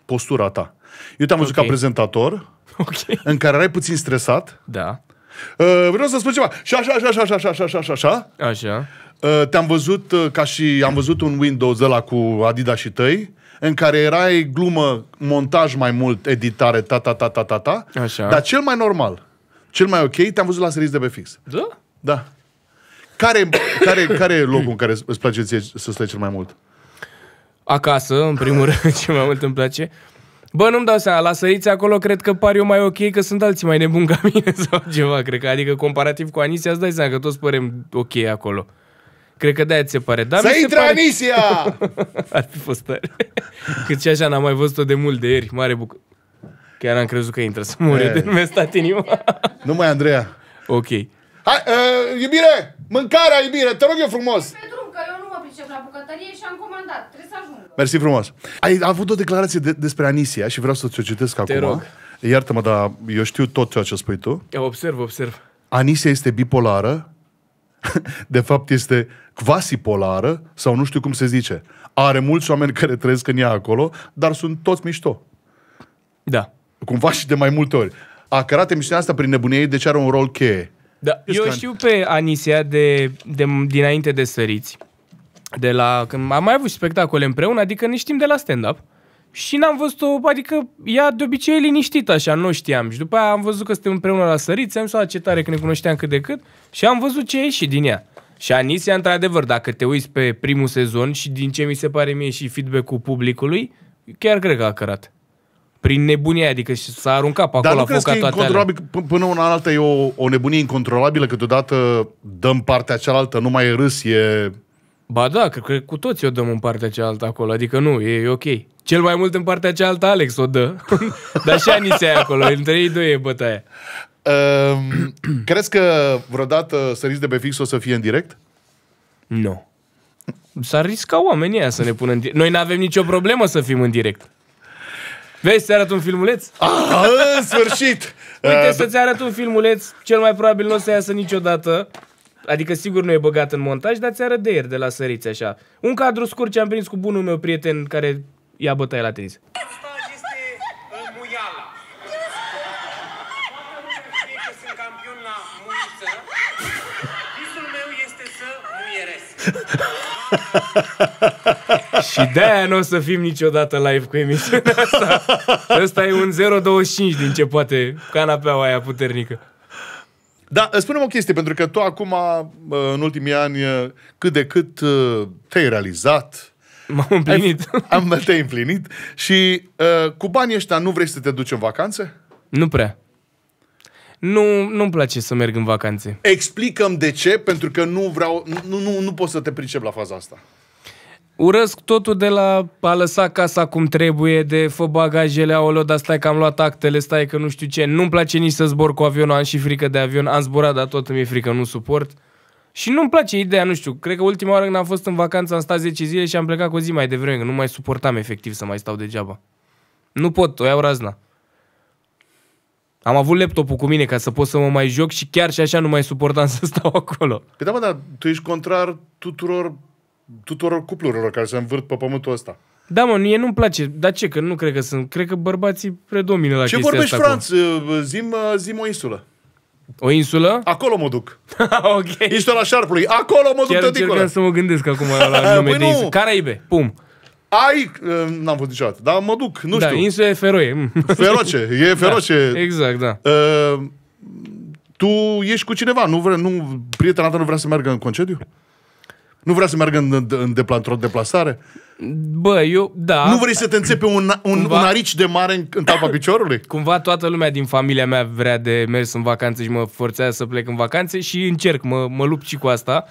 postura ta. Eu te-am văzut Ok. ca prezentator, Ok. în care erai puțin stresat. Da. Uh, vreau să spun ceva. Și așa, așa, așa, așa, așa, așa, așa, așa. Așa. Uh, te-am văzut uh, ca și am văzut un Windows ăla cu Adidas și tăi, în care erai glumă, montaj mai mult, editare, ta, ta, ta, ta, ta, ta. Așa. Dar cel mai normal, cel mai ok, te-am văzut la series de pe fix. Da? Da. Care, care, care e locul în care îți place ție să stai cel mai mult? Acasă, în primul rând, [LAUGHS] ce mai mult îmi place. Bă, nu-mi dau seama, la săriți acolo cred că par eu mai ok, că sunt alții mai nebuni ca [LAUGHS] mine sau ceva, cred că. Adică comparativ cu Anisia, îți dai seama că toți părem ok acolo. Cred că de-aia ți se pare. Dar Să mi se intre pare... Anisia! [LAUGHS] Ar fi fost tare. [LAUGHS] Cât și așa n-am mai văzut-o de mult de ieri. Mare bucă. Chiar am crezut că intră să mori E. de nu [LAUGHS] mi-a stat inima. nu mai, Andreea. ok. Hai, uh, iubire! Mâncarea, iubire! Te rog eu frumos! Pe drum, că eu nu mă pricep la bucătărie și am comandat. Trebuie să ajung. Mersi frumos. Ai avut o declarație de, despre Anisia și vreau să ți-o citesc acum. rog. Iartă-mă, dar eu știu tot ceea ce spui tu. Observ, observ. Anisia este bipolară, [LAUGHS] de fapt este quasi-polară sau nu știu cum se zice. Are mulți oameni care trăiesc în ea acolo, dar sunt toți mișto. Da. Cumva și de mai multe ori. A cărat emisiunea asta prin nebunia ei, deci are un rol cheie. Da, eu Scan. știu pe Anisia de, de, dinainte de săriți. De la, când am mai avut spectacole împreună, adică ne știm de la stand-up. Și n-am văzut-o, adică ea de obicei e liniștită așa, nu știam. Și după aia am văzut că suntem împreună la săriți, am zis, ce tare că ne cunoșteam cât de cât. Și am văzut ce a ieșit din ea. Și Anisia, într-adevăr, dacă te uiți pe primul sezon și din ce mi se pare mie și feedback-ul publicului, chiar cred că a cărat. Prin nebunia, adică și s-a aruncat pe Dar acolo, nu a crezi că e focat toate alea. incontrolabil? P- Până una alta e o, o nebunie incontrolabilă, câteodată dăm partea cealaltă, nu mai e râs, e... Ba da, cred că cu toți o dăm în partea cealaltă acolo, adică nu, e, e ok. Cel mai mult în partea cealaltă Alex o dă, [LAUGHS] dar și Anisia e acolo, între ei doi e bătaia. Um, [CLEARS THROAT] crezi că vreodată săriți de pe fix o să fie în direct? Nu. S-ar risca oamenii ăia să ne pună în direct. Noi n-avem nicio problemă să fim în direct. Vezi, să arăt un filmuleț? Ah, în sfârșit! [LAUGHS] Uite, Uh, să-ți arăt un filmuleț, cel mai probabil nu o să iasă niciodată. Adică sigur nu e băgat în montaj, dar ți arăt de ieri de la săriți așa. Un cadru scurt ce am prins cu bunul meu prieten care ia bătaie la tenis. este Muiala. Știe că sunt campion la muiță. Visul meu este să muieresc. Și de-aia nu o să fim niciodată live cu emisiunea asta. Ăsta e un 0,25 din ce poate canapeaua aia puternică. Da, spune o chestie, pentru că tu acum, uh, în ultimii ani, uh, cât de cât uh, te-ai realizat, M-am împlinit. am te-ai împlinit și uh, cu banii ăștia nu vrei să te duci în vacanțe? Nu prea. Nu, nu-mi place să merg în vacanțe. Explicăm de ce, pentru că nu vreau, nu, nu, nu pot să te pricep la faza asta. Urăsc totul de la a lăsa casa cum trebuie, de fă bagajele, aoleo, dar stai că am luat actele, stai că nu știu ce. Nu-mi place nici să zbor cu avionul, am și frică de avion, am zburat, dar tot mi-e frică, nu suport. Și nu-mi place ideea, nu știu, cred că ultima oară când am fost în vacanță am stat 10 zile și am plecat cu o zi mai devreme, că nu mai suportam efectiv să mai stau degeaba. Nu pot, o iau razna. Am avut laptopul cu mine ca să pot să mă mai joc și chiar și așa nu mai suportam să stau [LAUGHS] acolo. Păi da, mă, dar tu ești contrar tuturor, tuturor cuplurilor care se învârt pe pământul ăsta. Da, mă, mie nu-mi place. Dar ce? Că nu cred că sunt. Cred că bărbații predomină la Ce chestia vorbești, asta. Franț? Uh, Zim, uh, zim o insulă. Cu... O insulă? Acolo mă duc. [LAUGHS] ok. Insula Șarpului. Acolo mă duc Chiar tăticule. încercam să mă gândesc acum la [LAUGHS] nume Păi de nu. insulă. Caraibe, pum. Ai, uh, n-am fost niciodată, dar mă duc, nu da, știu. insule Feroe. mm. [LAUGHS] Feroce, e feroce. Da, exact, da. Uh, tu ești cu cineva, nu vre, nu, prietena ta nu vrea să meargă în concediu? Nu vrea să meargă în, în, în depla, într-o deplasare? Bă, eu, da. Nu vrei să te înțepe un, un, Cumva- un arici de mare în, în talpa piciorului? [LAUGHS] Cumva toată lumea din familia mea vrea de mers în vacanțe și mă forțează să plec în vacanțe și încerc, mă, mă lupt și cu asta.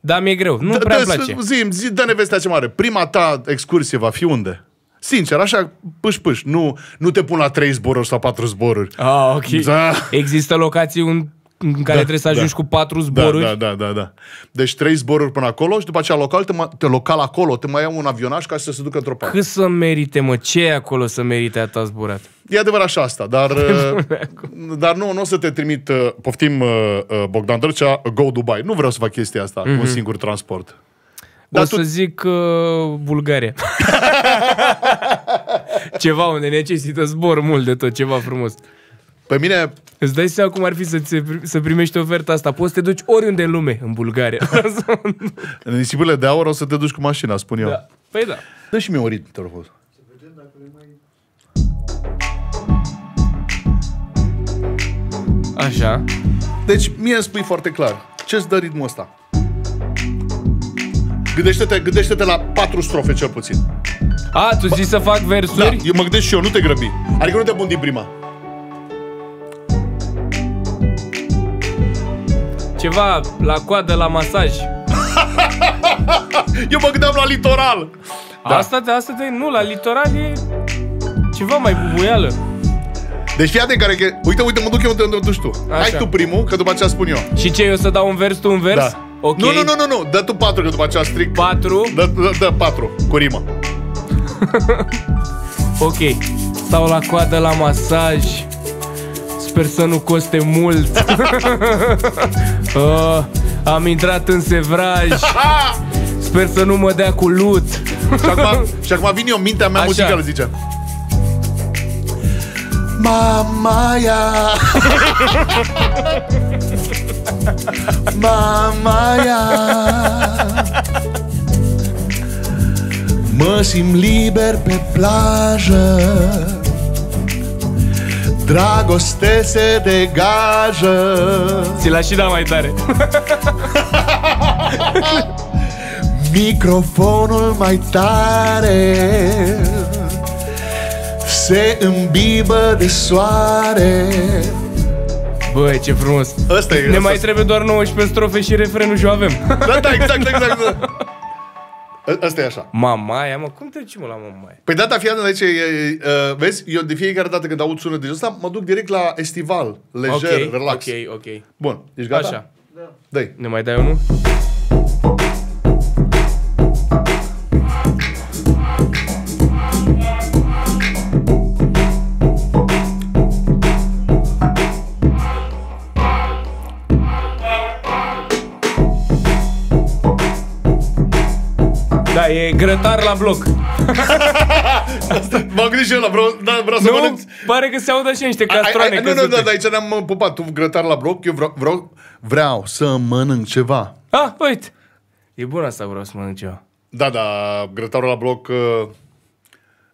Dar mi-e greu, nu prea îmi place. Zi, zi, dă-ne vestea ce mare. Prima ta excursie va fi unde? Sincer, așa, pâș, pâș. Nu, nu te pun la trei zboruri sau patru zboruri. Ah, ok. Da. Există locații un, în care trebuie să ajungi cu patru zboruri. Da, da, da, da, da. Deci trei zboruri până acolo și după aceea local, te, mai- te local acolo, te mai ia un avionaj ca să se ducă într-o parte. Cât să merite, mă? Ce e acolo să merite atâta zburat? E adevărat și asta, dar, uh, dar nu, nu o să te trimit, uh, poftim uh, uh, Bogdan Drăcea, Go Dubai. Nu vreau să fac chestia asta, mm-hmm. un singur transport. Dar Dar o tu- să zic uh, Bulgaria. [LAUGHS] ceva unde necesită zbor mult de tot, ceva frumos. Pe mine, Îți dai seama cum ar fi să, ți, să primești oferta asta? Poți să te duci oriunde în lume, în Bulgaria. [LAUGHS] [LAUGHS] în nisipurile de aur o să te duci cu mașina, spun eu. da. Păi da. Dă și mie un ritm, te rog. frumos. Așa. Deci, mie îmi spui foarte clar, ce-ți dă ritmul ăsta? Gândește-te, gândește-te la patru strofe cel puțin. A, tu zici să fac Da, versuri? eu mă gândesc și eu, nu te grăbi. Adică nu te pun din prima. Ceva la coadă, la masaj. [LAUGHS] Eu mă gândeam la litoral. Da. Asta, te, asta te, nu, la litoral e ceva mai bubuială. Deci fii atent care... că- Uite, uite, mă duc eu unde unde duci tu. Așa. Hai tu primul, că după aceea spun eu. Și ce, eu să dau un vers, tu un vers? Da. Ok. Nu, nu, nu, nu, nu. Dă tu patru, că după aceea stric. Patru. Dă, dă, dă patru, cu rimă. [LAUGHS] Ok. Stau la coadă la masaj. Sper să nu coste mult. [LAUGHS] uh, Am intrat în sevraj [LAUGHS] Sper să nu mă dea cu lut Și acum, și acum vine eu, mintea mea Așa. muzicală, zice. Mamaia [LAUGHS] Mamaia Mă simt liber pe plajă Dragoste se degajă. Ți l-aș și da mai tare. [LAUGHS] Microfonul mai tare Se îmbibă de soare. Băi, ce frumos. Ăsta e Ne mai trebuie doar 19 strofe și refrenul și o avem. Da, da, exact, exact Ă- [LAUGHS] Ăsta e așa Mamaia, mă, cum treci mă la mamaia? Păi data fiind aici, e, e, uh, vezi, eu de fiecare dată când aud sunetul ăsta, mă duc direct la estival, lejer, ok, relax. ok, ok Bun, ești gata? Așa, Dă-i. ne mai dai unul? Da, e grătar la bloc. [LAUGHS] M-am gândit și eu la vreau, da, vreau să Nu, mănânc. pare că se audă așa niște Ai- ai- castroane. ai- Nu, nu, căzute. da, da, aici ne-am uh, pupat. Tu grătar la bloc, eu vreau, vreau, vreau să mănânc ceva. Ah, uite. E bun asta, vreau să mănânc ceva. Da, da, grătarul la bloc uh,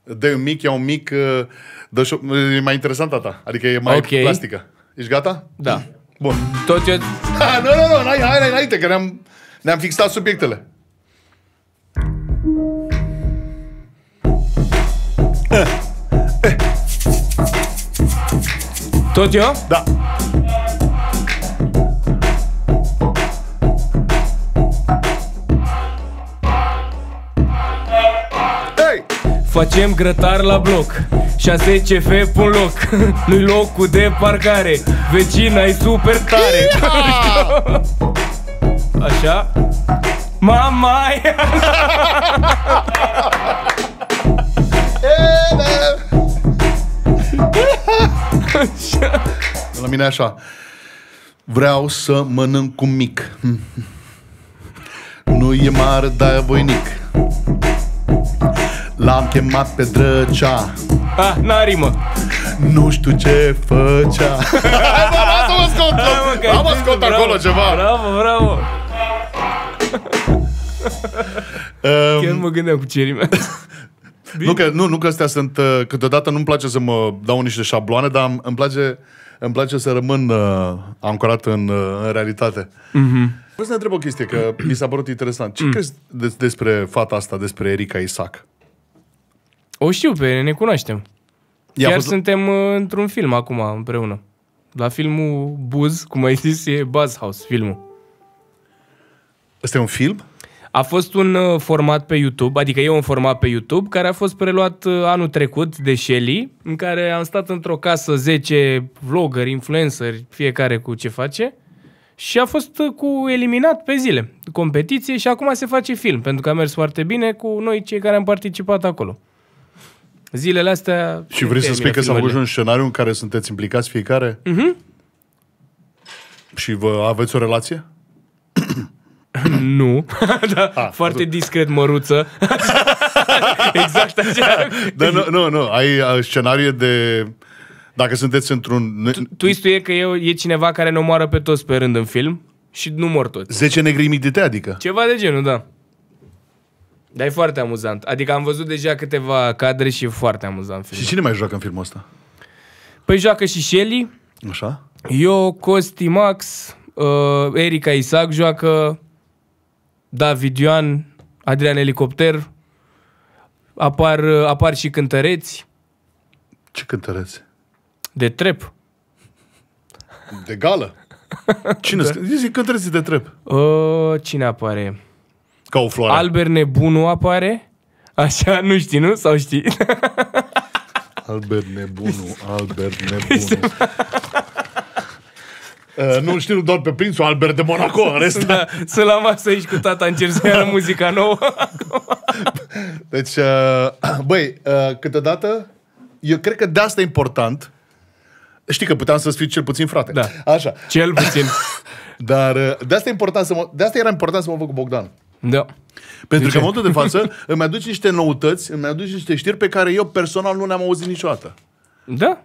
dă un mic, ia un mic, uh, dă și, e mai interesant tata. Adică e mai Ok. plastică. Ești gata? Da. Bun. Tot ce... Ha, [LAUGHS] nu, nu, nu, hai, hai, hai, înainte, că ne-am, ne-am fixat subiectele. Tot eu? Da. Hey! Facem grătar la bloc 6 CF pe un loc [LAUGHS] Nu-i locul de parcare Vecina e super tare Așa Mama [LAUGHS] mine așa. Vreau să mănânc cu mic. Nu e mare, dar e voinic. L-am chemat pe drăcea. Ah, n-a rimă Nu știu ce făcea. [LAUGHS] Lasă-mă scot! Lasă-mă scot acolo ceva. Bravo, bravo Chiar Um, mă gândeam cu ce rime nu, că, nu, nu că astea sunt... uh, Câteodată nu-mi place să mă dau niște șabloane, dar îmi- îmi place, îmi place să rămân uh, ancorat în, uh, în realitate. Mm-hmm. Vreau să ne întreb o chestie, că [CLEARS THROAT] mi s-a părut interesant. Ce mm. crezi des, despre fata asta, despre Erica Isaac? O știu pe ea, ne cunoaștem Ea a Chiar fost- suntem uh, într-un film acum împreună La filmul Buzz, cum ai zis, e Buzz House, filmul Ăsta e un film? A fost un uh, format pe YouTube, adică e un format pe YouTube, care a fost preluat uh, anul trecut de Shelly, în care am stat într-o casă 10 vloggeri, influenceri, fiecare cu ce face, și a fost uh, cu eliminat pe zile, competiție și acum se face film, pentru că a mers foarte bine cu noi cei care am participat acolo. Zilele astea... Și vrei să termină spui că s-a făcut filmările. un scenariu în care sunteți implicați fiecare? Mhm. Și vă aveți o relație? [COUGHS] Nu. [LAUGHS] da, Ah, foarte discret, măruță. [LAUGHS] exact așa. Da, nu, nu, nu. Ai uh, scenario de... Dacă sunteți într-un... Twistul e că e, e cineva care ne omoară pe toți pe rând în film și nu mor toți. 10 negri imediate, adică? Ceva de genul, da. Dar e foarte amuzant. Adică am văzut deja câteva cadre și e foarte amuzant Și filmul. cine mai joacă în filmul ăsta? Păi joacă și Shelly, Așa? eu, Costi Max, uh, Erica Isaac joacă, David Ioan, Adrian Elicopter, apar, uh, apar și cântăreți Ce cântăreți? de trep. De gală? Cine? da. Zici cântăreți de trep. Uh, cine apare? Ca o floare. Albert Nebunu apare. Așa, nu știi, nu? Sau știi? Albert Nebunu, Albert Nebunu. Uh, nu știu doar pe prințul Albert de Monaco, în rest. da, sunt la masă aici cu tata, încerc să iară muzica nouă. [LAUGHS] Deci, uh, [CLEARS THROAT] băi, uh, câteodată, eu cred că de asta e important Știi că puteam să-ți fiu cel puțin frate. Da. Așa. Cel puțin. [LAUGHS] Dar uh, de asta, e important să mă, de asta era important să mă văd cu Bogdan. Da. Pentru De că în ce? momentul de față [LAUGHS] îmi aduce niște noutăți, îmi aduce niște știri pe care eu personal nu le-am auzit niciodată. Da.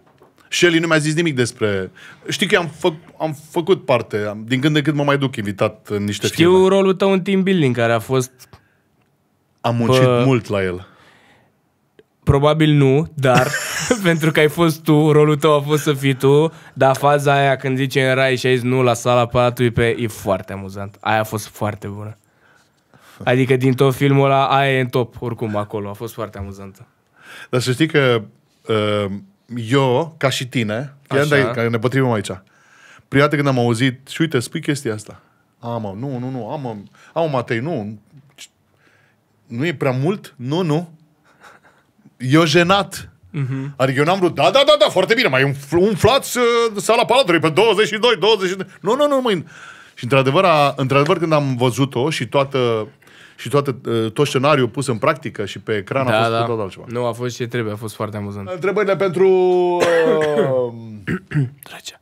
Shelly nu mi-a zis nimic despre... Știi că am, fă, am făcut parte, am, din când în când mă mai duc invitat în niște Știu filme. rolul tău în team building, care a fost Am muncit Bă. mult la el. Probabil nu, dar [LAUGHS] pentru că ai fost tu, rolul tău a fost să fii tu, dar faza aia când zice în rai și ai zis nu la sala Palatului pe e foarte amuzant. Aia a fost foarte bună. Adică din tot filmul ăla, aia e în top, oricum, acolo. A fost foarte amuzantă. Dar să știi că uh, eu, ca și tine, chiar Așa. de care ne potrivim aici, prima dată când am auzit, și uite, spui chestia asta. A, mă, nu, nu, nu, am, am Matei, nu. Nu e prea mult? Nu, nu. Eu jenat. Mhm. Adică eu n-am vrut, da, da, da, da, foarte bine, mai umf- umflați uh, sala Palatului pe 22, 22. Nu, nu, nu, mâine. Și într-adevăr, a, într-adevăr când am văzut-o și toată și toată, uh, tot scenariul pus în practică și pe ecran a Da, fost da. total altceva. Nu, a fost ce trebuie, a fost foarte amuzant. Întrebările pentru... [COUGHS] Uh, Trecea.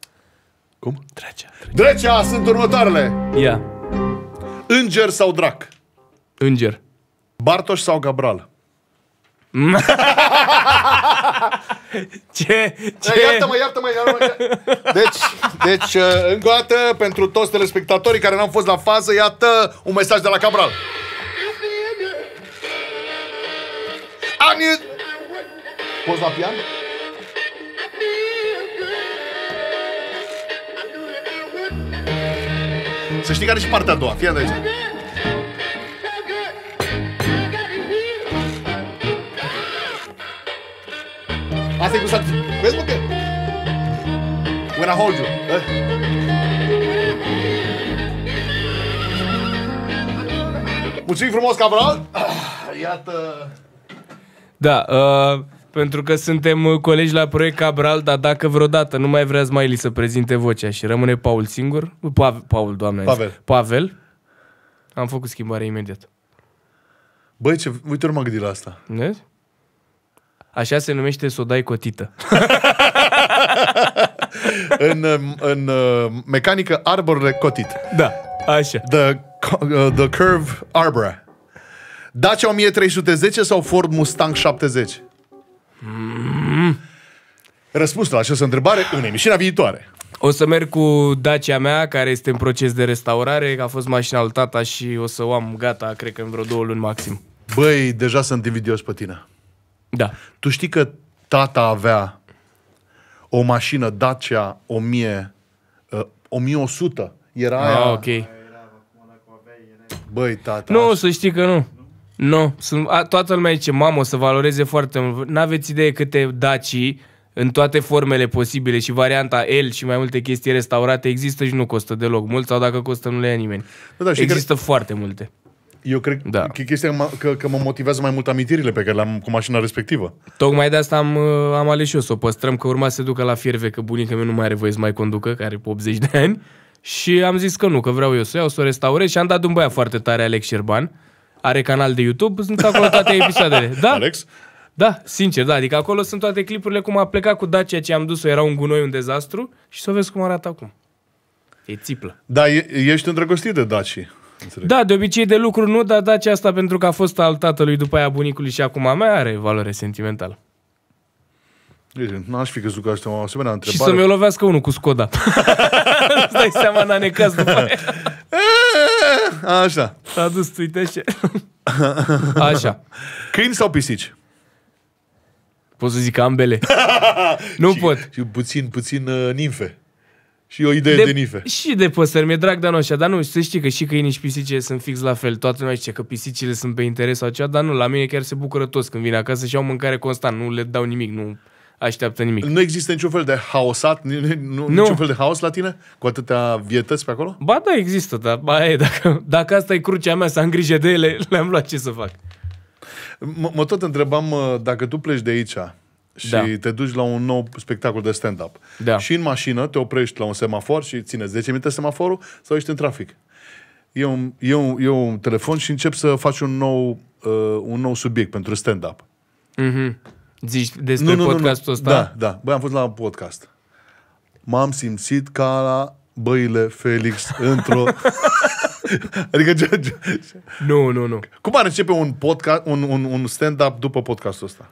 cum? Trecea. Drecea sunt următoarele. Ia. Înger sau drac? Înger. Bartoș sau Gabral? [LAUGHS] Ce? Ce? Iartă-mă, iartă-mă, iartă-mă. Deci, deci, uh, încă o dată, pentru toți telespectatorii care n-au fost la fază, iată un mesaj de la Cabral. Ani... Poți la pian? Să știi care e și partea a doua. Fii atent aici. Asta e cu sat... Vezi, mă, că... When I hold you. Eh? Mulțumim frumos, Cabral. Ah, Iată... Da, uh, pentru că suntem uh, colegi la proiect Cabral, dar dacă vreodată nu mai vrea Smiley să prezinte vocea și rămâne Paul singur, Pa- Paul, doamne, am zis. Pavel. Pavel, am făcut schimbare imediat. Băi, ce... Uite, nu m-am gândit la asta. Vezi? Așa se numește să o dai cotită. [LAUGHS] în, um, în uh, mecanică, arborele cotit. Da, așa. The, co- uh, the Curve Arbor. Dacia 1310 sau Ford Mustang 70? Mm. Răspunsul la această întrebare în emisiunea viitoare. O să merg cu Dacia mea, care este în proces de restaurare, că a fost mașina al tata și o să o am gata, cred că în vreo două luni maxim. Băi, deja sunt invidios pe tine. Da. Tu știi că tata avea o mașină Dacia 1000, uh, 1100? Era aia... Ah, ok. Băi, tata... Nu, să știi că nu. Nu, sunt, a, toată lumea zice, mamă, o să valoreze foarte mult. N-aveți idee câte Daci în toate formele posibile și varianta L și mai multe chestii restaurate există și nu costă deloc mult sau dacă costă nu le ia nimeni. Da, da, și există foarte multe. Eu cred Da. că chestia că, mă- că, că mă motivează mai mult amintirile pe care le-am cu mașina respectivă. Tocmai de asta am, uh, am ales și eu să o păstrăm, că urma să se ducă la fierve, că bunica mea nu mai are voie să mai conducă, care are 80 de ani. Și am zis că nu, că vreau eu să o iau, să o restaurez și am dat un băiat foarte tare, Alex Șerban. Are canal de YouTube, sunt acolo toate [LAUGHS] episoadele. Da? Alex? Da, sincer, da. Adică acolo sunt toate clipurile cum a plecat cu Dacia ce am dus-o, era un gunoi, un dezastru și să vezi cum arată acum. E țiplă. Da, e, ești îndrăgostit de Daci. Înțeleg. Da, de obicei de lucru nu, dar Dacia asta pentru că a fost al tatălui, după aia bunicului și acum a mea are valoare sentimentală. Deci, n-aș fi crezut că asta o asemenea Și întrebare. să mi-o lovească unul cu Skoda. [LAUGHS] [LAUGHS] Îți dai seama, n-a necaz după aia. Așa. S-a dus, uite așa. [LAUGHS] Așa. Câini sau pisici? Pot să zic ambele. [LAUGHS] nu și, pot. Și puțin, puțin uh, nimfe. Și o idee de, de nife. Și de păsări, mi-e drag de anul așa, dar nu, să știi că și câinii și pisicile sunt fix la fel. Toată lumea zice că pisicile sunt pe interes sau ceva, dar nu, la mine chiar se bucură toți când vin acasă și au mâncare constant, nu le dau nimic, nu așteaptă nimic. Nu există niciun fel de haosat, ni- ni- nu, Nu. niciun fel de haos la tine? Cu atâtea vietăți pe acolo? Ba da, există, dar ba, e, dacă, dacă asta e crucea mea, să am grijă de ele, [LAUGHS] le-am luat ce să fac. M- mă tot întrebam uh, dacă tu pleci de aici și Da. te duci la un nou spectacol de stand-up Da. și în mașină te oprești la un semafor și țineți 10 minute semaforul sau ești în trafic. E un, e un, e un telefon și încep să faci un nou, uh, un nou subiect pentru stand-up. Mhm. Zici despre podcastul ăsta? Da, da. Băi, am fost la un podcast. m-am simțit ca la băile Felix într-o... [LAUGHS] adică, ce, ce, Nu, nu, nu. cum ar începe un, podcast, un, un, un stand-up după podcastul ăsta?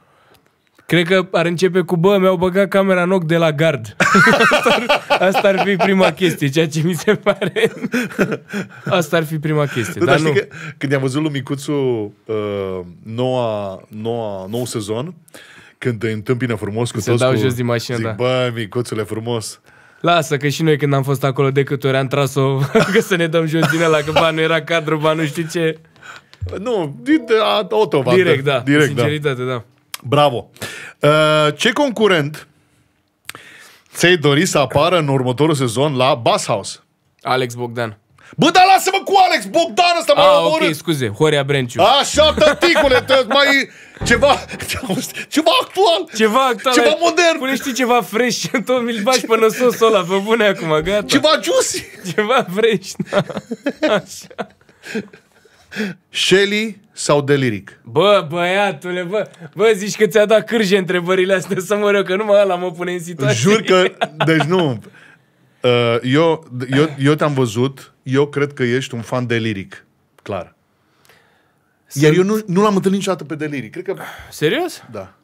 Cred că ar începe cu, bă, mi-au băgat camera în ochi de la gard. [LAUGHS] asta, ar, asta ar fi prima chestie, ceea ce mi se pare. [LAUGHS] asta ar fi prima chestie. Nu, dar dar nu. știi că când i-am văzut lui Micuțu uh, noua, noua, nou sezon, când îi întâmpină frumos cu Se toți dau cu, jos din mașină, zic, da. bă, Micuțule, frumos. Lasă că și noi când am fost acolo de câte ori am tras-o [LAUGHS] că să ne dăm jos din ăla, că ba nu era cadru, ba nu știu ce. Nu, din, de, a, autovadă. Direct, da. Direct, da. Sinceritate, da. Bravo. Uh, ce concurent ți-ai dori să apară în următorul sezon la Bass House? Alex Bogdan. Bă, dar lasă-mă cu Alex Bogdan ăsta, m-a Ah, omorât. ok, scuze, Horia Brenciu. Așa, tăticule, te mai ceva, [LAUGHS] ceva actual. Ceva actual. Ceva modern. Pune știi ceva fresh, tot mi-l bagi pe năsosul ăla, pe bune acum, gata. Ceva juicy. [LAUGHS] Ceva fresh, da. [LAUGHS] Așa. Shelly sau Deliric? Bă, băiatule, bă, bă, zici că ți-a dat cârje întrebările astea să mă rog, că numai ăla mă pune în situație. Jur că, deci nu, uh, eu, eu, eu te-am văzut, eu cred că ești un fan de Lyric, clar. Iar eu nu, nu l-am întâlnit niciodată pe Deliric. Cred că, Serios? da.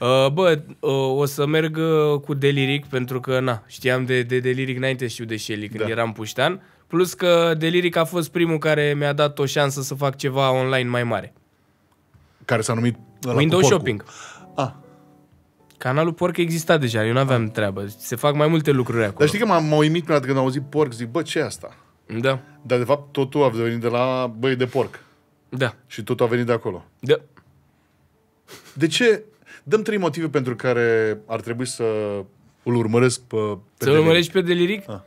Uh, bă, uh, o să merg uh, cu Deliric pentru că, na, știam de, de Deliric înainte să știu de Shelly când Da. eram puștan. Plus că Deliric a fost primul care mi-a dat o șansă să fac ceva online mai mare. Care s-a numit ăla Windows cu porcul. Shopping. Ah. Canalul Porc exista deja, eu nu aveam treabă. Se fac mai multe lucruri acolo. Dar știi că m-a, m-a uimit prima dată când am auzit porc, zic, bă, ce e asta? Da, Dar de fapt totul a venit de la băi de porc. Da, Și totul a venit de acolo. da. De ce? Dăm trei motive pentru care ar trebui să îl urmăresc pe, pe Să-l Deliric. urmărești pe Deliric? Ah.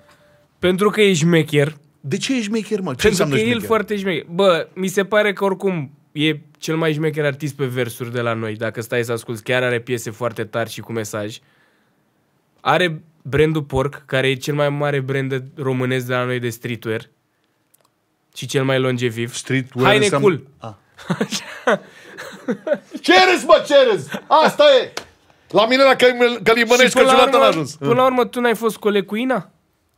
Pentru că e șmecher. De ce ești șmecher, mă? Ce Pentru înseamnă că e el șmecher? foarte șmecher. Bă, mi se pare că oricum e cel mai șmecher artist pe versuri de la noi. Dacă stai să asculti, chiar are piese foarte tari și cu mesaj. Are brandul Porc, care e cel mai mare brand de- românesc de la noi de streetwear. Și cel mai longeviv. Streetwear Haine înseamnă- cool. Ah. [LAUGHS] Ce râzi, mă, ce râzi? Asta e! La mine la Călim- Călimănești, că până la, niciodată n-a urmă, ajuns. până la urmă, tu n-ai fost coleg cu Ina?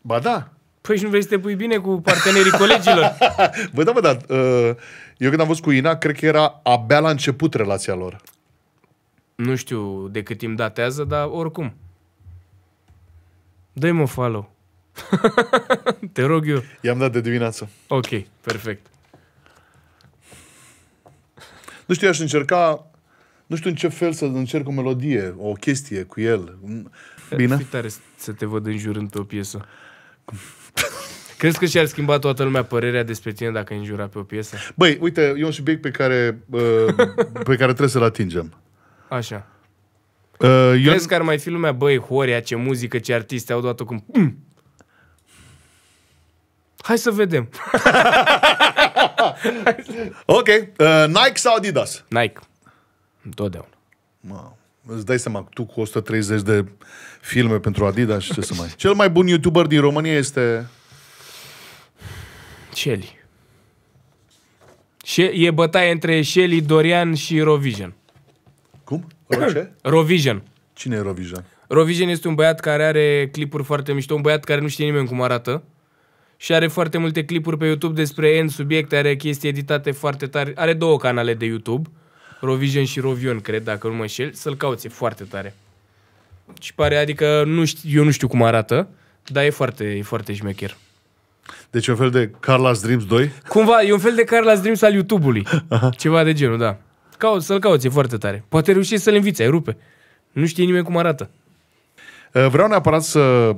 Ba da. Păi și nu vrei să te pui bine cu partenerii colegilor? [LAUGHS] Bă, da, bă, da. uh, Eu când am fost cu Ina, cred că era abia la început relația lor. Nu știu de cât timp datează, dar oricum. Dă-i mă follow. [LAUGHS] Te rog eu. I-am dat de dimineață. Ok, perfect. Nu știu, aș încerca... Nu știu în ce fel să încerc o melodie, o chestie cu el. Bine? Fi tare să- să te văd înjurând pe o piesă. Crezi că și-ar schimba toată lumea părerea despre tine dacă ai înjura pe o piesă? Băi, uite, e un subiect pe care, uh, [LAUGHS] pe care trebuie să-l atingem. Așa. Uh, eu, Crezi că ar mai fi lumea, băi, Horia, ce muzică, ce artiste au dat-o cum... Mm. Hai să vedem. [LAUGHS] Ok. Uh, Nike sau Adidas? Nike. Întotdeauna. Mă, îți dai seama, tu cu 130 de filme pentru Adidas și ce să mai... Cel mai bun YouTuber din România este... Shelly. Și e bătaie între Shelly, Dorian și Rovision. Cum? Ce? [CLEARS THROAT] Rovision. Cine e Eurovision? Rovision este un băiat care are clipuri foarte mișto, un băiat care nu știe nimeni cum arată și are foarte multe clipuri pe YouTube despre N subiecte, are chestii editate foarte tare. Are două canale de YouTube, Rovision și Rovion, cred, dacă nu mă înșel. Să-l cauți, e foarte tare. Și pare, adică nu știu, eu nu știu cum arată, dar e foarte, e foarte șmecher. Deci un fel de Carla's Dreams 2? Cumva, e un fel de Carla's Dreams al YouTube-ului. [LAUGHS] Ceva de genul, da. Cauți, să-l cauți, e foarte tare. Poate reușești să-l inviți, ai rupe. Nu știe nimeni cum arată. Uh, Vreau neapărat să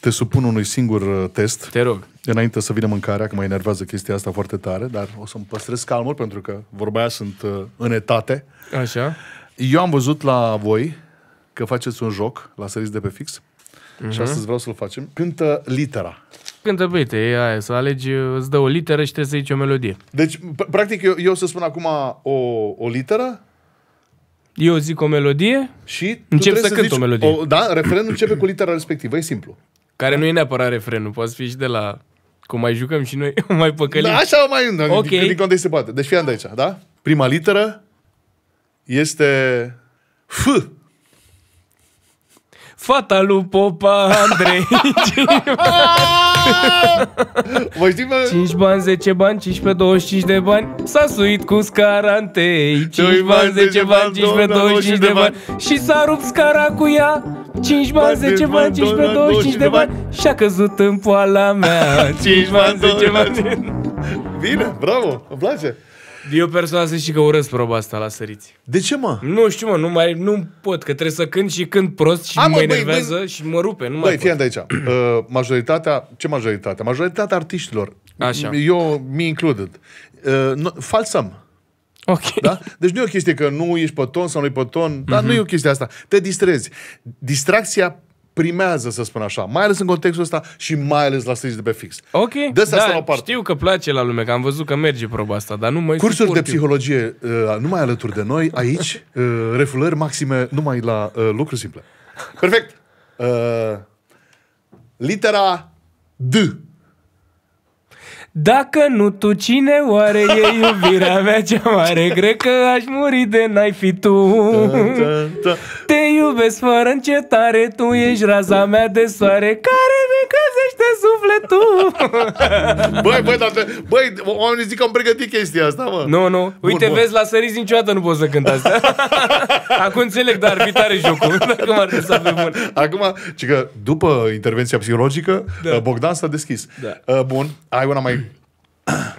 te supun unui singur uh, test. Te rog. Înainte să vină mâncarea, că mă enervează chestia asta foarte tare, dar o să-mi păstrez calmul pentru că vorba aia sunt uh, în etate. Așa. Eu am văzut la voi că faceți un joc la săriți de pe fix Mhm. și astăzi vreau să-l facem. Cântă litera. Cântă, băite, e aia, să alegi, îți dă o literă și trebuie să zici o melodie. Deci, p- practic, eu, eu o să spun acum o, o literă Eu zic o melodie și tu Încep trebuie să cânt zici o melodie. O, da, referendul începe cu litera respectivă, e simplu. Care nu e neapărat refrenul, poate fi și de la... Cum mai jucăm și noi, [LAUGHS] mai păcălim. Da, așa mai da, Ok. din, din conte se poate. Deci fii de aici, da? Prima literă este F. Fata lui Popa Andrei. [LAUGHS] Vă știți, mă? 5 bani, 10 bani, 15, 25 de bani. S-a suit cu scara întâi 5 bani, 10 bani, 15, 25 de bani. Și s-a rupt scara cu ea. 5 bani, 10 bani, 15, 25 de bani. Și-a căzut în poala mea. 5 bani, 10 bani. Bine, bravo, îmi place. Eu personal să știi că urăsc proba asta la săriți De ce, mă? Nu știu, mă, nu mai nu pot, că trebuie să cânt și cânt prost și A, mă, mă băi, enervează băi. și mă rupe, nu mai Băi, pot. fii de aici. [CLEARS THROAT] Uh, majoritatea, ce majoritatea? Majoritatea artiștilor, Așa. eu, me included, uh, nu, falsăm. Ok. Da? Deci nu e o chestie că nu ești pe ton sau nu e pe ton, Mhm. dar nu e o chestie asta. Te distrezi. Distracția primează, să spun așa, mai ales în contextul ăsta și mai ales la stage de pe fix. Ok, Dă-ți asta la da, o parte. știu că place la lume, că am văzut că merge proba asta, dar nu mai Cursuri de suport eu. psihologie uh, numai alături de noi, aici, uh, refulări maxime numai la uh, lucruri simple. Perfect! Uh, litera D. Dacă nu tu, cine oare e iubirea mea cea mare? Cred că aș muri de n-ai fi tu Da, Te iubesc fără încetare Tu ești raza mea de soare Care mi căzește sufletul Băi, băi, dar, te- băi, oamenii zic că am pregătit chestia asta, mă. Nu, nu, uite, bun. vezi, la săriți niciodată nu pot să cânt asta [LAUGHS] Acum înțeleg, dar ar fi tare jocul [LAUGHS] Dacă m-ar lăsa pe bun Acum, ci că după intervenția psihologică, da. Bogdan s-a deschis. Da. Uh, Bun, ai una mai... [CLEARS THROAT]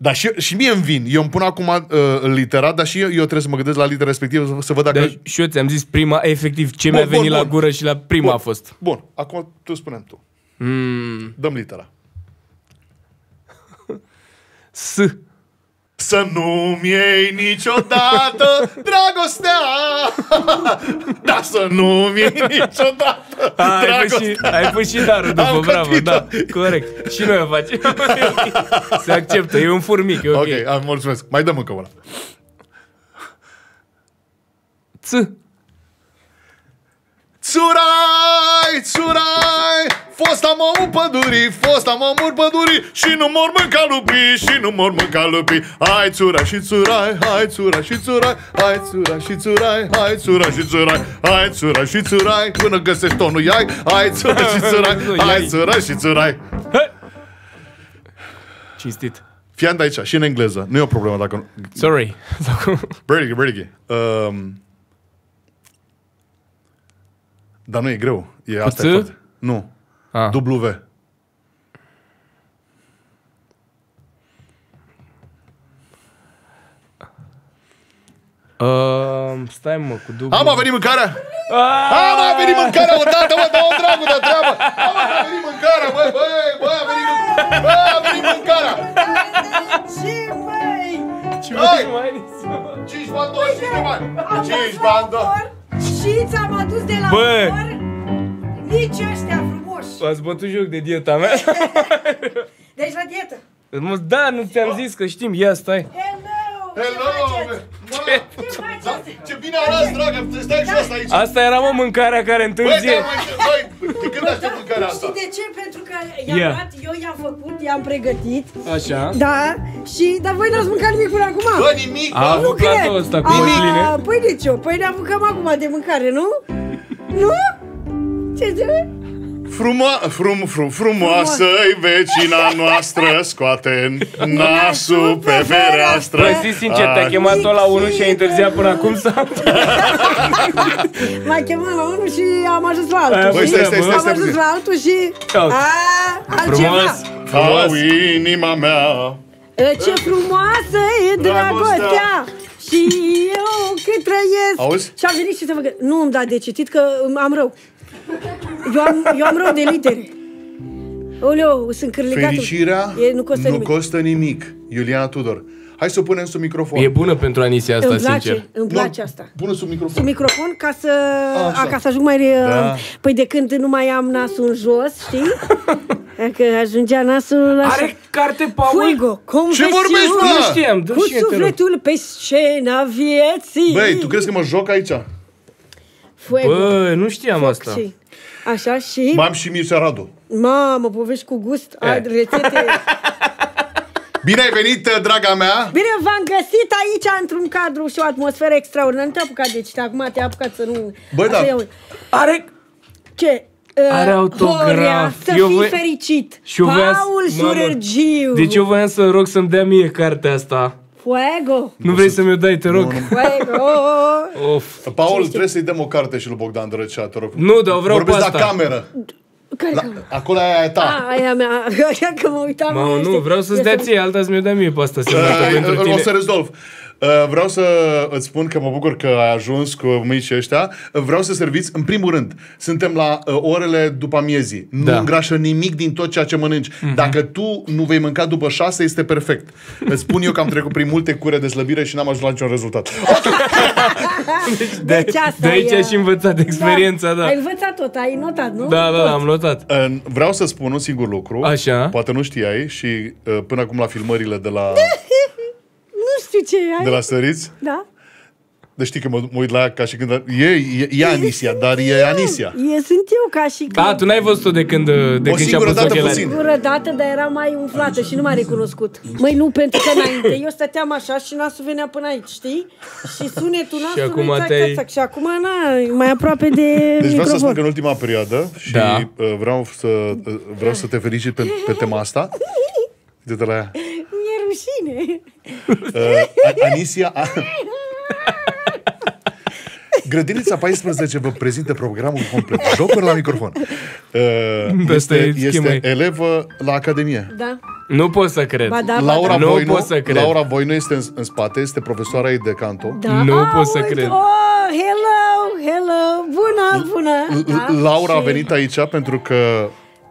Dar și, și mie îmi vin. Eu îmi pun acum uh, literat, dar și eu, eu trebuie să mă gândesc la litera respectivă să, să văd dacă... Deci și eu ți-am zis prima, efectiv, ce Bun, mi-a venit bun, la bun. gură și la prima bun, a fost Bun, acum tu spune tu. mm, Dăm litera. S Să nu-mi iei niciodată dragostea Da, să nu-mi iei niciodată ai pus, și, dragostea ai pus și darul după, Am bravo, cătit-o. da, corect. Și noi o facem. [LAUGHS] Se acceptă, e un furmic, e ok. Ok, am, mulțumesc. Mai dăm încă una. Ț. Țurai, țurai, fosta mamă pădurii, fosta mamă pădurii Și nu mor mânca lupii, și nu mor mânca lupii Hai țura și țurai, hai țura și țurai Hai țura și țurai, hai țura și țurai Hai țura și țurai, până găsești tonul iai Hai țura și [LAUGHS] țurai, Nu, hai iai. țura și țurai Cinstit. Fii de aici, și în engleză, nu e o problemă dacă nu... Sorry. Brady, Brady. Um, dar nu e greu. E asta e ț? foarte. Nu. Ah. W. Uh, stai mă, cu dublu. Am a venit mâncarea! Ah! Am a venit mâncarea odată, mă, dă-o dragul de treabă! Am a venit mâncarea, băi, băi, băi, a venit mâncarea! Băi, a venit mâncarea! Ce mai? Hai! Mai 5 bani, 25 de bani! 5 bani, da! Și ți-am adus de la Bă! umor nici ăștia frumoși. Ați bătut joc de dieta mea? [LAUGHS] Deci la dietă. Mă, Da, nu ți-am zis că știm. Ia, stai. Hello! Hello! Ce Mă, Ce faceți? da, ce bine arăți, dragă! Stai jos aici! Asta era, mă, mâncarea care Băi, întârzie. dar, măi, băi, de când aștept mâncarea asta? Știi de ce? Pentru că i-am Ia. luat, eu i-am făcut, i-am pregătit. Așa. Da, și, dar voi n-ați mâncat nimic până acum. Bă, nimic, A bă! avut platou ăsta cu A, măsline. Păi de ce? Păi ne apucăm acum de mâncare, nu? Nu? Ce ce? Frumo- frum, frum, frumoasă-i vecina noastră Scoate nasul pe fereastră Bă, zi sincer, te-a Ah. chemat tot la 1 și ai întârziat până acum sau? M-a chemat la unul și am ajuns la altul. Aia, Băi, știi? stai, stai, stai, Am stai ajuns puțin. la altul și... Ia. A, altceva. Frumos, frumos. Au inima mea Ce frumoasă e dragostea Și eu cât trăiesc Auzi? Și am venit și să vă gând Nu îmi da de citit că am rău Eu am, eu am rău de litere Oleu, sunt cârligatul Fericirea e, Nu costă nu nimic costă nimic Iuliana Tudor Hai să o punem sub microfon E bună pentru Anisia asta, Îmi place, sincer. îmi place asta Bună sub microfon Sub microfon ca să, Așa. a, ca să ajung mai... Da. Păi de când nu mai am nasul în jos, știi? [LAUGHS] Că ajungea nasul așa Are carte, Paul? Fuego, confesiuni vorbești, mă? Nu știam, dă Cu și mie, te rog. sufletul pe scena vieții Băi, tu crezi că mă joc aici? Fuego. Bă, nu știam asta. Și, așa și... Mai am și Mircea Radu Mamă, povești cu gust, Eh. ai rețete... [LAUGHS] Bine ai venit, draga mea! Bine v-am găsit aici într-un cadru și o atmosferă extraordinară. Nu te-a apucat de citit, acum te-a apucat să nu... Băi, Așa da. iau. Are... Ce? Uh, Are autograf. Horia, să Eu fii voi- fericit. Și eu voiam să- Paul Mamă. Surergiu. Deci eu voiam să rog să-mi dea mie cartea asta. Fuego. Nu vrei să mi-o dai, te rog? Fuego. Of. Paul, trebuie să-i dăm o carte și lui Bogdan Drăcea, te rog. Nu, dar o vreau Vorbesc pe la asta. cameră. Care La, cameră? acolo aia e ta. A, aia mea. [LAUGHS] Așa că mă uitam. Mă, este- nu, vreau să-ți dea este- ție, alta să mi-o dea mie pe asta semnată Uh, pentru o tine. să rezolv. Uh, Vreau să îți spun că mă bucur că ai ajuns cu micii ăștia. Uh, Vreau să serviți, în primul rând, suntem la uh, orele după amiezii. Nu Da. îngrașă nimic din tot ceea ce mănânci. Dacă tu nu vei mânca după șase, este perfect. Îți spun eu că am trecut prin multe cure de slăbire și n-am ajuns la niciun rezultat. De, Deci asta de aici e- ai și învățat experiența, da. Ai învățat tot, ai notat, nu? Da, da, Tot. da, am notat. Uh, Vreau să spun un singur lucru. Așa. Poate nu știai și uh, până acum la filmările de la, Nu [LAUGHS] știu ce ai. de la Săriți, Da? deci știi că mă, mă uit la ea ca și când... E, e, e Anisia, dar e Anisia. E, sunt eu ca și Da, tu n-ai văzut-o de când, de când și-a singură pus dată ochelarii. puțin. singură dată, dar era mai umflată și nu m-a recunoscut. Măi, nu, pentru că înainte eu stăteam așa și nasul venea până aici, știi? Și sunetul nasului... acum țac, te-ai- țac, țac. Și acum, na, mai aproape de Deci vreau să spun microfon. că în ultima perioadă și Da. uh, vreau să uh, vreau să te felicit pe, pe tema asta. Uite-te la ea. Mi-e rușine. [LAUGHS] Uh, A- Anisia... A... Grădinița 14 vă prezintă programul complet. Jocuri la microfon. Uh, Asta este e schema. este elevă la Academie. Da. Nu pot să cred. Ba da, ba Laura, da. Nu Voinu, pot să cred. Laura Voinu este în, în spate, este profesoara ei de canto. Da. Nu Ah, pot să uite, cred. Oh, hello, hello, bună, bună. Da, Laura a și- venit aici pentru că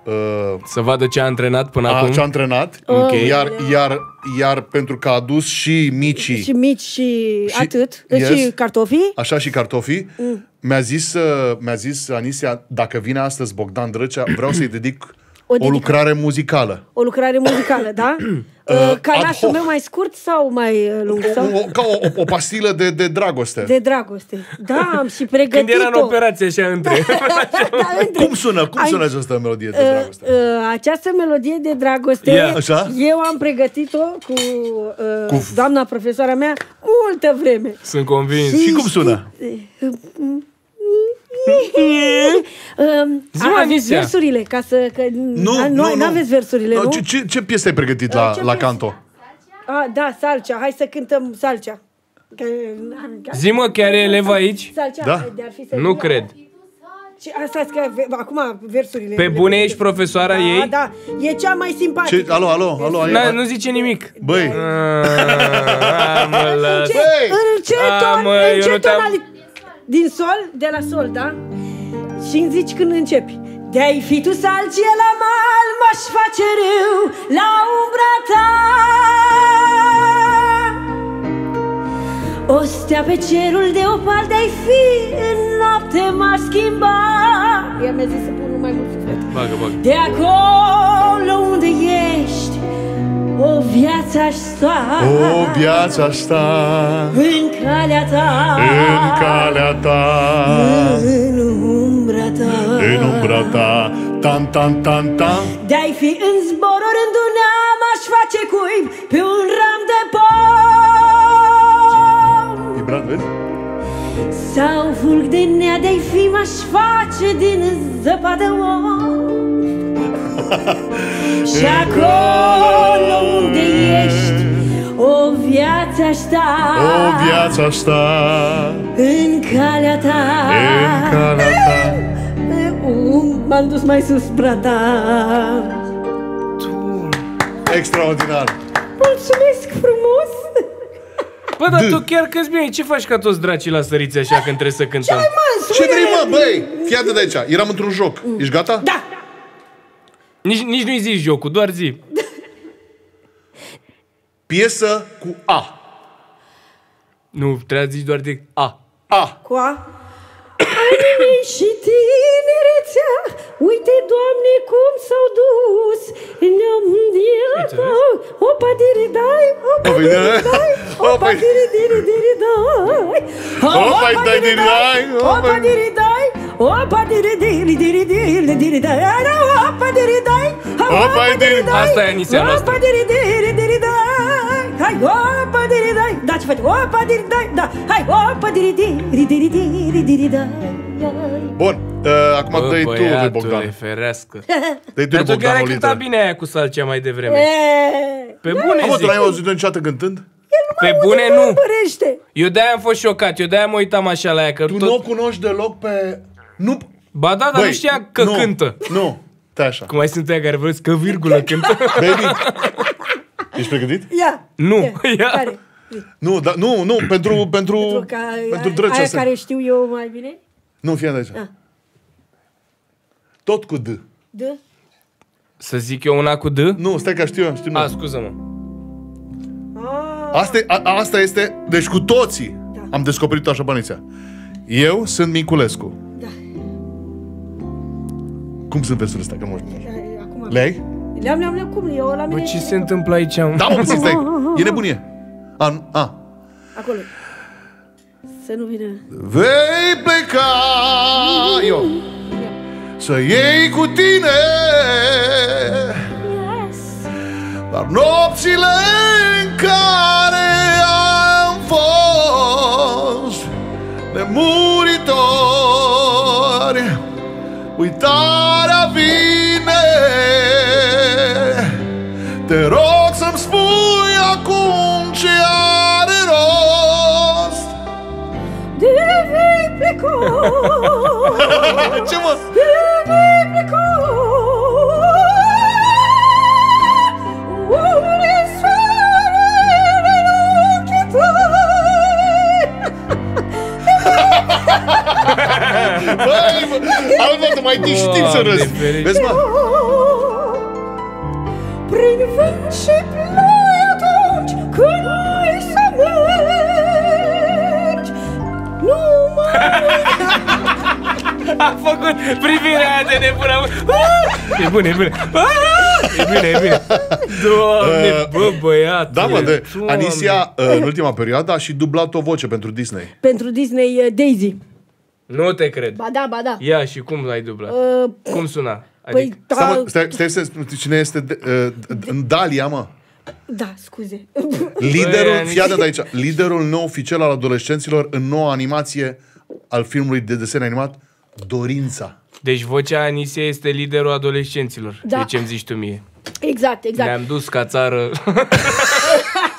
uh, Să vadă ce a antrenat până a, acum. ce-a antrenat, Ok. iar, iar, iar pentru că a adus și micii, Și mici și, Și- atât. yes. Și cartofii. așa și cartofii, Mm. mi-a zis, uh, mi-a zis Anisia, dacă vine astăzi Bogdan Drăcea, vreau să-i dedic O o, dedic- lucrare muzicală. O lucrare muzicală, da? [CLEARS THROAT] Uh, Ca ad nasul hoc. meu mai scurt sau mai uh, lung? O, Sau? o, ca o, o, o pastilă de, de dragoste. De dragoste. Da, am și [LAUGHS] Când pregătit-o. era în operație așa între... [LAUGHS] [LAUGHS] Da, între- Cum sună? Cum Ai- sună această melodie de Uh, dragoste? uh, această melodie de dragoste, Ia. Așa? eu am pregătit-o cu, uh, Cu- doamna profesoara mea multă vreme. Sunt convins. Și cum sună? Um, [LAUGHS] Zi-mă, aveți Anisia. versurile, ca să... Că, Nu, a, nu, nu, nu. aveți versurile, No, nu? ce, ce, ce piesă ai pregătit la, ce la piesă? canto? A, da, salcea. Hai să cântăm salcea. Că, Zi mă, chiar e elev aici? salcea, Da? de-ar fi să Nu cred. Și asta că ve- acum versurile. Pe bune ești profesoara da, ei? Da, e cea mai simpatică. Ce, alo, alo, alo, ai, Na, nu zice nimic. Băi, Ah, mă las. Ce, Băi! în ce A, ton, mă, în eu ce nu te-am- tonali- Din sol, de la sol, da? Și îmi zici când începi. De-ai fi tu salcie la mal, m-aș face râu la umbra ta. O stea pe cerul de opal de-ai fi, în noapte m-aș schimba. Ea mi-a zis să pun mai mult suflet. Bagă, bagă. De acolo unde ești, o viață aș sta. o viața asta În calea ta. În calea ta, În umbra ta. În umbra ta, tan, tan, tan, tan. De-ai fi în zbor oriunde m-aș face cuib Pe un ram de pom. Vibrant, vezi? Sau fulg de nea de-ai fi m-aș face din zăpadă om Și acolo unde ești o viață aș sta O viața asta În calea ta în calea ta. Um, M-am dus mai sus, brata Extraordinar. Mulțumesc frumos Bă, dar tu chiar că bine, ce faci ca toți dracii la săriți așa când trebuie să cântăm? Ce vrei, mă, băi? Fii atent de aici. Eram într-un joc. Ești gata? Da, Nici, nici nu-i zici jocul, doar zi. [LAUGHS] Piesă cu A. Nu, trebuie să zici doar de A. A. cu a Anii mei și tinerețea Uite, Doamne, cum s-au dus Ne-am Opa, diri, dai Opa, diri, diri, dai Opa, diri, diri, diri, dai Opa, dai, diri, dai, opa. Diri, dai Opa, diri, diri, diri, diri, diri, dai Opa, diri, dai Opa, diri, Asta e Anisia noastră. Opa, diri, diri, diri, dai hai, opa, diri, dai. Da, ce faci? Opa, diri, dai. Da, hai, opa, diri, diri, diri, diri, diri, dai. Bun, uh, acum Bă, dă-i tu lui băiatule, Bogdan. ferească. [LAUGHS] Dă-i tu Dar lui tu chiar Bogdan ai o cântat literă. bine aia cu salcea mai devreme. E, Pe bune Mă, tu zic. n-ai auzit niciodată cântând? Pe bune nu. Părește. Eu de-aia am fost șocat. Eu de-aia mă uitam așa la ea. Că Tu tot... nu o cunoști deloc pe... Nu... Ba da, dar nu știa că nu, cântă. Nu, stai așa. Cum mai sunt ăia care vreți că virgulă cântă. Baby, [LAUGHS] ești pregătit? Ia. Nu, ia. Care? Nu, da, nu, nu, pentru, pentru, Ca, pentru aia, drăcea aia să... care știu eu mai bine? Nu, fii de aici. Ah. Tot cu D. D? Să zic eu una cu D? Nu, stai că știu eu, știu A, noi. scuză-mă. Asta, e- a, asta este, deci cu toții am descoperit așa bănițea. Eu sunt Miculescu. Da. Cum sunt versurile astea? Că nu știu. Acum. Le ai? Le-am, le-am, le-am, cum? Eu la Bă, mine... ce se întâmplă aici? Da, mă, [LAUGHS] puțin, stai. E nebunie. A, nu- a. Acolo. Să nu vină... Vei pleca eu Să iei cu tine Dar nopțile în care am fost Nemuritori Uitarea vine Te rog să-mi spui acum ce are rost De vei pleca Ce mă? De vei pleca Omule soarele în ochii tăi [LAUGHS] Băi, bă, Alba, tu mai știți să Doamne, răzi. ferește. Vezi, mă? Prin vânt și ploi atunci Când ai să mergi Nu mai [LAUGHS] A făcut privirea aia de nebună. Ah! E bun, e bun. Ah! E bine, e bine. Doamne, Uh, bă, băiat. Da, mă, de Anisia, uh, în ultima perioadă, a și dublat o voce pentru Disney. Pentru Disney uh, Daisy Nu te cred. Ba da, ba da Ia și cum l-ai dublat? Uh, Cum suna? Păi Adică... da, Stai, mă, stai, stai să cine este de- uh, în Dalia, mă. da, scuze [LAUGHS] Liderul, Băi, fii atent aici, liderul nou oficial al adolescenților în noua animație al filmului de desen animat, Dorința. Deci vocea Anisia este liderul adolescenților. Da. De ce îmi zici tu mie? Exact, exact Ne-am dus ca țară. [LAUGHS]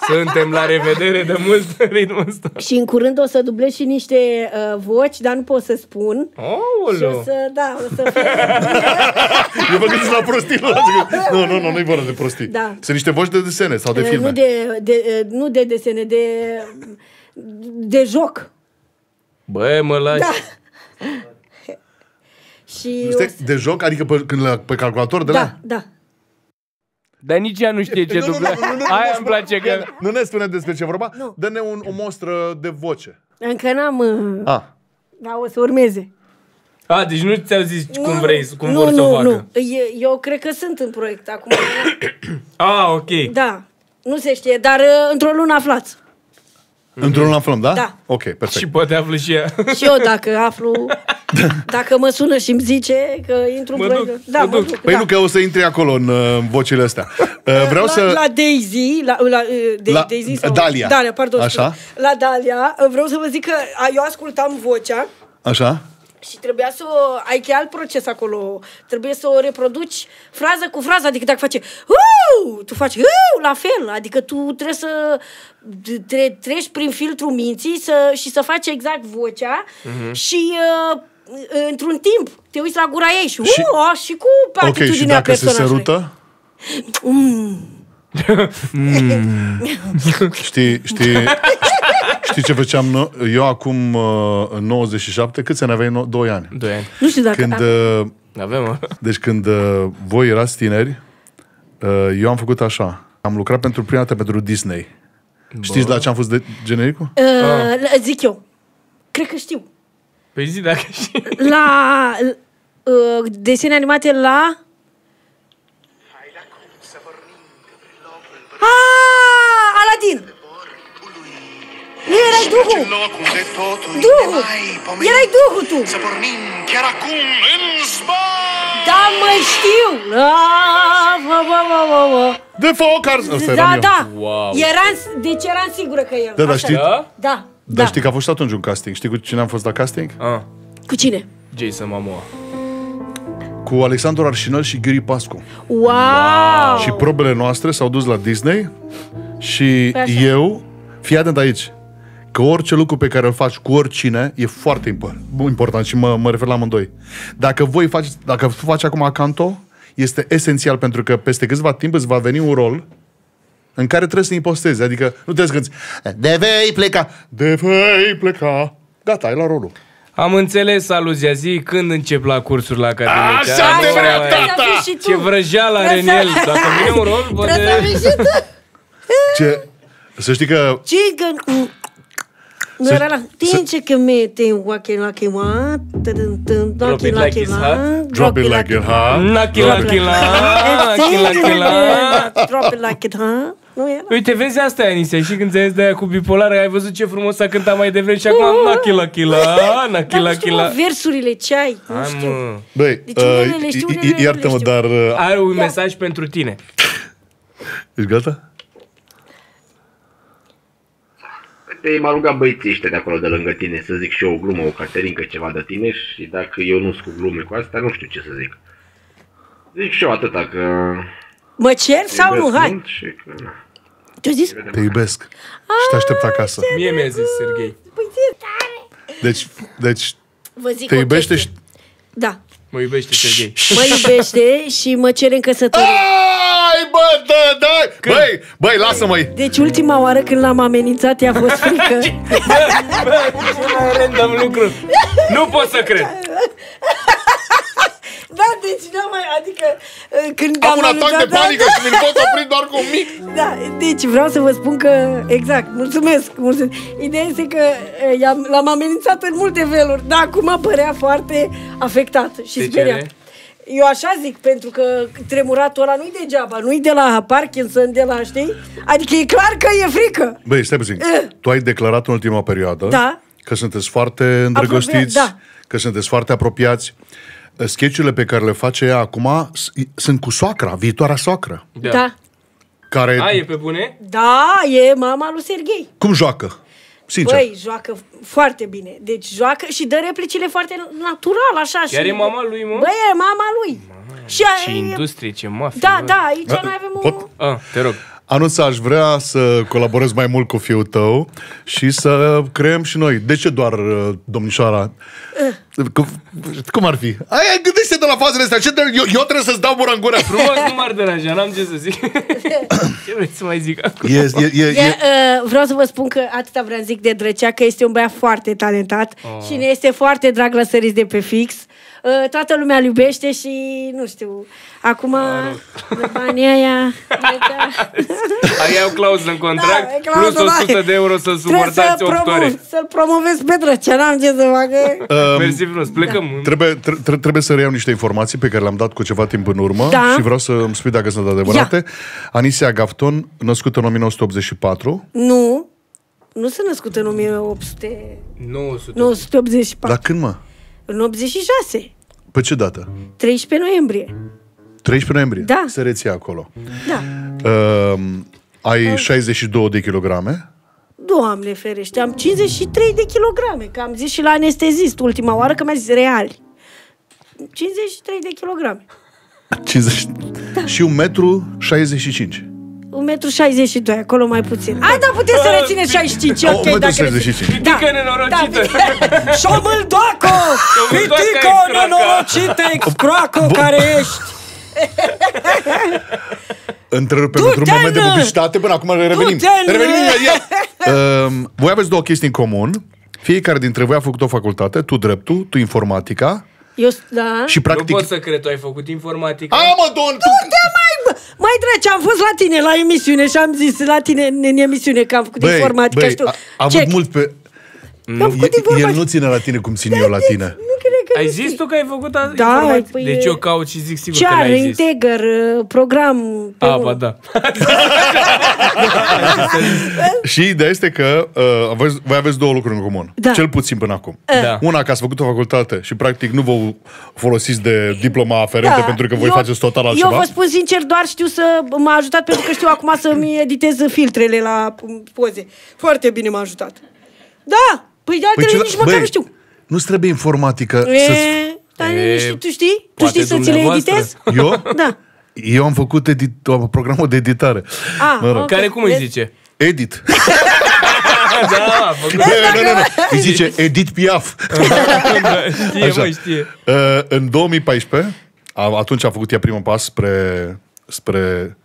Suntem la revedere de mult [LAUGHS] în ritmul ăsta. Și în curând o să dublez și niște uh, voci, dar nu pot să spun Și o Aoleu. să, da, o să fie [LAUGHS] Eu vă gândesc la prostii. [LAUGHS] nu, Nu, nu, nu, nu-i vorba de prostii. Da. Sunt niște voci de desene sau de uh, filme. nu, de, de, uh, nu de desene, de, de joc Bă, mă lași. Da Și o Stai, să, de joc? Adică pe, când la, pe calculator de da, la... da Dar nici ea nu știe ce [LAUGHS] Nu, nu, dubla. nu, nu, nu, Aia nu, îmi place că... Nu ne spune despre ce vorba? Nu. Dă-ne un, o mostră de voce. Încă n-am, uh, Ah. da, o să urmeze A, deci nu ți-au zis cum Nu, vrei, cum nu, vor să nu, o facă. Nu, E- eu cred că sunt în proiect acum [COUGHS] A, ok. Da, nu se știe, dar uh, într-o lună aflați Într-un lună aflăm, da? Da. Ok, perfect. Și poate află și ea. Și eu dacă aflu [LAUGHS] Dacă mă sună și îmi zice că intru în Mă proiect duc, Da, mă mă duc. duc, Păi da. nu că o să intri acolo în uh, vocile astea. [LAUGHS] Uh, vreau la, să... la Daisy, la, la, uh, de, La Daisy sau... Dalia. Dalia, pardon. Așa. scuze. La Dalia, uh, vreau să vă zic că a, eu ascultam vocea Așa? Și trebuia să o... Ai că e alt proces acolo. Trebuie să o reproduci frază cu frază. Adică dacă face... Uu, tu faci uu, la fel. Adică tu trebuie să tre- treci prin filtrul minții să, și să faci exact vocea Mhm. și... Uh, într-un timp te uiți la gura ei și, Și- uh, și cu Ok, atitudinea și dacă se personajului. sărută? Mm. [LAUGHS] Știi, știi, știi ce făceam no- eu acum uh, în 97? Câți ani aveai? No- Doi ani. Doi ani. Nu știu dacă... Când, uh, Avem, mă. deci când uh, voi erați tineri, uh, eu am făcut așa. Am lucrat pentru prima dată pentru Disney. Știți la ce am fost de genericul? Uh, zic eu. Cred că știu. Păi zi dacă știi. La uh, desene animate la... Ah, Aladin! Nu erai Duhul! Duhul! Erai Duhul tu! Să pornim chiar acum în zbor! Da, mă știu! La bă, bă, bă, bă. De focar! Asta Da, eram eu. da. Wow. Eram, deci eram sigură că el. Da, da, Așa. știi? Da? Da, Dar da. știi că a fost și atunci un casting. Știi cu cine am fost la casting? Ah, Cu cine? Jason Momoa. Cu Alexandru Arșinăl și Ghiri Pascu. Wow! Și probele noastre s-au dus la Disney și Păi așa. eu, fii atent aici, că orice lucru pe care îl faci cu oricine e foarte impor- important și mă, mă refer la amândoi. Dacă voi faceți, dacă tu faci acum canto, este esențial pentru că peste câțiva timp îți va veni un rol în care trebuie să impostezi. Adică nu trebuie să cânti De vei pleca, de vei pleca. Gata, ai la rolul. Am înțeles aluzia zi când încep la cursuri la Academie. Așa te vrea, tata! Și tu. Ce vrăjeală are în Trebuie el. să- Dacă vine un rol, Trebuie să poate... vii și tu. Ce? Să știi că Chicken. Nu era la... Tince că me te walking like you want. Drop it like it's hot. drop it like it hot. Nachila, nachila, nachila, nachila. Drop it like it hot. Nu era? Uite, vezi asta, Anisia, și când ți-ai zis de aia cu bipolară, ai văzut ce frumos a cântat mai devreme și acum nachila, chila, Dar nachila, nu știu, mă, chila. versurile ce ai. Nu Hai, știu. mă. Băi, Deci unele le uh, știu, i- unele i- nu le iartă-mă, știu. dar... uh, Are un mesaj pentru tine. Ești gata? Uite, m-a rugat băieții ăștia de acolo de lângă tine să zic și eu o glumă, o caterincă, ceva de tine și dacă eu nu sunt cu glume cu asta, nu știu ce să zic. Zic și eu atâta că... Mă cer sau nu? iubesc Hai. mult Și că... na. Ce-ai zis? Te iubesc. Și te aștept acasă. Mie mi-a zis Serghei. Păi zi tare. Deci, deci Vă zic te o iubește chestie. și... Da. Mă iubește Serghei. Mă iubește și mă cere în căsătorie. Ai, bă, da, da! Băi, băi, lasă-mă Deci ultima oară când l-am amenințat i-a fost frică. [LAUGHS] Ce mai random lucru. Nu pot să cred. [LAUGHS] Da, deci nu mai, adică uh, când Am am un atac de anunțat- da, panică și mi-l pot opri doar cu un mic. [LAUGHS] Da, deci vreau să vă spun că, exact, mulțumesc, mulțumesc. Ideea este că uh, i-am, l-am amenințat în multe feluri, dar acum apărea foarte afectat și De speriat. ce? Eu așa zic, pentru că tremuratul ăla nu-i degeaba, nu-i de la Parkinson, de la, știi? Adică e clar că e frică. Băi, stai puțin. Eh. Tu ai declarat în ultima perioadă Da. că sunteți foarte îndrăgostiți, da. că sunteți foarte apropiați. Sketchurile pe care le face ea acum s- sunt cu soacra, viitoarea soacră, Da. Da. care A, e pe bune? Da, e mama lui Serghei. cum joacă? Sincer. Băi, joacă foarte bine. Deci joacă și dă replicile foarte natural, așa. Chiar și... e mama lui, mă? Băi, e mama lui. Și a, Ce industrie, ce mafie. Da, bă. da, aici noi avem o... Pot? Ah, te rog. Anunț, aș vrea să colaborez mai mult cu fiul tău și să creăm și noi. De ce doar uh, domnișoara? Cum, cum ar fi? Aia, gândește de la fazele astea. Ce trebuie- eu, eu trebuie să-ți dau gură în gură. Frumos, nu m-ar deranja, n-am ce să zic. [LAUGHS] ce vrei să mai zic acum? E, e, e, E, e, uh, vreau să vă spun că atâta vreau să zic de Drăcea, că este un băiat foarte talentat Oh. și ne este foarte drag la săriți de pe fix. Uh, toată lumea îl iubește și, nu știu, acum de banii aia... [LAUGHS] Da, Ai o clauză în contract, Da, e clauză, plus da. 100 de euro să Trebuie suportați să 8 promo- ore. să-l promovez pe Drăcea, n-am ce să facă. um, Mersi frumos, plecăm. Da. Trebuie, tre- trebuie să reiau niște informații pe care le-am dat cu ceva timp în urmă Da. și vreau să îmi spui dacă sunt adevărate. Anisia Gafton, născută în 1984. Nu, nu sunt născut în 1800, 900. 1984, Dar când, mă? În 86, Pe ce dată? 13 noiembrie. 13 noiembrie? Da. Se reția acolo. Da. Uh, ai 62 de kilograme. Doamne ferește, am 53 de kilograme, că am zis și la anestezist ultima oară că mi-a zis reali. 53 de kilograme. 50... Da. Și 1 metru 65. 1,62 m, acolo mai puțin. Hai, dar puteți să rețineți 65, O, ok, un metru dacă 65. Da. Pitică nenorocită. Da, șomâldoaco! Șomâldoacă Pitică excroacă. nenorocită, excroacă care ești! [LAUGHS] Întrerupe Du-te, pentru un moment de nă! publicitate până acum revenim. Du-te, nă! Revenim imediat. Uh, [LAUGHS] voi aveți două chestii în comun. Fiecare dintre voi a făcut o facultate, tu dreptul, tu informatica Eu, da. și practic... Nu pot să cred, tu ai făcut informatică. A, mă, domn, tu... Du-te, mai, bă! mai drăci, am fost la tine la emisiune și am zis la tine în, în emisiune că am făcut Băi, informatică băi, și tu. a, a avut Check. mult pe... Am făcut El, el informatică. nu ține la tine cum țin eu la tine. Nu cred că Ai nu zis știi. tu că ai făcut a- Da, informații? păi Deci e- eu caut și zic sigur că Char, n-ai zis. Integer, uh, program pe A, unul. ba [LAUGHS] da. Și ideea este că uh, aveți, voi aveți două lucruri în comun. Da. Cel puțin până acum. Da. Una, că ați făcut o facultate și practic nu vă folosiți de diploma aferentă pentru că voi Da. Eu- faceți total altceva. Eu vă spun sincer, doar știu să m-a ajutat pentru că știu acum să-mi editez filtrele la um, poze. Foarte bine m-a ajutat. Da, păi de altele ce- nici măcar băi, nu știu. Nu-ți trebuie informatică E, să dar E, nici tu știi? Tu poate știi să ți le dumneavoastră. editezi? Eu? Da. Eu am făcut edit, programul de editare. Ah, Mă rog. ok. Care cum îi Vezi? zice? Edit. [LAUGHS] da, a făcut. Nu, nu, nu, nu. Îi zice Edit Piaf. [LAUGHS] știe, Așa. mă, știe. Uh, în 2014, a, atunci a făcut ea primul pas spre, spre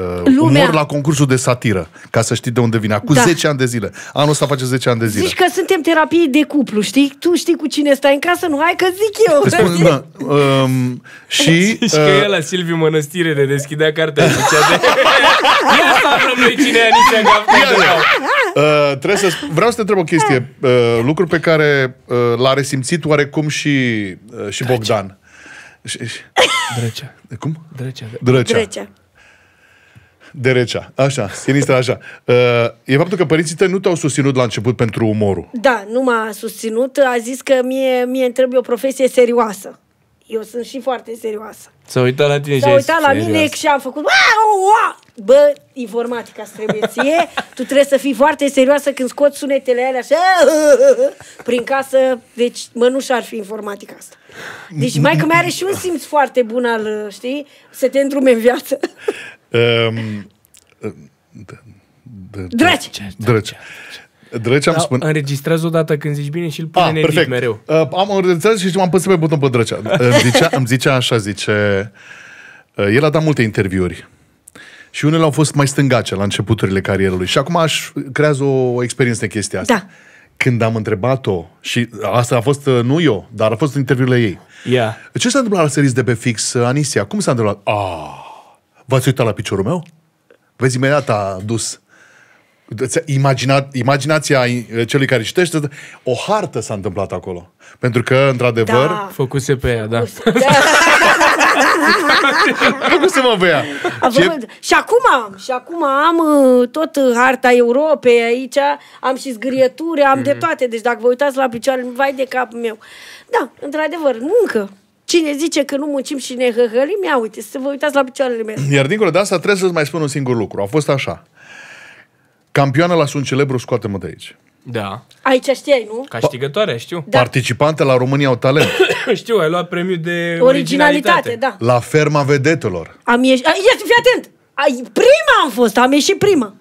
uh, Lumea. umor la concursul de satiră, ca să știi de unde vine. Acum Da. 10 ani de zile. Anul ăsta face 10 ani de zile. Zici că suntem terapii de cuplu, știi? Tu știi cu cine stai în casă, nu? Hai că zic eu. Îți spun, [LAUGHS] da, um, și [LAUGHS] Și că uh, e la Silviu Mănăstire de deschidea cartea și zicea de... [LAUGHS] Ia să aflăm noi cine e Anicia Gafnea. uh, trebuie să sp- vreau să te întreb o chestie. Uh, lucru pe care uh, l-a resimțit oarecum și, uh, și Bogdan. Și, și, Drăcea. cum? Drăcea. Drăcea. Trecea. De recea. Așa, sinistra așa. Uh, e faptul că părinții tăi nu te-au susținut la început pentru umorul. Da, nu m-a susținut. A zis că mie, mie îmi trebuie o profesie serioasă. Eu sunt și foarte serioasă. S-a uitat la tine și S-a a uitat zis, la serios. mine și am făcut "Wow, wow!" Bă, informatica îți trebuie ție [LAUGHS] Tu trebuie să fii foarte serioasă când scoți sunetele alea așa [LAUGHS] Prin casă Deci mănușa ar fi informatica asta Deci mai că mai are și un simț foarte bun al, știi? Să te îndrume în viață [LAUGHS] Um, uh, d- d- Dragi! Drăcea. Drăcea îmi Da, spune... înregistrează o dată când zici bine și îl pune Ah, în edit perfect. mereu. Uh, am înregistrat și m-am păstrat pe buton pe Drăcea. [LAUGHS] Îmi zicea, îmi zicea așa, zice... Uh, el a dat multe interviuri. Și unele au fost mai stângace la începuturile carierului. Și acum aș creează o, o experiență de chestia asta. Da. Când am întrebat-o, și asta a fost, uh, nu eu, dar a fost interviurile ei. Ia. Ce s-a întâmplat la series de pe fix, uh, Anisia? Cum s-a întâmplat? Ah, v-ați uitat la piciorul meu? Vezi, imediat a dus. Ți-a Imaginat, imaginația uh, celui care citește, o hartă s-a întâmplat acolo. Pentru că, într-adevăr, Da. Făcuse pe ea, da. nu cum să mă vrea. Am Ce- făcut- Și acum am, și acum am uh, tot uh, harta Europei aici, am și zgârieturi, am Mhm. de toate. Deci dacă vă uitați la picioare, vai de capul meu. Da, într-adevăr, muncă. Cine zice că nu muncim și ne hăhălim, ia uite, să vă uitați la picioarele mele. Iar dincolo de asta trebuie să-ți mai spun un singur lucru. A fost așa. Campioană la Sunt Celebru, scoate-mă de aici. Da. Aici știai, nu? Câștigătoare, știu. Da. Participante la România au talent. [COUGHS] știu, ai luat premiu de Originalitate, da. La ferma vedetelor. Am ieșit, a, ia, fii atent! Ai, prima am fost, am ieșit prima.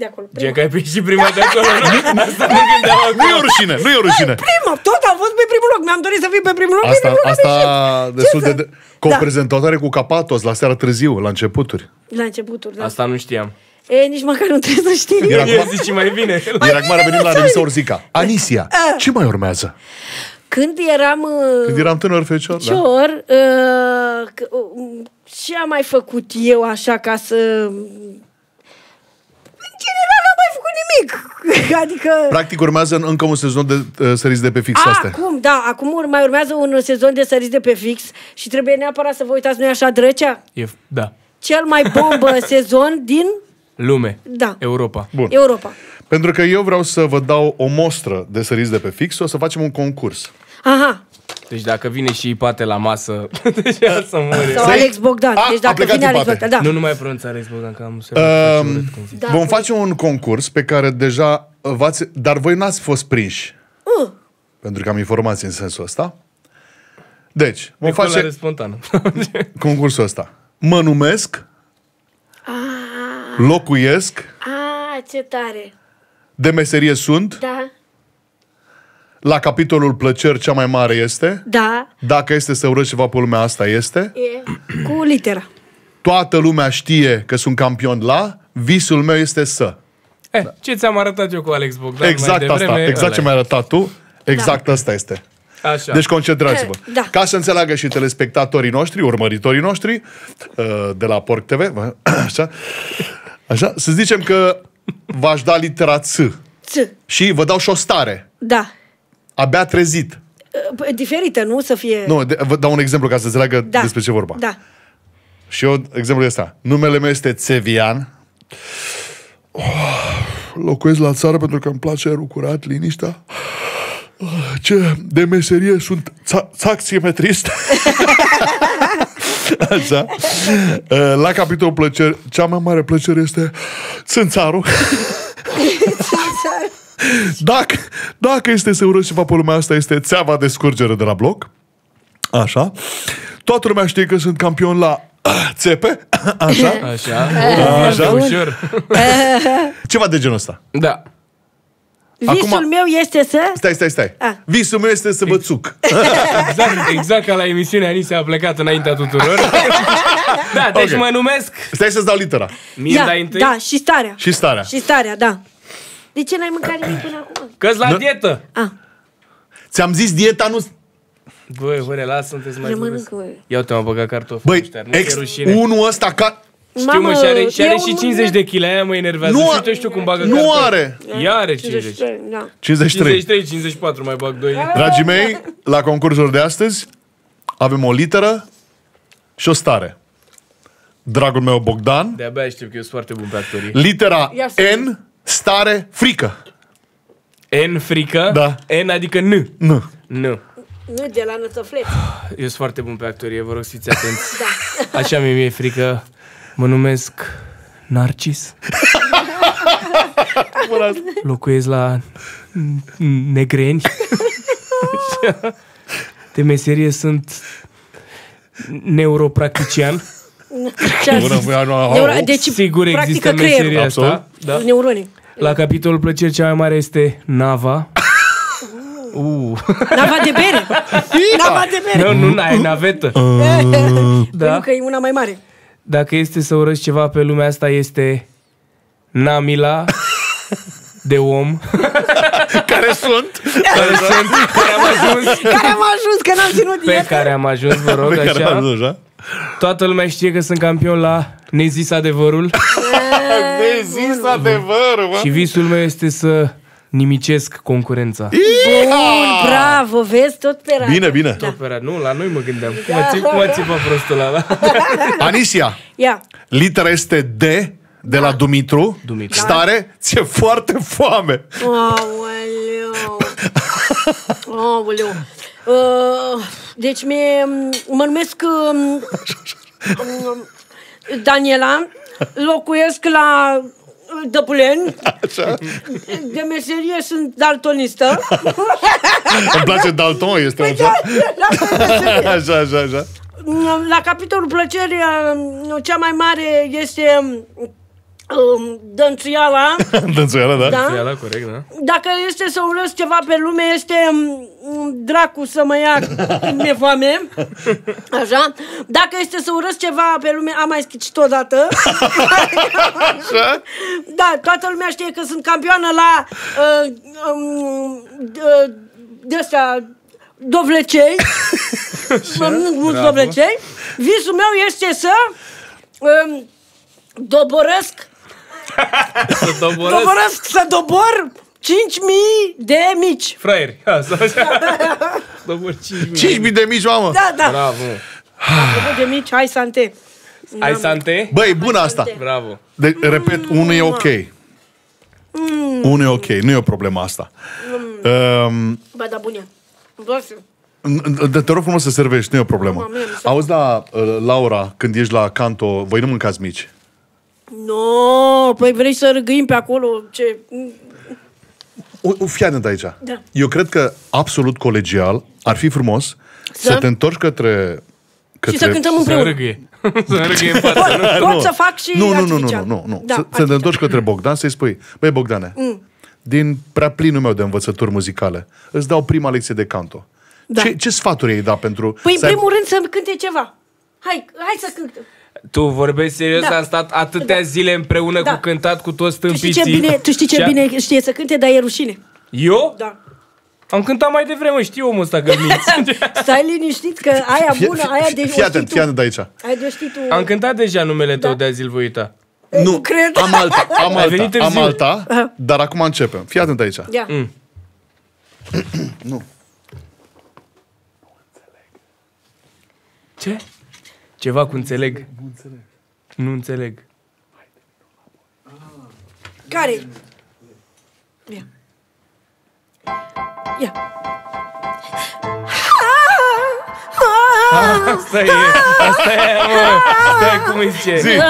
De acolo, prima. Gen că ai ieșit prima de acolo. [LAUGHS] nu? Asta nu gândeam acum. Nu e o rușine, nu e o rușine. Prima, tot am fost pe primul loc. Mi-am dorit să fiu pe primul loc. pe Asta, primul loc am asta ieșit. destul Ce de... să- de co-prezentatoare cu Capatos la seara târziu, la începuturi. La începuturi, da. Asta nu știam. E, nici măcar nu trebuie să știi. Era El acum, zice mai bine. iar acum a venit la revista Orzica. Anisia, ce mai urmează? Când eram uh, Când eram tânăr fecior, da? cior, uh, că, uh, ce am mai făcut eu așa ca să... În general n-am mai făcut nimic. [LAUGHS] Adică... Practic urmează în- încă un sezon de uh, săriți de pe fix astea. Acum, da, acum ur- mai urmează un sezon de săriți de pe fix și trebuie neapărat să vă uitați, nu așa, Drăcea? E, da. Cel mai bombă [LAUGHS] sezon din Lume. Da. Europa. Bun. Europa. Pentru că eu vreau să vă dau o mostră de săriți de pe fix, o să facem un concurs. Aha, Deci dacă vine și Ipate la masă, [LAUGHS] deja să mori. sau Alex Bogdan. A, deci a dacă plecat vine Alex Ipate. Bogdan, da. Nu, nu mai pronunța Alex Bogdan, că am să Uh, Da, vom păi- face un concurs pe care deja uh, v-ați... Dar voi n-ați fost prinși. Uh, Pentru că am informații în sensul ăsta. Deci, vom Decolare face spontană. [LAUGHS] concursul ăsta. Mă numesc, locuiesc, a, ce tare. de meserie sunt, Da, la capitolul plăceri cea mai mare este, da, dacă este să urăști ceva pe lumea asta este, e cu litera. toată lumea știe că sunt campion la, visul meu este să. Eh, ce ți-am arătat eu cu Alex Bogdan exact mai devreme, asta, exact ăla ce e. mi-ai arătat tu, exact asta este. Așa. Deci concentrați-vă. Da. Ca să înțeleagă și telespectatorii noștri, urmăritorii noștri uh, de la Porc TV, [COUGHS] așa, așa, să zicem că v-aș da litera Ț Ț, și vă dau și o stare. da. Abia trezit. p- diferită, nu? Să fie... Nu, de, vă dau un exemplu ca să înțeleagă da. despre ce e vorba. Da. Și eu, exemplul ăsta. Numele meu este Țevian. Oh, locuiesc la țară pentru că îmi place aerul curat, liniștea. Oh, Ce de meserie sunt ța- țaxiemetrist. [LAUGHS] Așa. Uh, La capitolul plăceri, cea mai mare plăcere este țânțarul. [LAUGHS] Dacă, dacă este să urăsc ceva pe lumea asta, este țeava de scurgere de la bloc. Așa. Toată lumea știe că sunt campion la [CLEARS THROAT] țepe. [CLEARS THROAT] Așa. Așa. Așa. Ușor. [LAUGHS] Ceva de genul ăsta. Da. Visul Acum- meu este să... Stai, stai, stai. Ah. Visul meu este să vă țuc. [LAUGHS] Exact, exact ca la emisiunea Anise a plecat înaintea tuturor. [LAUGHS] da, deci Ok. mă numesc... Stai să-ți dau litera. Mie Ia, dai întâi? da, și starea. Și starea. Și starea, da. De ce n-ai mâncat nimic până acum? Că-s la Nu- dietă. Ți-am zis dieta nu... Băi, băi, lasă, sunteți mai Rămân vorbesc. cu... Ia uite, m-a băgat cartofi. Băi, ăștia, nu ex, e rușine. unul ăsta ca... Știu, mă, și are, și e are un- și 50 de kg, aia mă enervează. Nu Nu, a- uite, știu cum bagă nu cartofi. are. Ea are 50. 53, da. 53. 53, 54, mai bag 2. Dragii mei, la concursul de astăzi avem o literă și o stare. Dragul meu Bogdan, De-abia știu că eu sunt foarte bun pe actorii. litera Ia să N, stare, frică. N frică? Da. N adică N. Nu. Nu. Nu de la nătăfleț. Eu sunt foarte bun pe actorie, vă rog să fiți atenți. Da. Așa mi e frică. Mă numesc Narcis. [LAUGHS] Locuiesc la Negreni. Așa. [LAUGHS] De meserie sunt neuropractician. Ce a zis? Bună, băia, nu, au- Neuro- Deci, Sigur practică există creierul. meseria Absolut. asta. Da. Neuronii. La capitolul plăceri cea mai mare este Nava. Uh. Nava de bere. Nava de bere. Nu, nu, ai navetă. [LAUGHS] Pentru Da. că e una mai mare. Dacă este să urăsc ceva pe lumea asta este Namila de om [LAUGHS] Care sunt? care, sunt, care am ajuns Care am ajuns că n-am ținut pe dietă. care am ajuns, vă rog, Pe care am așa. ajuns, așa? Toată lumea știe că sunt campion la Nezis adevărul [LAUGHS] De zis adevărul, mă. și visul meu este să nimicesc concurența. Bun, bravo, vezi, tot pe radio. Bine, bine. Da. Opera, nu, la noi mă gândeam. Cum a țip, cum a țipat prostul ăla? [LAUGHS] Anisia, Ia. litera este D, de la Dumitru. Dumitru. Stare, ți-e foarte foame. Aoleu. [LAUGHS] Aoleu. Uh, deci mie, mă numesc um, um, [LAUGHS] Daniela, locuiesc la Dăpuleni, de meserie sunt daltonistă. [LAUGHS] Îmi place Dalton, este așa? [LAUGHS] Așa, așa, așa. La capitolul plăceri, uh, cea mai mare este um, dănțuiala. [LAUGHS] Dânțuială, da? Da? E la corect, da? Dacă este să urăsc ceva pe lume, este mm, dracu să mă ia când [LAUGHS] mi-e foame. Așa. Dacă este să urăsc ceva pe lume, am mai schicit odată. [LAUGHS] Așa? Da, toată lumea știe că sunt campioană la uh, um, uh, de astea dovlecei. Mă mănânc mulți bravo. dovlecei. Visul meu este să um, doborăsc Să doborăsc Doborăsc să dobor 5.000 de mici. fraieri. Ha, să așa. [LAUGHS] Dobor 5.000. 5.000 de mici, mamă. Da, da. Bravo. Apropo de mici, hai sante. Ai sante? Băi, bună asta. Bravo. De, repet, unul e ok. Unul e ok, nu e o problemă asta. Um, Bă, da, bune. Îmi place. n- n- te rog frumos să servești, nu e o problemă. Mamă, mie mi se- Auzi, la uh, Laura, când ești la Canto, voi nu mâncați mici. No, păi vrei să râgâim pe acolo ce... O, o, fii atent aici. Da. Eu cred că absolut colegial ar fi frumos să, Să? te întorci către... către Și să cântăm Să împreună. râgâie. [LAUGHS] Să râgâie în față, nu? Pot, pot să fac și nu, nu, nu, nu, artificial. nu, nu, nu. Da, să, să te întorci către Bogdan să-i spui, băi Bogdane, Mm. din prea plinul meu de învățături muzicale, îți dau prima lecție de canto. Da. Ce, ce sfaturi ai da pentru... Păi, în să ai- primul rând, să cânte ceva. Hai, hai să cânte. Tu vorbești serios? Da. Am stat atâtea zile împreună Da. cu cântat cu toți Tu știi stâmpiții. ce bine, tu știi ce Și a- bine știe să cânte, dar e rușine. Eu? Da. Am cântat mai devreme, știu omul ăsta că minți. [LAUGHS] Stai liniștit că aia Fii- bună, aia de Fii atent, fii atent aici. Ai de știi tu. Am cântat deja numele tău Da. de azi, îl voi uita. Nu, cred. am alta, am Ai venit alta, am târziu. alta, dar acum începem. Fii atent aici. Ia. Mm. Nu. Ce? Ceva cu înțeleg. Nu înțeleg. Care? Ia. Ia. Asta e, asta e, mă. Stai cum îi zice. Zi.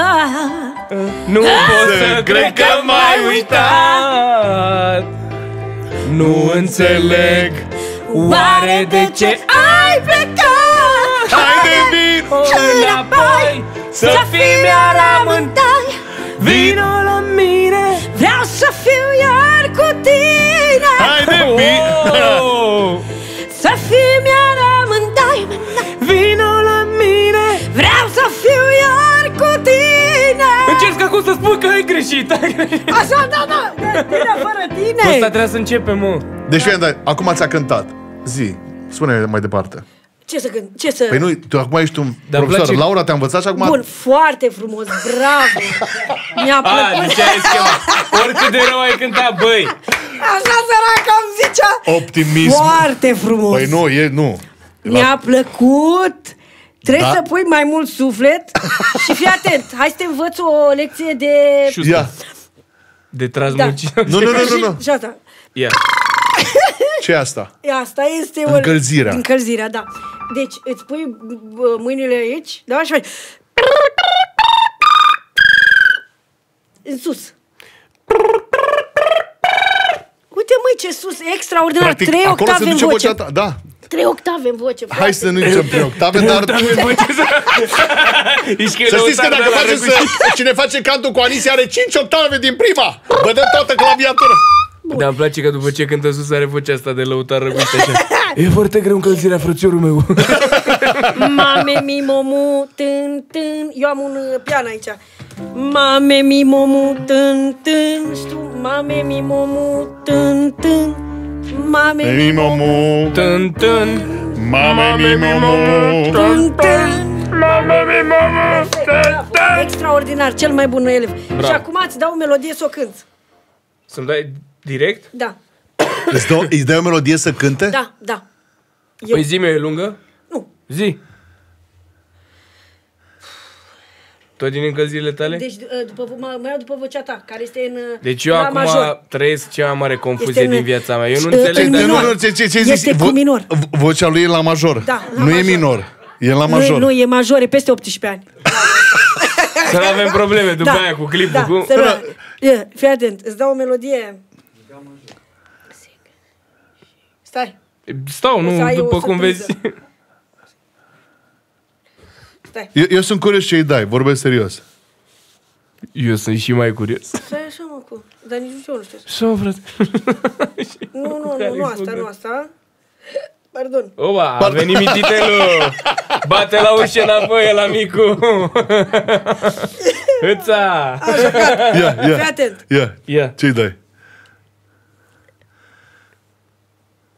Nu pot să cred că m-ai uitat Nu înțeleg Oare de ce ai plecat Haide, vin! Înapoi Să fii iar amândoi. Vino la mine. Vreau să fiu iar cu tine. Haide, vin! oh, [LAUGHS] Să fim iar amândoi. Vino la mine. Vreau să fiu iar cu tine. Încerc acum să spun că ai greșit. [LAUGHS] Așa, da, da. Bine fără tine. Asta trebuia să începem, mă. Deci, fii atent, acum ți-a cântat. Zi, spune mai departe. Ce să cânt? Ce să... Păi nu, tu acum ești un Dar profesor. place- Laura te-a învățat și acum... Bun, foarte frumos, bravo Mi-a A, plăcut deci ai schema Oricât de rău ai cântat, băi Așa săracă îmi zicea Optimism. Foarte frumos Păi nu, e, nu. Mi-a plăcut Trebuie Da. să pui mai mult suflet Și fii atent Hai să te învăț o lecție de... Ia, De transmuci nu, nu, nu, nu, nu. Și asta Ia ce e asta? E, Asta este o... Încălzirea. Încălzirea, da Deci îți pui bă, mâinile aici Da, și faci În sus Uite măi ce sus, extraordinar Practic, Trei acolo octave se în duce voce vocea ta. Da. Trei octave în voce Hai să nu zicem trei octave, dar... [LAUGHS] Ești Să știți că dacă face să, cine face cantul cu Anisia are 5 octave din prima. Vă dă toată claviatura. Dar îmi place că după ce cântă sus are vocea asta de lăutar răguște așa. E foarte greu încălzirea, frățiorul meu. [LAUGHS] Mame mi momu tân tân. Eu am un uh, pian aici. Mame mi momu tân tân. Știu Mame mi momu tân tân. Mame mi Mimomu, Tân, tân. Mame mimomu. tân. tân. Bravo, Extraordinar, cel mai bun elev. Și acum îți dau o melodie să o cânti Să-mi dai direct? Da, Îți dă, îți dai o melodie să cânte? da, da Eu, Păi zi e lungă? Nu. Zi Tot din încălzirile tale? deci uh, după, mă, mă iau după vocea ta Care este în uh, Deci eu la acum major. trăiesc cea mai mare confuzie Este în- din viața mea. Eu nu în înțeleg, dar minor. Nu, nu, ce, ce, ce Este zici? cu minor. vo- vocea lui e la major. Da, la nu e major. minor. E la Nu, major. nu, e major, e peste 18 ani să nu avem probleme după aia cu clipul. da, cu... să nu, Ia, fii atent, îți dau o melodie. Stai, Stau, O să nu, ai o după cum vezi. surpriză. stai. Eu, eu sunt curios ce îi dai, vorbesc serios. Eu sunt și mai curios. Stai așa, mă, cu... Dar nici eu nu știu. Așa, frate. [LAUGHS] Nu, nu, nu, nu asta, nu asta. Pardon. Oba, a venit mititelul! Bate la ușă înapoi la micu! [LAUGHS] Hâța! Ia, Fii ia, atent. ia. Ia. Ce-i dai?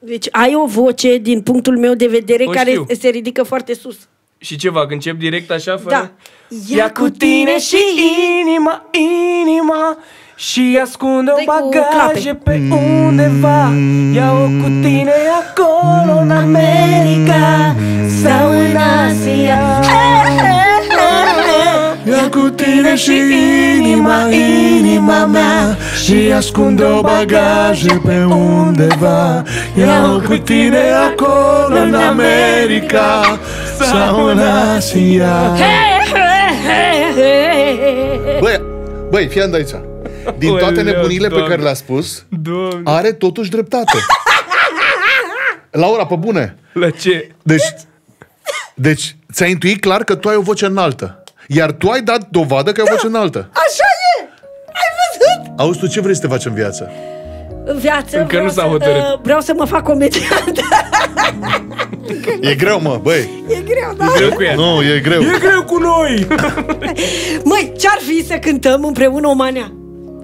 Deci ai o voce, din punctul meu de vedere, O care știu. se ridică foarte sus. Și ce fac? Încep direct așa, fără... Da. Ia cu tine și inima, inima Și ascunde-o Dă-i cu bagaje clape. pe undeva Ia-o cu tine acolo în America Sau în Asia Ia cu tine și inima, inima mea Și ascunde-o bagaje pe undeva Ia-o cu tine acolo în America Sau în Asia Băi, băi, fii aici. Din toate Oleu, nebunile pe Doamne. care le-a spus, Doamne, are totuși dreptate. Laura, pe bune. la ce? Deci, deci ți-ai intuit clar că tu ai o voce înaltă. Iar tu ai dat dovadă că ai o voce înaltă. Așa e! Ai văzut? Auzi, tu ce vrei să te faci în viață? În viață Încă vreau, nu s-a să, hotărât. uh, vreau să mă fac comediant. E greu, mă, băi. e greu, da? Greu cu ea. Nu, e greu. E greu cu noi! Măi, ce-ar fi să cântăm împreună o manea?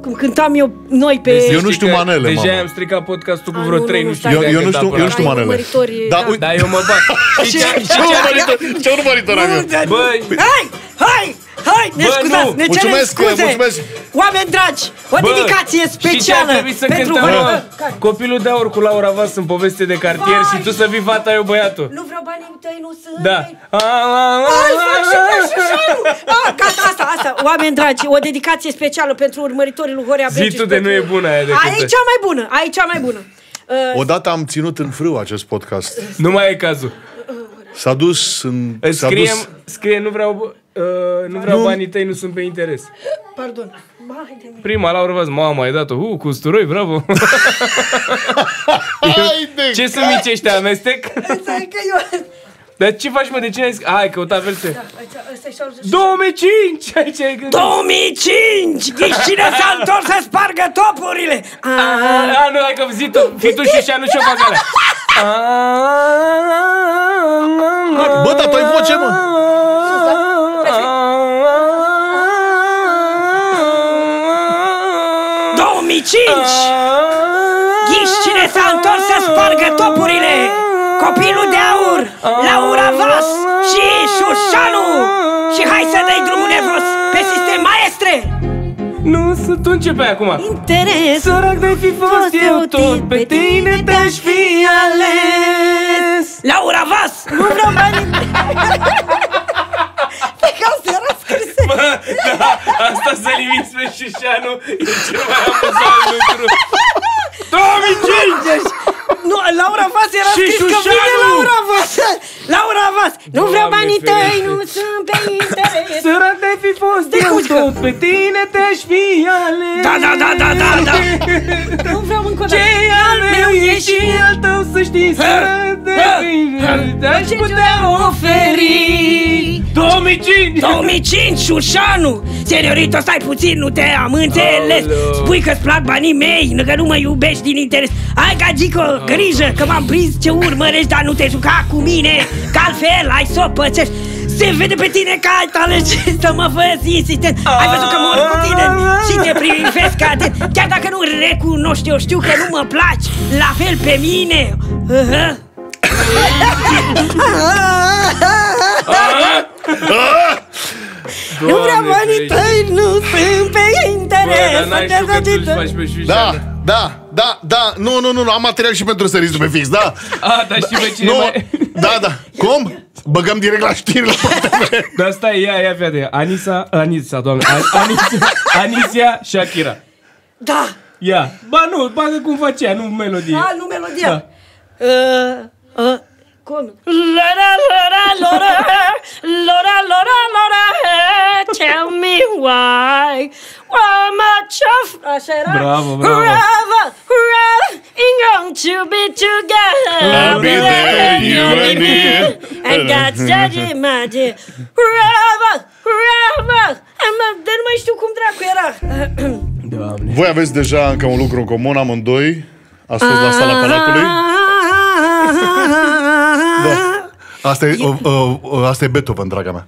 Cum cântam eu, noi pe... Eu nu știu manele, Deja mamă. am stricat podcastul cu A, vreo nu, 3, nu, nu nu, știu stai. Eu, de eu nu cât știu, apă eu nu la- știu Ai manele. urmăritori, Da, da. uite, Da, eu mă bag. [LAUGHS] Știi ce, știi ce ce urmăritor, ce urmăritor am eu? Băi, Hai! Hai! Băi, ne Bă, scuzați, nu. ne cerem Mulțumesc, scuze. mulțumesc. Oameni dragi, o Bă, dedicație știi ce ar specială trebui să pentru cântăm, Horia. mă? Bă, care? Copilul de aur cu Laura Vas în poveste de cartier și tu să fii fata, eu băiatul. Nu vreau banii tăi, nu sunt Da. tăi. Ai, fac și pe Șușanu. Ah, Gata, asta, asta. Oameni dragi, o dedicație specială pentru urmăritorii lui Horia Zi Breciu. tu și de pentru- nu e bună aia de Aia e cântă. cea mai bună, aia e cea mai bună. Uh, Odată am ținut în frâu acest podcast. Nu mai e cazul. S-a dus în... Îți S-a Scriem, dus... scrie, nu vreau, uh, nu vreau Nu. banii tăi, nu sunt pe interes. Pardon. Mai de mine. Prima, Laura Vaz, mama, ai dat-o. Uh, cu usturoi, bravo. [LAUGHS] Haide, Ce sunt mici ăștia, amestec? Stai că eu... Dar ce faci, mă, de cine ai zis? Ai căutat verse. Aici, ăsta e șaură- 2005! Aici ai gândit. 2005! Ghișcine s-a întors să spargă topurile! A, a, nu, hai că zi tu, fii tu și nu și eu fac alea. Bă, dar tu ai voce, mă. 2005! Ghișcine s-a întors să spargă topurile! Copilul de aur, Laura Vas și Șușanu! Și hai să dai drumul nervos pe sistem maestre! Nu, să tu începe acum. Interes Sărac de fi fost eu tot, pe tine te-aș fi ales. Laura Vas! Nu vreau bani! [LAUGHS] Pe ca să era scris Bă, da, asta să limiți pe Șișanu e cel mai amuzant lucru. 2005! Deci, Nu, Laura Vas era Și scris că Șușanu! vine Laura Vas! Laura Vas! Nu vreau Doamne banii tăi, ferește. nu sunt pe interes! Sărac de fi fost Stai eu cu muzică. tot, pe tine te-aș fi ales. Da, da, da, da, da, da! [LAUGHS] Nu vreau încă o dată! Ce al meu e și al tău să știi Sărac de fi te-aș putea oferi 2005! 2005, Șușanu! Seniorito, stai puțin, nu te am înțeles Aoleu. Spui că-ți plac banii mei, că nu mă iubești din interes. Hai, gagico, grijă, că m-am prins. Ce urmărești Dar nu te juca cu mine, că altfel ai să o pățești. Se vede pe tine că ai talent și să mă faci insistent. Ai văzut că mor cu tine și te privesc atent Chiar dacă nu recunoști, eu știu că nu mă placi La fel pe mine. Uh-huh. Nu vreau banii tăi, nu sunt pe interes Bă, dar n-ai știu că tu își faci pe Șișanu. Da, da, da, da. Nu, nu, nu, nu, am material și pentru săriți pe fix, da. [LAUGHS] A, dar știi pe cine Nu, mai... da, da. Cum? Băgăm direct la știri la [LAUGHS] Dar stai, ia, ia, fii atent. Anisa, Anisa, doamne, An- Anisia, Anisia Shakira. Da, Ia, ba nu, bagă cum facea, nu melodie. a, nu melodia uh, uh, Cum? Lora, lora, lora Lora, lora, lora Tell me why Why much of Așa era Bravo, bravo. Forever, forever Ain't going to be together I'll be there, you and me. And God's judging my dear Forever, forever Am, Dar nu mai știu cum dracu era Doamne. Voi aveți deja încă un lucru în comun, amândoi. Ați fost la sala Palatului. Da. Asta e, uh, uh, uh, asta e Beethoven, draga mea.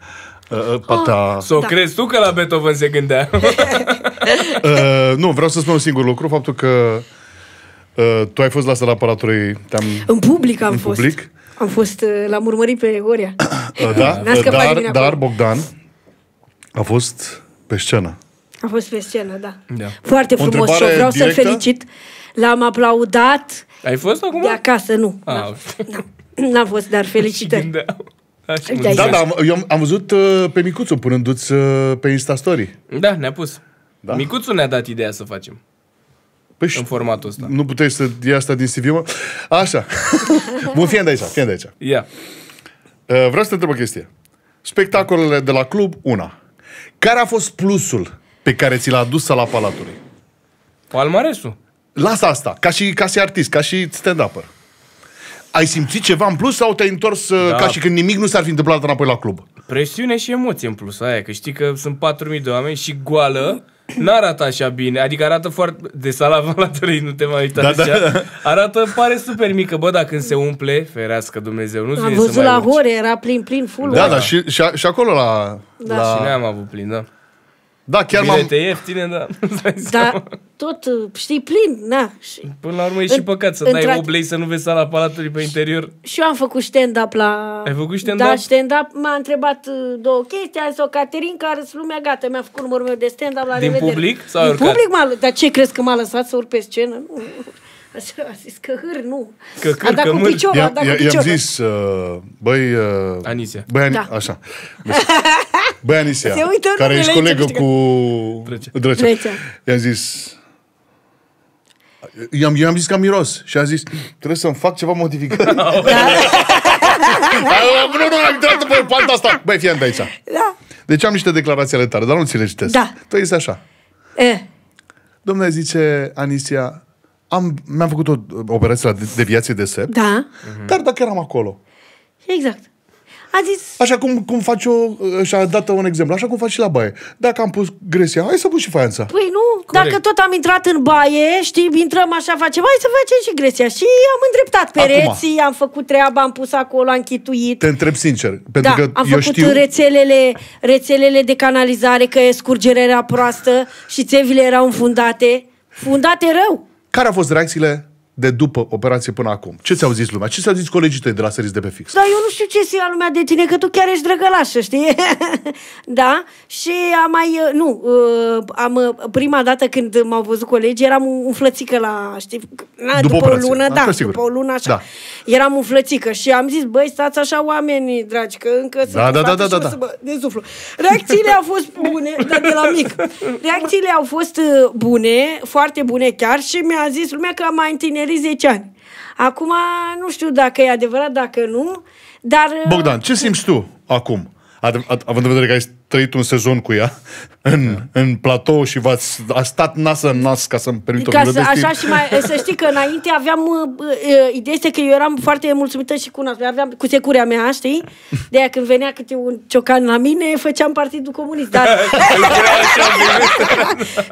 Uh, uh, partea, Să o crezi tu că la Beethoven se gândea? [LAUGHS] uh, nu, vreau să spun un singur lucru, faptul că uh, tu ai fost la sala Palatului, te-am În public am în fost. public, Am fost, uh, l-am urmărit pe Horia. uh, da, N-a uh, scăpat dar, nimeni dar acolo. Bogdan a fost pe scenă. A fost pe scenă, da. Da. Foarte O frumos și întrebare eu vreau să-l directă? felicit. L-am aplaudat Ai fost acum? de acasă, nu. Ah, N-am [LAUGHS] fost, dar [LAUGHS] și felicitări. gândeau. Așa, Da, Da, da, am- eu am, am văzut uh, pe Micuțu punându-ți uh, pe Instastory. da, ne-a pus. Da. Micuțu ne-a dat ideea să facem Păi în și formatul ăsta. nu puteai să iei asta din CV, mă? Așa. [LAUGHS] Bun, fie de aici, fie de aici. Ia. Uh, vreau să te întreb o chestie. Spectacolele de la club, una. Care a fost plusul pe care ți l-a adus la Palatului? Palmaresul. Lasă asta, ca și, ca și artist, ca și stand-upper. Ai simțit ceva în plus sau te-ai întors da. Da. ca și când nimic nu s-ar fi întâmplat înapoi la club? Presiune și emoție în plus aia, că știi că sunt 4.000 de oameni și goală n-arată așa bine, adică arată foarte... De sala Palatului, [LAUGHS] nu te mai uita Da, da, da. așa. Arată, pare super mică, bă, dar când se umple, ferească Dumnezeu, nu-ți Am vine să văzut mai la urci. Hore, era plin, plin, full. Da, da, și, și, și acolo la... Da. la... Și noi am avut plin, da. Da, chiar m-am... Bilete ieftine, da. [LAUGHS] Îți dai Da, seama. Tot, uh, știi, plin, na. Și, Până la urmă e și În- păcat să dai într-ad- 8 lei să nu vezi sala Palatului pe interior. și eu am făcut stand-up la... Ai făcut stand-up? Da, stand-up. M-a întrebat uh, două chestii, a zis o Caterin, care sunt lumea gata, mi-a făcut numărul meu de stand-up la Din revedere. public sau ai Din urcat? public m-a Dar ce crezi că m-a lăsat să urc pe scenă? Nu. Așa, a zis că hâr, nu. Că hâr, a dat că cu mâr. piciorul, a I-am, dat cu i-am piciorul. zis, uh, băi... Uh, Anisia. Băi, Ani- Da. așa. Băi, Anisia, [LAUGHS] Se uită care numele ești aici, colegă câștigă. cu Drăcea. Drăcea. Drăcea. I-am zis... I-am, i-am zis că am miros și a zis, trebuie să-mi fac ceva modificări. [LAUGHS] Da. [LAUGHS] nu, nu, am intrat pe partea asta. Băi, fii de aici. Da. Deci am niște declarații ale tale, dar nu ți le citesc. Da. Tu ești așa. E, Domnule, zice Anisia, am, mi-am făcut o operație la de- deviație de sept, da, dar dacă eram acolo, exact. A zis, Așa cum, cum faci o, și-a dat un exemplu, așa cum faci și la baie. Dacă am pus gresia, hai să pun și faianța. păi nu, dacă tot am intrat în baie, știi, intrăm așa, facem, hai să facem și gresia. Și am îndreptat pereții, am făcut treaba, am pus acolo, am chituit. Te întreb sincer, pentru da, că am eu făcut știu... rețelele, rețelele de canalizare, că scurgerea era proastă și țevile erau înfundate. Fundate rău. Care au fost reacțiile de după operație până acum? Ce ți-au zis lumea? Ce ți-au zis colegii tăi de la Series de pe fix? Dar eu nu știu ce să ia lumea de tine, că tu chiar ești drăgălașă, știi? [LAUGHS] da? Și am mai, uh, nu, uh, am, uh, prima dată când m-au văzut colegii, eram umflățică la, știi, na, După după, o operație. lună, Asta da, sigur. după o lună așa. Da. Eram umflățică și am zis, băi, stați așa oameni, dragi, că încă sunt Da, da, umflată da, și da, o da. să mă dezuflu. Reacțiile au fost bune, [LAUGHS] dar de la mic. Reacțiile au fost uh, bune, foarte bune chiar și mi-a zis lumea că am mai întinerit 10 ani. Acum nu știu dacă e adevărat, dacă nu, dar... uh, Bogdan, ce simți tu acum? Ad- ad- Având în vedere că ai trăit un sezon cu ea [LAUGHS] în, în platou și v-ați a stat nas în nas ca să-mi permit o Ca minut să, de stil. așa și mai, [LAUGHS] să știi că înainte aveam, uh, uh, ideea este că eu eram foarte mulțumită și cu nas, aveam cu securea mea, știi? De aia când venea câte un ciocan la mine, făceam Partidul Comunist. Dar... [LAUGHS]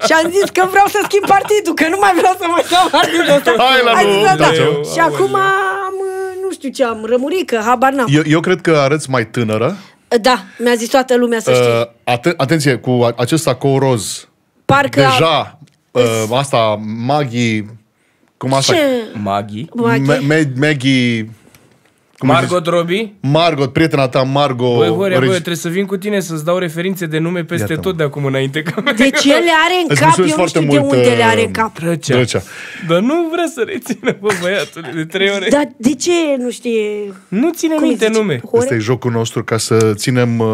și am zis că vreau să schimb partidul, că nu mai vreau să mai stau partidul ăsta. Hai la Am nu, zis, da, da. da, ce- Și acum am, uh, nu știu ce am, rămurică, habar n-am. Eu, eu cred că arăți mai tânără. Da, mi-a zis toată lumea să știi. Uh, aten- atenție, cu a- acest sacou roz, Parcă... deja uh, asta, Maggie, cum asta? Ce? Maggie. Maggie? Ma- Ma- Maggie... cum îi Margot Robbie? zici? Margot, prietena ta, Margot... Băi, Horia, băi, Regi- trebuie să vin cu tine să-ți dau referințe de nume peste Iată-mă. tot de acum înainte. Că Deci el le are în Îți cap, eu mulțumesc nu foarte știu de mult, unde le are uh, în cap. Drăcea. Drăcea. Dar nu vrea să rețină, bă, băiatul, de trei ore. Dar de ce nu știe Nu ține cum îi minte zice? nume. Hore? Ăsta e jocul nostru ca să ținem uh,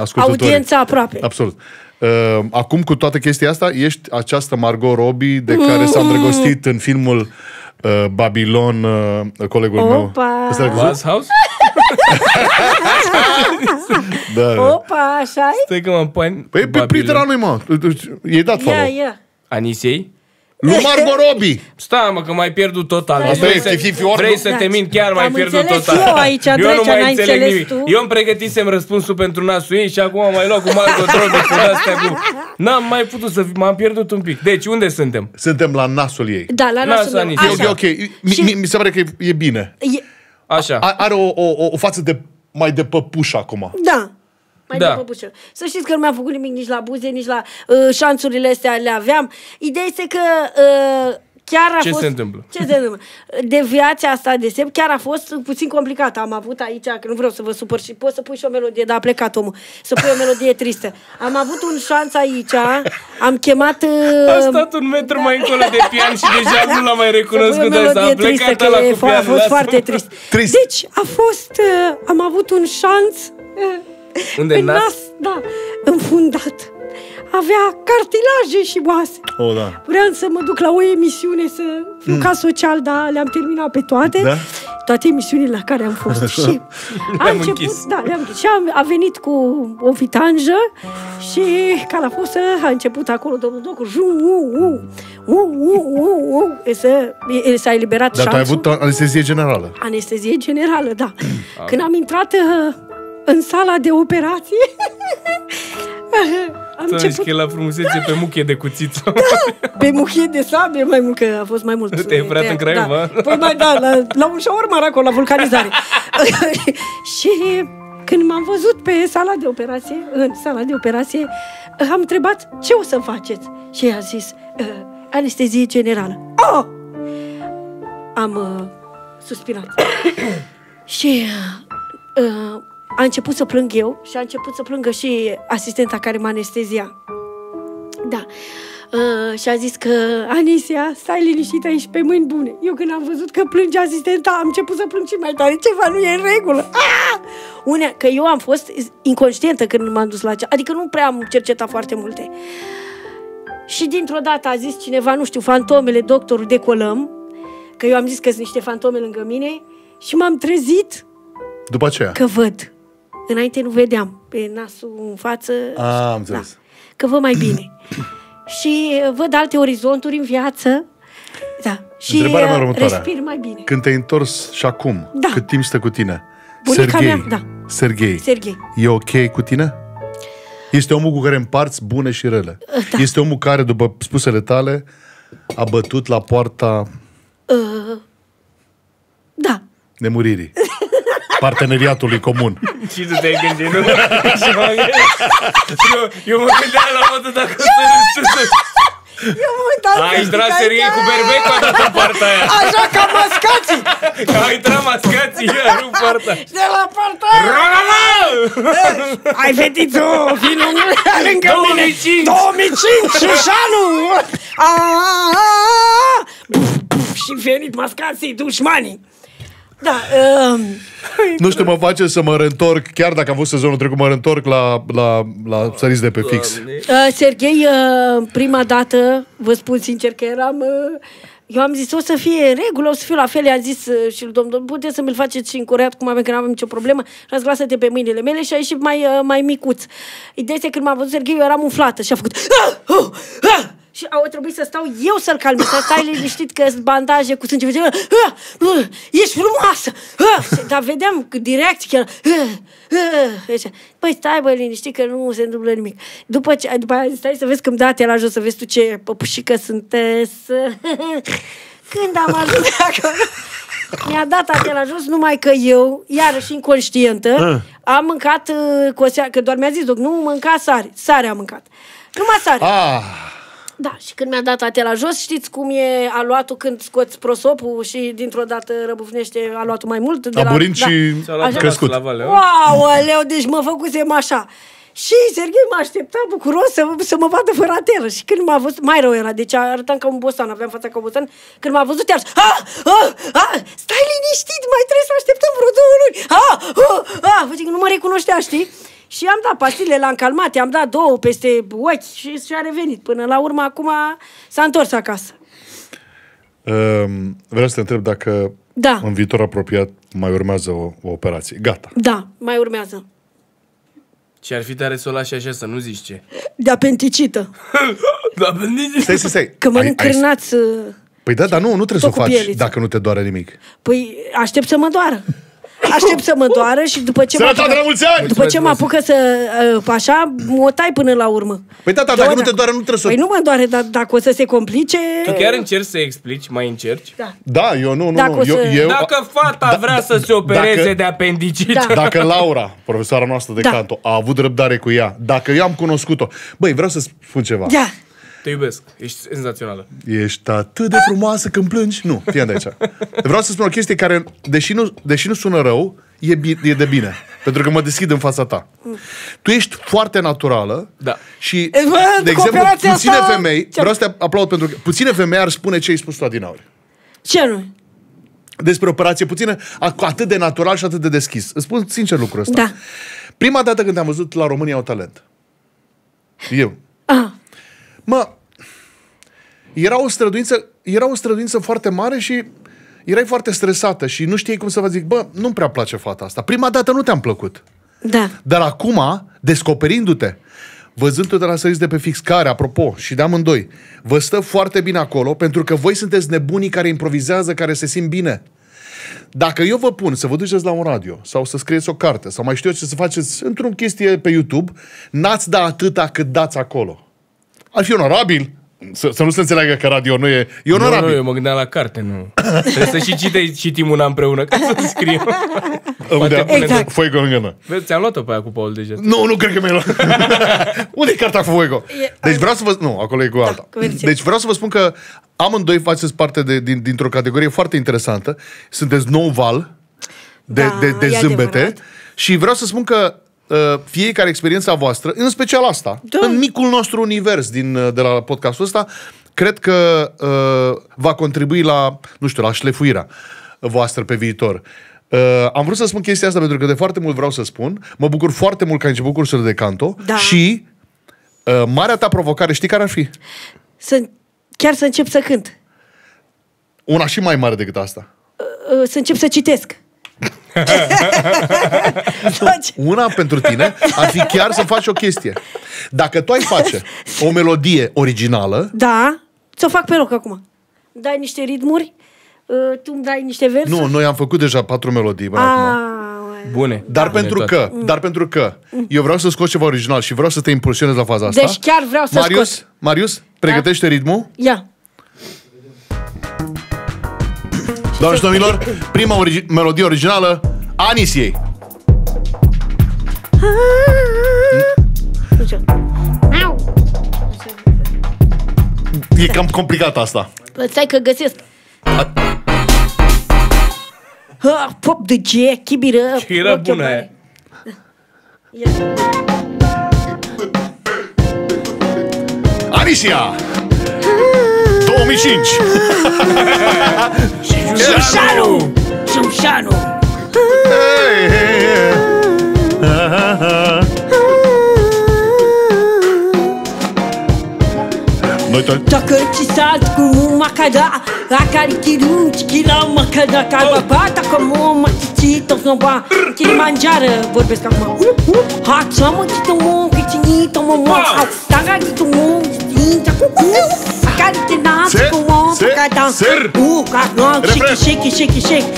ascultătorii. Audiența aproape. Absolut. Uh, acum, cu toată chestia asta, ești această Margot Robbie de care s-a îndrăgostit în filmul uh, Babylon, uh, colegul meu. Opa! Ăsta l-ai văzut? Buzz House? [LAUGHS] Da. da. Opa, așa Stai că mă pan... Păi pe prietena lui, mă. I-ai dat Ia, follow. ia. Anisiei? Lui Margot Robbie. Stai mă, că mai pierdut total. Asta vrei e, să, fi fior, vrei nu? să Da. te mint, chiar mai Am pierdut înțeles total. eu aici, eu nu Drecea, mai n-ai înțeleg înțeles nimic. tu? Eu îmi pregătisem răspunsul pentru nasul ei și acum am mai luat cu Margot Robbie cu astea cu... N-am mai putut să... M-am pierdut un pic. Deci, unde suntem? Suntem la nasul ei. Da, la Lasă, nasul meu. Anisie. Ok, Așa. ok. Mi, Și- mi, mi se pare că e, e bine. E- Așa. A, are o, o, o, o față de mai de păpuș acum. Da. Mai Da. da. de păpușă. Să știți că nu mi-am făcut nimic nici la buze, nici la uh, șanțurile astea le aveam. Ideea este că uh, chiar a Ce fost... se întâmplă? Ce se întâmplă? Deviația asta de semn chiar a fost puțin complicată. Am avut aici, că nu vreau să vă supăr și poți să pui și o melodie, dar a plecat omul. Să pui o melodie tristă. Am avut un șanț aici, am chemat... Uh, A stat un metru mai încolo de pian și deja nu l-am mai Să pui o recunoscut asta. A melodie tristă, plecat că ăla e cu fo- a pian. fost lasă-mă. foarte trist. Trist. Deci a fost, uh, am avut un șanț uh, Unde, în nas? nas, da, înfundat. Avea cartilaje și oase. Oh, da. Vreau să mă duc la o emisiune să fiu ca social, dar le-am terminat pe toate. Da? Toate emisiunile la care am fost. Așa. și a Le-am început, închis. da, le-am închis. Și a, a venit cu o vitanjă și ca la fosă a început acolo domnul doctor. Ju, u, u, u, u, u, u, e să, e, s-a eliberat Dar tu ai șanțul. avut anestezie generală. Anestezie generală, da. Când am intrat uh, în sala de operație, [LAUGHS] am Să început la frumusețe pe muche de cuțiță. pe muchie de sabie, mai mult, că a fost mai mult. Te-ai operat în Craiova? Da. Păi mai da, la, la un shawarma acolo, la vulcanizare. [LAUGHS] și când m-am văzut pe sala de operație, în sala de operație, am întrebat ce o să faceți. Și a zis, "Uh, anestezie generală. Oh! Am uh, suspirat. [COUGHS] și uh, uh, a început să plâng eu și a început să plângă și asistenta care mă anestezia. Da. Uh, și a zis că Anisia, stai liniștită aici pe mâini bune. Eu când am văzut că plânge asistenta, am început să plâng și mai tare. Ceva nu e în regulă. Ah! Unea, că eu am fost inconștientă când m-am dus la cea. Adică nu prea am cercetat foarte multe. Și dintr-o dată a zis cineva, nu știu, fantomele, doctorul de colăm, că eu am zis că sunt niște fantome lângă mine și m-am trezit După aceea. că văd. Înainte nu vedeam pe nasul în față. A, am înțeles. Că văd mai bine. [COUGHS] și uh, văd alte orizonturi în viață. Da. Și Întrebarea mea uh, următoare. respir mai bine. Când te-ai întors și acum, Da. cât timp stă cu tine? Bunica Serghei. mea, da. Serghei. Serghei. E ok cu tine? Este omul cu care împarți bune și rele. Da. Este omul care, după spusele tale, a bătut la poarta Uh, da. nemuririi. [LAUGHS] Parteneriatului comun. Și tu te-ai gândit, nu? [LAUGHS] Și m-am gândit. eu, eu mă gândeam la modul dacă o să râzi tu să... Eu mă uitam A să intrat zic, Serghei aici- cu berbecul, a dat în partea aia. Așa ca mascații. Că au intrat mascații, iar în partea. Și de la partea aia. Rogama! Ai fetițo, vină lângă mine. 2005. 2005, Șușanu. A, a, a. Buf, buf, Și venit mascații, dușmanii. Da, um, Nu știu, mă face să mă reîntorc, chiar dacă am fost sezonul trecut, mă reîntorc la, la, la săriți de pe fix. Uh, Serghei, uh, prima dată, vă spun sincer că eram... Uh, eu am zis, o să fie în regulă, o să fiu la fel, i-am zis uh, și lui domnul, domnul, puteți să mi-l faceți și încureat, cum avem, că n-avem nicio problemă. Și am zis, lasă-te pe mâinile mele și a ieșit mai, uh, mai micuț. Ideea este, când m-a văzut Serghei, eu eram umflată și a făcut... Ah, oh, ah! Și au trebuit să stau eu să-l calmez, să stai liniștit că sunt bandaje cu sânge. Făcea, ah, ah, ești frumoasă! Ah! Și- Dar vedeam că direct chiar... Ah, ah, așa. Păi stai bă liniștit că nu se întâmplă nimic. După, ce, după aia stai să vezi când date la jos, să vezi tu ce păpușică sunteți. Când am ajuns acolo, mi-a dat atea la jos, numai că eu, iarăși inconștientă, am mâncat, uh, cu o sea, că doar mi-a zis, doc, nu mânca sare. Sare am mâncat. Numai sare. Ah, Da, și când mi-a dat atea la jos, știți cum e aluatul când scoți prosopul și dintr-o dată răbufnește aluatul mai mult? De Aburind la, și S-a luat Așa. crescut. la valeu. Wow, aleu, deci mă făcusem așa. Și Serghei m-a așteptat bucuros să, să mă vadă fără atelă. Și când m-a văzut, mai rău era, deci arătam ca un bosan, aveam fața ca un bosan. Când m-a văzut, iar ah, ah, ah, stai liniștit, mai trebuie să așteptăm vreo două luni. Ah, ah, ah, Zic, nu mă recunoștea, știi? Și am dat pastile, l-am calmat, i-am dat două peste ochi și și-a revenit. Până la urmă, acum s-a întors acasă. um, vreau să te întreb dacă Da. în viitor apropiat mai urmează o, o operație. Gata. Da, mai urmează. Și ar fi tare să o lași așa, să nu zici ce. De apendicită. [LAUGHS] Da, bândiți. Stai, stai, stai. Că Ai- mănânc ai- cârnați... uh, Păi da, dar nu, nu trebuie să o Tot cu faci pieliță. dacă nu te doare nimic. Păi aștept să mă doară. Aștept să mă doară și după ce mă Sănătate la mulți ani! după ce mă apucă să uh, așa, mă tai până la urmă. Păi da, da, Eu, dacă nu te doare, nu trebuie să... Păi nu mă doare, dar dacă o să se complice... Tu chiar încerci să explici, mai încerci? Da. Da, eu nu, nu, Dacă nu. o Eu, să- eu, Dacă fata Da, vrea să se opereze dacă- de apendicită. Da. Dacă Laura, profesoara noastră de Da. canto, a avut răbdare cu ea, dacă eu am cunoscut-o... Băi, vreau să spun ceva. Da. Te iubesc, ești senzațională. Ești atât de frumoasă când plângi. Nu, fii de aici. Vreau să spun o chestie care, deși nu, deși nu sună rău, e, bi- e de bine. Pentru că mă deschid în fața ta. Tu ești foarte naturală Da. și, E, bă, de cu exemplu, operația puține asta- femei, Ce- vreau să te aplaud pentru că puține femei ar spune ce ai spus tu adinauri. Ce nu? Despre operație puțină, a- atât de natural și atât de deschis. Îți spun sincer lucrul ăsta. Da. Prima dată când te-am văzut la România au talent. Eu. Ah, Mă, era o străduință, era o străduință foarte mare și erai foarte stresată și nu știai cum să vă zic, bă, nu-mi prea place fata asta. Prima dată nu te-am plăcut. da. Dar acum, descoperindu-te, văzându-te la săriți de pe fix, care, apropo, și de amândoi, vă stă foarte bine acolo, pentru că voi sunteți nebunii care improvizează, care se simt bine. Dacă eu vă pun să vă duceți la un radio sau să scrieți o carte sau mai știu eu ce să faceți într-un chestie pe YouTube, n-ați da atâta cât dați acolo. Ar fi onorabil, Să, să nu se înțeleagă că radio nu e... E Nu, nu, onorabil. eu mă gândeam la carte, nu. Trebuie să și cite, citim una împreună ca să scriu. Unde, Poate pune- exact. Fuego lângă noi. Vezi, ți-am luat-o pe aia cu Paul deja. Nu, nu cred că mi-ai luat. [LAUGHS] Unde e cartea cu Fuego? Deci vreau să vă... Nu, acolo e cu alta. cu versia. Deci vreau să vă spun că amândoi faceți parte de, din, dintr-o categorie foarte interesantă. Sunteți nou val de, Da, de, de e zâmbete. adevărat. Și vreau să spun că uh, fiecare experiența voastră, în special asta, Da. în micul nostru univers din, uh, de la podcastul ăsta, cred că uh, va contribui la, nu știu, la șlefuirea voastră pe viitor. Uh, am vrut să spun chestia asta pentru că de foarte mult vreau să spun. Mă bucur foarte mult că ai început cursurile de canto Da. și uh, marea ta provocare, știi care ar fi? Să, chiar să încep să cânt. Una și mai mare decât asta. Uh, Să încep să citesc. Faci- [LAUGHS] Una pentru tine ar fi chiar să faci o chestie. Dacă tu ai face o melodie originală, Da, ți-o fac pe loc acum. Dai niște ritmuri, uh, tu îmi dai niște versuri. nu, noi am făcut deja patru melodii până Ah, acum. Bune. Dar Bune pentru toate. că, dar pentru că eu vreau să scot ceva original și vreau să te impulsionez la faza asta. Deci chiar vreau să Marius, scot. Marius, pregătește ritmul. Ia. Doamne și domnilor, prima origi- melodie originală, Anisiei. Nu știu. E cam complicat asta. Stai că găsesc. Ha, pop de G, keep it up. Era Rock your bună aia. body. Ia. Anisia! Dacă ci salt cu macada Akari kiru chikila macada Kalbapa Dacă mă mă cici Tot ba Kilimanjaro Vorbesc acum Ha Țamă Cită mă Kicini Tomă mă Tanga Cită mă Citința Akari te nas Se- Cu mă se- Pacada ser. U Ca Refren. Shake shake shake shake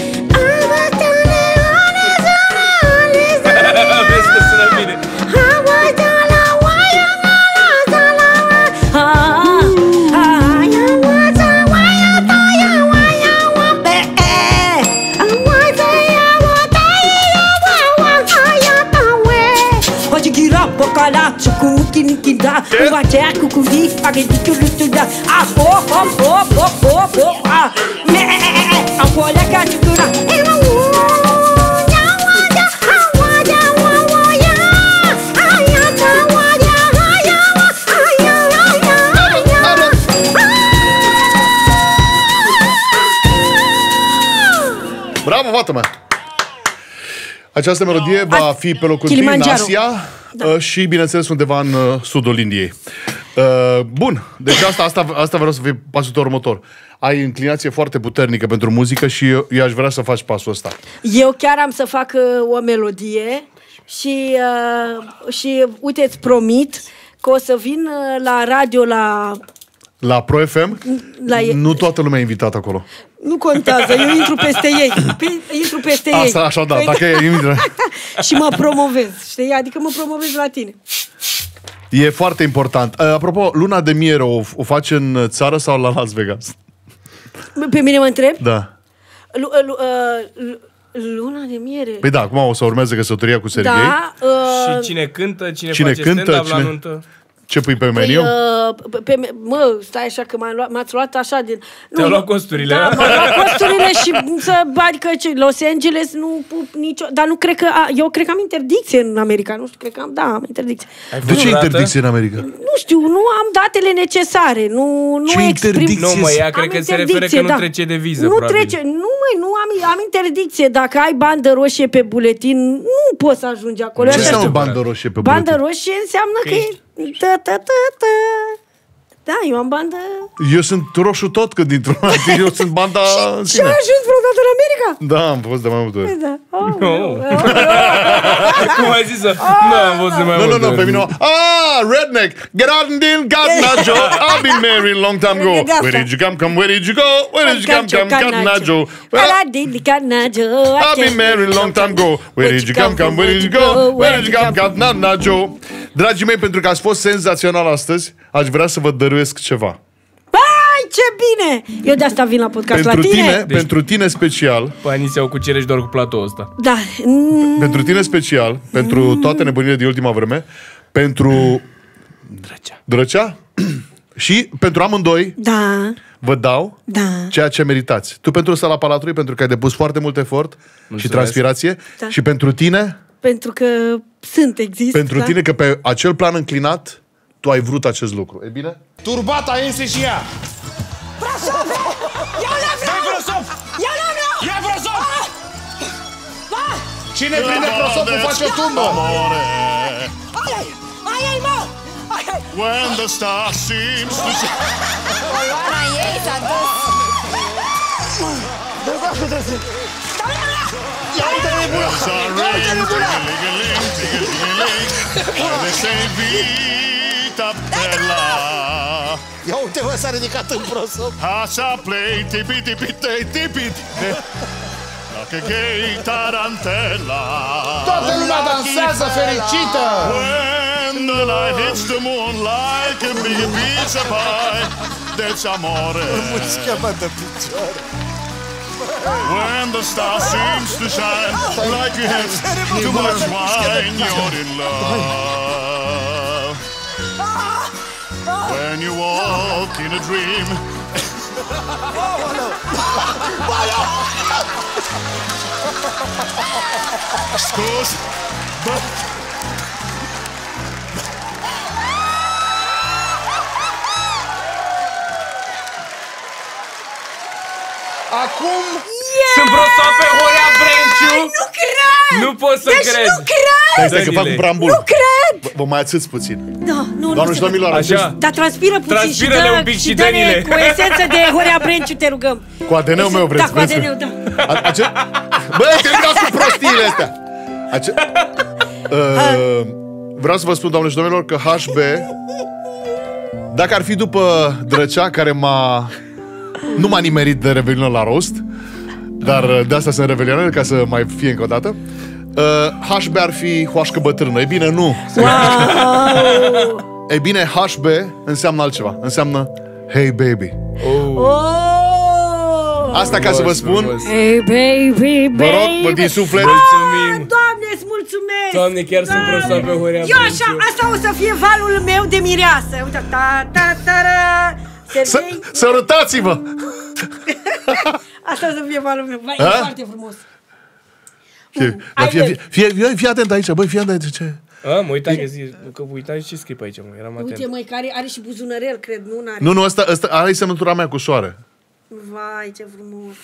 que nem que dá. Um bateco com bife, paguei de tudo, tudo. Ah, pô, pô, pô, pô, pô, pô, ah. Mé, a folha que a de cura. Bravo, fată mea! Această melodie va fi pe locul întâi în Kilimanjaro. Asia da. și, bineînțeles, undeva în uh, sudul Indiei. Uh, bun, deci asta, asta, asta vreau să fie pasul tău următor. Ai inclinație foarte puternică pentru muzică și eu, eu aș vrea să faci pasul ăsta. Eu chiar am să fac uh, o melodie și, uh, și uite, îți promit că o să vin uh, la radio la... La Pro FM, la nu toată lumea e invitată acolo. Nu contează, eu intru peste ei. Pe, intru peste ei. Asta, așa, da, Păi- dacă e invită. [LAUGHS] și mă promovez, știi? Adică mă promovez la tine. E foarte important. Uh, apropo, luna de miere o, o faci în țară sau la Las Vegas? Pe mine mă întreb? Da. Lu, uh, lu, uh, lu- luna de miere. Păi da, acum o să urmeze căsătoria cu Serghei. da, uh, Și cine cântă, cine, Cine face cântă, stand-up la cine- nuntă. Ce pui pe Păi, meniu? uh, pe, pe, mă, stai așa că m-ați luat, m-ați luat așa din... Te-au luat costurile. Da, m-au luat costurile și [LAUGHS] să, adică ce, Los Angeles nu pup nicio... Dar nu cred că... A, eu cred că am interdicție în America, nu știu, cred că am, da, am interdicție. Ai De fost ce vreodată? interdicție în America? Nu știu, nu am datele necesare, nu, nu Ce exprim... interdicție? Nu, mă, ea cred Am că se referă că interdicție, nu da. trece de viză, Nu probabil. trece, nu măi, nu am, am interdicție. Dacă ai bandă roșie pe buletin, nu poți să ajungi acolo. Ce Așa înseamnă știu. bandă roșie pe Bandă buletin? roșie înseamnă că, Că e... Da, da, da, da. Da, eu am bandă... Eu sunt roșu tot când dintr-un Eu sunt banda [LAUGHS] în Și sine. ai ajuns vreodată în America? Da, am fost de mai multe ori. Da. [LAUGHS] Oh, Nu. Cum ai zis-o? Nu, am fost de mai Nu, nu, multe nu, pe ori. mine o- Ah, redneck! Get out and deal, got not Joe. I've been married long time ago. Where did you come, come, where did you go? Where did you come, come, got not Joe? I've been married long time ago. Where did you come, come, where did you go? Where did you come, come, not not Joe? Dragii mei, pentru că ați fost senzațional astăzi, aș vrea să vă dăruiesc ceva. ce bine! Eu de asta vin la podcast Pentru la tine. tine, pentru tine special, Banii se au cu cerești doar cu platou ăsta. Da. Mm, pentru tine special, pentru toate nebunile din ultima vreme, pentru Drăcea. Drăcea [CLEARS THROAT] și pentru amândoi Da, vă dau da. ceea ce meritați. Tu pentru sala Palatului, pentru că ai depus foarte mult efort și transpirație Da. și pentru tine, Pentru că sunt, exist. pentru da? tine că pe acel plan înclinat tu ai vrut acest lucru. E bine? Turbata iese și ea. Brasov! Eu le vreau! Dai Brasov! Eu le vreau! Ia Brasov! Da! Cine prinde Brasovul face o tumbă. Ai, ai, ai, ai, mă! Ai, ai! When the star seems to Coloana ei s-a dus! Ia uite nebuna! Ia uite nebuna! Ia uite, mă, s-a ridicat în Brasov. Așa play, tipi, tipi, tipi, tipi. Dacă gay tarantela. Toată lumea dansează fericită! When the light hits the moon like a big pizza pie. Deci amore. Mulți cheamă de picioare. When the star seems to shine like you have too much wine, you're in love. When you walk in a dream. [LAUGHS] Scuze, but Acum... Sunt prosoape Horea Brenciu! Nu cred! Nu pot să deci cred! nu cred! Stai, stai că fac un preambul. Nu cred! Vă- Vă mai ațâți puțin. Da, nu, Doamne nu și se domnilor, Așa. acest, Dar transpiră puțin Transpiră-le și dă, un pic și și dă-ne dă-ni-le. cu esență de Horea Brenciu, te rugăm. cu ADN-ul meu vreți. Da, cu vreți- ADN-ul, da. A- Ace... Bă, terminați cu prostiile astea! Ace... Uh, vreau să vă spun, doamne și domnilor, că HB, dacă ar fi după Drăcea, care m-a... Nu m-a nimerit de Revelion la rost, dar uh, de asta sunt Revelionel, ca să mai fie încă o dată, uh, HB ar fi hoașcă bătrână. E bine, nu. E bine, HB înseamnă altceva. Înseamnă Hey baby. Oh! Asta ca să vă spun. Hey, baby, baby. Vă rog, vă din suflet. Mulțumim. Doamne, îți mulțumesc! Doamne, chiar sunt Doamne. prosoape Horea Eu așa, Brenciu. asta o să fie valul meu de mireasă. Uite, ta, ta, ta, ra. Să, Sergei, sărutați-vă! [LAUGHS] asta o să fie valul meu. Vai, Ha? e foarte frumos. Fie, dar fie, fie, fie, fie, fie atent aici, băi, fie atent aici. Ce? A, mă uitam că, zi, că uitam ce scrie pe aici, mă, eram atent. Uite, măi, care are și buzunărel, cred, nu are. Nu, nu, ăsta, ăsta are semnătura mea cu soare. Vai, ce frumos.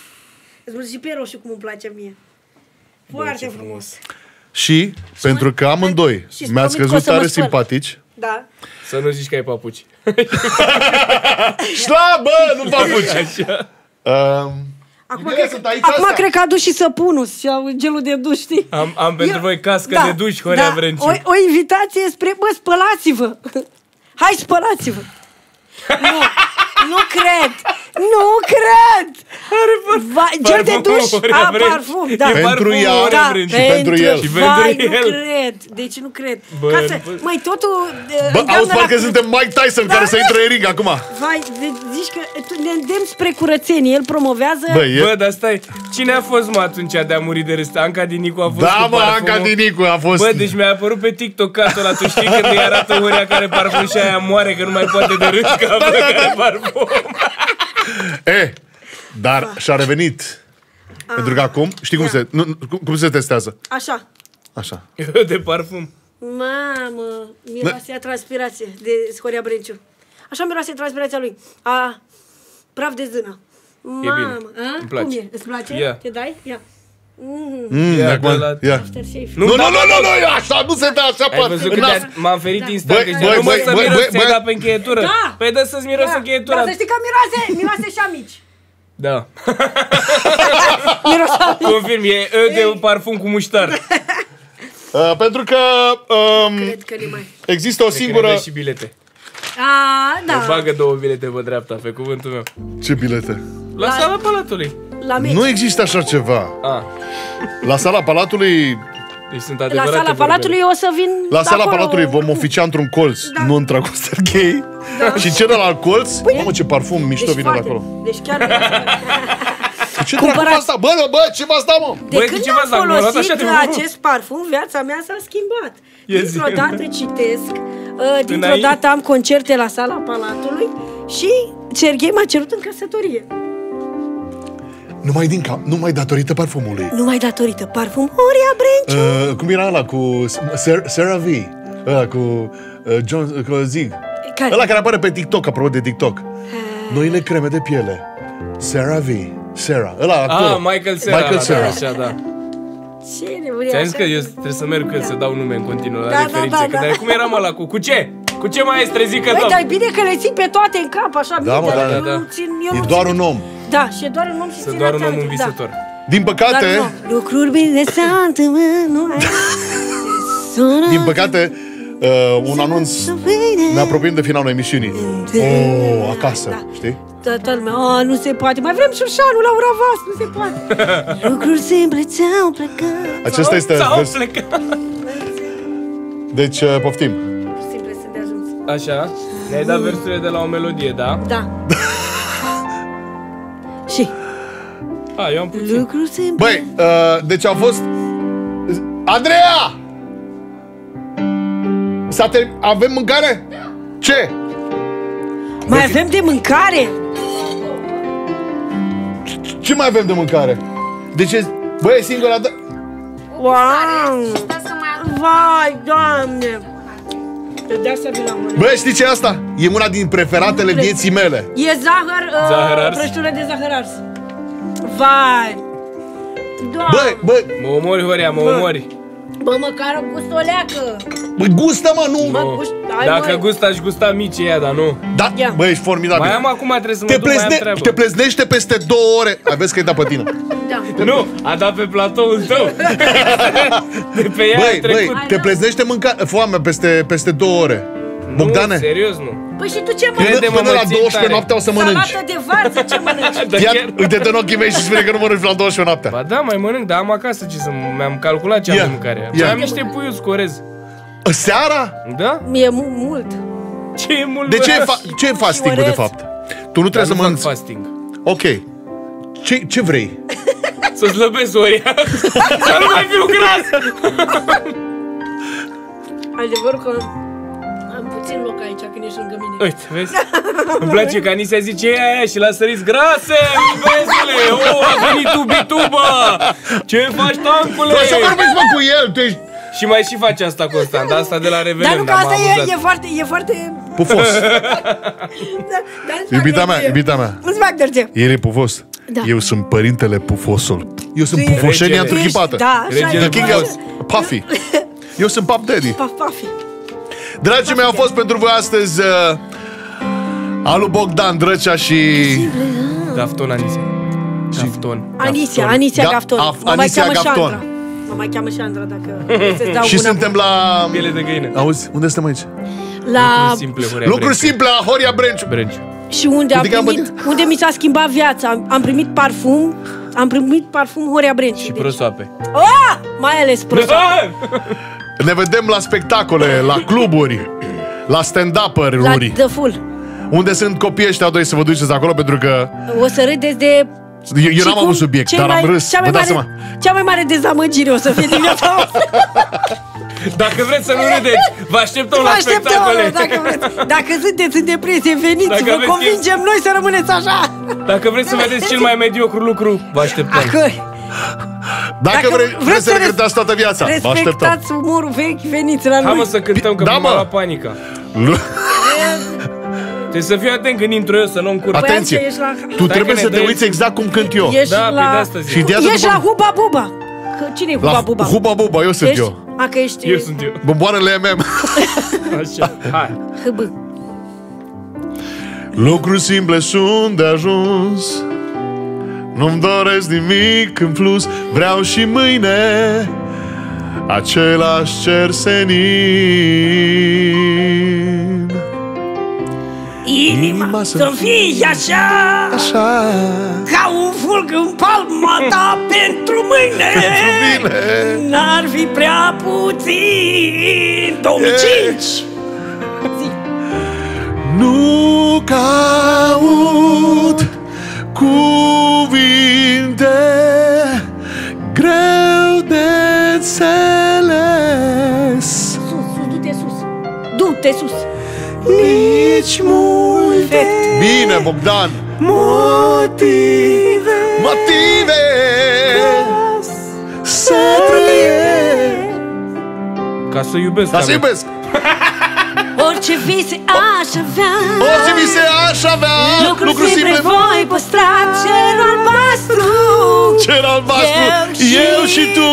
Îți mulțumesc și pe roșu cum îmi place mie. Foarte frumos. Și, pentru că amândoi și-ți mi-ați promit că o crezut să mă tare spăl. simpatici. Da. Să nu zici că ai papuci. Șla, bă, nu papuci! Așa. Um, Acum, Bine, cred, sunt aici acum astea. cred că a dus și săpunul și au gelul de duș, știi? Am, am pentru Eu- voi cască de duș, Horea Brenciu. O, o invitație spre, bă, spălați-vă! Hai, spălați-vă! nu, nu cred! Nu cred! Are Va, gel de Parfumul duș! Horea A, Brenciu. parfum, da. E Pentru parfumul ea Horea da, Brenciu. și pentru el. Și Vai, pentru nu el. cred! Deci nu cred. Bă, Ca să, bă. măi, totul uh, bă, îndeamnă auzi, parcă la- suntem Mike Tyson care să intre în ring acum. Vai, de, zici că tu ne îndemn spre curățenie. El promovează... Bă, e... Bă, dar stai, cine a fost mă atunci de a muri de râs? Anca Dinicu a fost Da, cu mă, parfumul? Anca Dinicu a fost... Bă, deci mi-a apărut pe TikTok catul ăla, tu știi când îi arată Horea care parfum și aia moare că nu mai poate de râs că [LAUGHS] a care parfum. [LAUGHS] E, dar și-a revenit. Pentru că acum, știi cum se, nu, nu, cum, cum se testează? Așa. Așa. [LAUGHS] de parfum. Mamă, miroase a transpirație de Horia Brenciu. Așa miroase transpirația lui. A, praf de zână. bine. Mamă, a? Îmi place. Cum e? Îți place? Ia. Te dai? Ia. Mm. Mm, Ia, acum, de la- ia. Aftershave. Nu, nu, nu, nu, nu, nu, așa, nu se dă așa Ai pe văzut în că nas. de- m-am ferit instant, Băi, că băi, zicea, nu mă băi, să băi, miros, băi, ți-ai băi. dat pe încheietură. Da. Păi dă să-ți miros încheietura. Dar să știi că miroase, miroase și amici. Da. [LAUGHS] Miroase amici. Confirm, e E de parfum cu muștar. [LAUGHS] Uh, pentru că um, Cred că le mai... există o Cred că ne singură... dă și bilete. A, Da. da. Bagă două bilete pe dreapta, pe cuvântul meu. Ce bilete? La, La- sala Palatului. La meci. Nu există așa ceva. A, La sala Palatului, deci sunt La adevărate sala vorbe. Palatului o să vin la sala acolo. Palatului vom oficia într-un colț, Da. nu în Dragostea Gay. Și celălalt colț, mamă ce parfum mișto Deci vine de foarte. acolo. Deci chiar Ce dracu asta? Bă, bă, bă, ce v-ați dat, mă? De Băi, când ce v-ați dat? am Mi-au luat folosit așa de acest parfum, viața mea s-a schimbat. Ia zi. Dintr-o dată citesc, uh, dintr-o Înainte- dată am concerte la sala Palatului și Serghei m-a cerut în căsătorie. Numai din cap, numai datorită parfumului. Numai datorită parfum Horia Brenciu. Uh, cum era ăla cu Sarah, Sarah V? Ăla cu uh, John, cu Zig. Care? Ăla care apare pe TikTok, apropo de TikTok. Noile creme de piele. Sarah V. Sarah. Ăla acolo. Ah, Michael Cera. Michael da, Cera. Așa, da. Ce nebunie Ți-am zis așa? că eu trebuie să merg când să dau nume în continuu la Da, da, referințe. da, Că da. de- Cum eram ăla cu... Cu ce? Cu ce maestre zic că Băi, dau? dar e bine că le țin pe toate în cap, așa, Da, mă, minte, da, eu da, da. nu țin, eu E nu doar țin. un om. Da, și e doar un om și Să țin doar un atent, om un da. visător. Din Doar păcate, un om. Lucruri bine se întâmplă, nu ai... din păcate, uh, un anunț ne apropiem de finalul emisiunii. Oh, acasă, Da. știi? Toată lumea, oh, nu se poate, mai vrem șurșanul la ora vas, nu se poate. [LAUGHS] Lucruri simple ți-au plecat. Acesta este Sau vers... plecat. Deci, uh, poftim. Simple sunt de ajuns. Așa. Ne-ai dat versurile de la o melodie, da? Da. [LAUGHS] A, eu am puțin. lucruri simple. Băi, uh, deci au fost... Andreea! S-a ter... Avem mâncare? Ce? Mai avem de mâncare? Ce mai avem de mâncare? Deci, e- băi, e singura dată... Wow! Stai să mai Vai, doamne! De asta vi l-am Băi, știi ce e asta? E una din preferatele Nu vieții mele. E zahăr, uh, Zahăr ars? prăjitură de zahăr ars. Vai! Doamne! Băi, băi, Mă omori, Horia, mă Bă. omori. Bă, măcar o gustoleacă! băi, gustă, mă, nu! Mă, Nu. gust... Hai, Dacă măi. gust, aș gusta mici ea, dar nu. Da, Ia. băi, ești formidabil. Mai am acum, trebuie să mă te, duc, mai am plezne, treabă. te pleznește peste două ore. Ai vezi că e dat pe tine. Da. Nu, a dat pe platoul tău. [LAUGHS] De pe ea Băi, a trecut. băi, te pleznește mânca... foamea peste, peste două ore. Nu, Bogdane, serios nu. Păi și tu ce până, mănânci? Crede-mă, până mă la țin 12 tare. noaptea o să mănânci. Salată de varză, ce mănânci? [LAUGHS] Dar Ia, chiar... uite-te în ochii mei și spune că nu mănânci la 12 noaptea. Ba da, mai mănânc, dar am acasă ce să... Mi-am calculat ce am Ia, de mâncare. ia. Mai am niște puiuți cu orez. Seara? Da? Mie mu- mult. Ce e mult, De bă? ce e, fa- ce e fasting de orez. fapt? Tu nu Dar trebuie să nu fac mănânci. fasting. Ok. Ce, ce vrei? [LAUGHS] Să slăbesc Oria. [LAUGHS] Să nu mai fiu gras. Adevărul că am puțin loc aici când ești lângă mine. Uite, vezi? Îmi place că Anisia zice e aia și l-a sărit grase, iubesule! O, a venit tubituba! Ce faci, tancule? Tu să vorbiți mă cu el, tu ești Și mai și face asta constant, asta de la Dar nu Revelem, că dar m-a asta e, amuzat. e foarte, e foarte... pufos. [LAUGHS] Da, dar îți fac Iubita mea, derge. iubita mea. Îți fac derge. El e pufos. Da. Eu sunt părintele pufosul. Eu sunt Tu ești- pufoșenia Regele. întruchipată. Da, așa Regele e. The king of Puffy. Eu sunt Pap Daddy. Paf, pafi. Dragii mei, au fost pentru voi astăzi uh, Alu Bogdan Drăcea și... Gafton, Anisia. Gafton. Anisia, Gafton. Anisia Ga- Gafton. Af- Mă mai Anisia cheamă și Gafton. Andra. Mă mai cheamă și Andra dacă vreți să-ți dau Și una suntem la... Piele de găină. Auzi, unde suntem aici? la... Simple, Horia Lucruri Brenciu. simple la Horia Brenciu. Brenciu. Și unde am Uite că am primit, unde mi s-a schimbat viața. Am, am primit parfum, am primit parfum Horia Brenciu. Și Deci- prosoape. Ah! Mai ales prosoape. [LAUGHS] Ne vedem la spectacole, la cluburi, la La stand-up-uri, The Full. unde sunt copiii ăștia doi să vă duceți acolo, pentru că O să râdeți de... eu, eu și n-am cum avut subiect, cei dar am mai- râs, Cea vă mai, dați mare, seama. cea mai mare dezamăgire o să fie din viața voastră. [LAUGHS] Dacă vreți să nu râdeți, vă așteptăm Vă la așteptăm, spectacole. dacă vreți. Dacă sunteți în depresie, veniți, Dacă vă aveți convingem noi să rămâneți așa. Dacă vreți să vedeți cel mai mediocru lucru, vă așteptăm. Acum, Dacă, Dacă vrei, vreți vreți să să regretați toată viața, vă așteptăm. respectați umorul vechi, veniți la Hai noi. mă să cântăm, că Da, da, mă. mă. la panica. Trebuie să fiu atent când intru eu, să nu încurc. Atenție, Băiat, ești la- tu Dacă trebuie ne să te dai- uiți exact cum cânt eu. Ești Da, la... păi de asta zic. Și de asta Ești după- la Huba Buba. Că cine e Huba La Buba? Huba Buba, eu sunt Ești? eu. A, că ești... Eu sunt eu. Bomboanele MM. Așa, hai. HB. Lucruri simple sunt de ajuns Nu-mi doresc nimic în plus Vreau și mâine Același cer senin. Inima să fie așa, Așa. ca un fulg în palma ta [LAUGHS] pentru mâine. Pentru mine. N-ar fi prea puțin. 2005 Nu caut cuvinte greu de înțeles Sus, sus, du-te sus. Du-te sus. Nici multe Bine, Bogdan Motive Motive Să trăiesc Ca să iubesc. Ca să avem. iubesc [LAUGHS] Orice vise aș avea Orice vise aș avea Lucruri, lucruri simple simple. voi păstra. Cerul albastru Cer albastru Eu Eu și tu.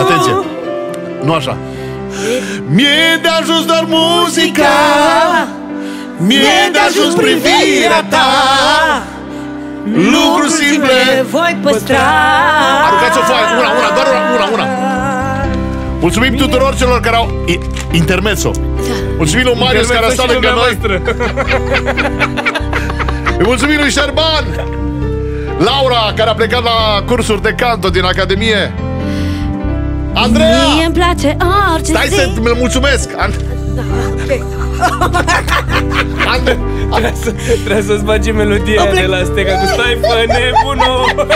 Atenție Nu așa. Mie de ajuns doar muzica Mie de ajuns privirea ta. Lucruri simple voi păstra. Aruncați o foaie, una, una, doar una, una, una Mulțumim tuturor celor care au I- Intermezzo. Mulțumim lui Marius care a stat lângă noi. [LAUGHS] Îi mulțumim lui Șerban. Laura care a plecat la cursuri de canto din Academie. Andreea! Mie îmi place orice Stai zi. să îl mulțumesc. An- Ande- Trebuie, să, trebuie să-ți bagi melodia de la Steca cu Stai fă nebunul.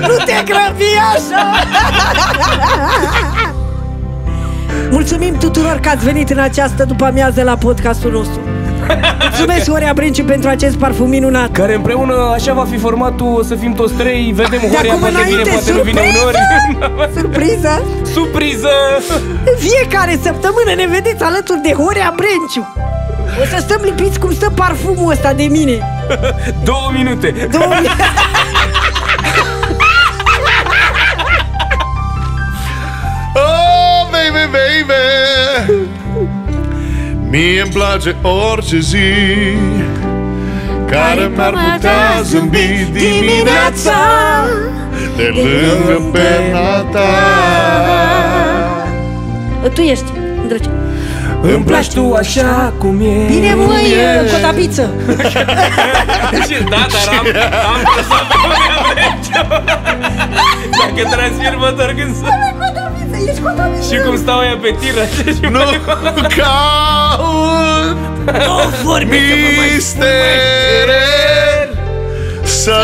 Nu te grăbi așa [LAUGHS] Mulțumim tuturor că ați venit în această după amiază la podcastul nostru. Mulțumesc Horea Brenciu pentru acest parfum minunat. Care împreună așa va fi formatul O să fim toți trei Vedem De Horia, acum poate vine, înainte, poate nu vine uneori. [LAUGHS] Surpriză! Surpriză! În fiecare săptămână ne vedeți alături de Horea Brenciu O să stăm lipiți cum stă parfumul ăsta de mine. [LAUGHS] Două minute. Două minute [LAUGHS] baby, baby. Mie îmi place orice zi Care mi-ar putea zâmbi dimineața De lângă perna ta. Tu ești, drăci Îmi placi tu așa cum e. Bine măi, cotapiță. Și da, dar am, am lăsat pe Horia Brenciu Dacă transfir mă întorc în să Ești cotapiță Și cum stau aia pe tir așa și Nu [LAUGHS] caut mistere Să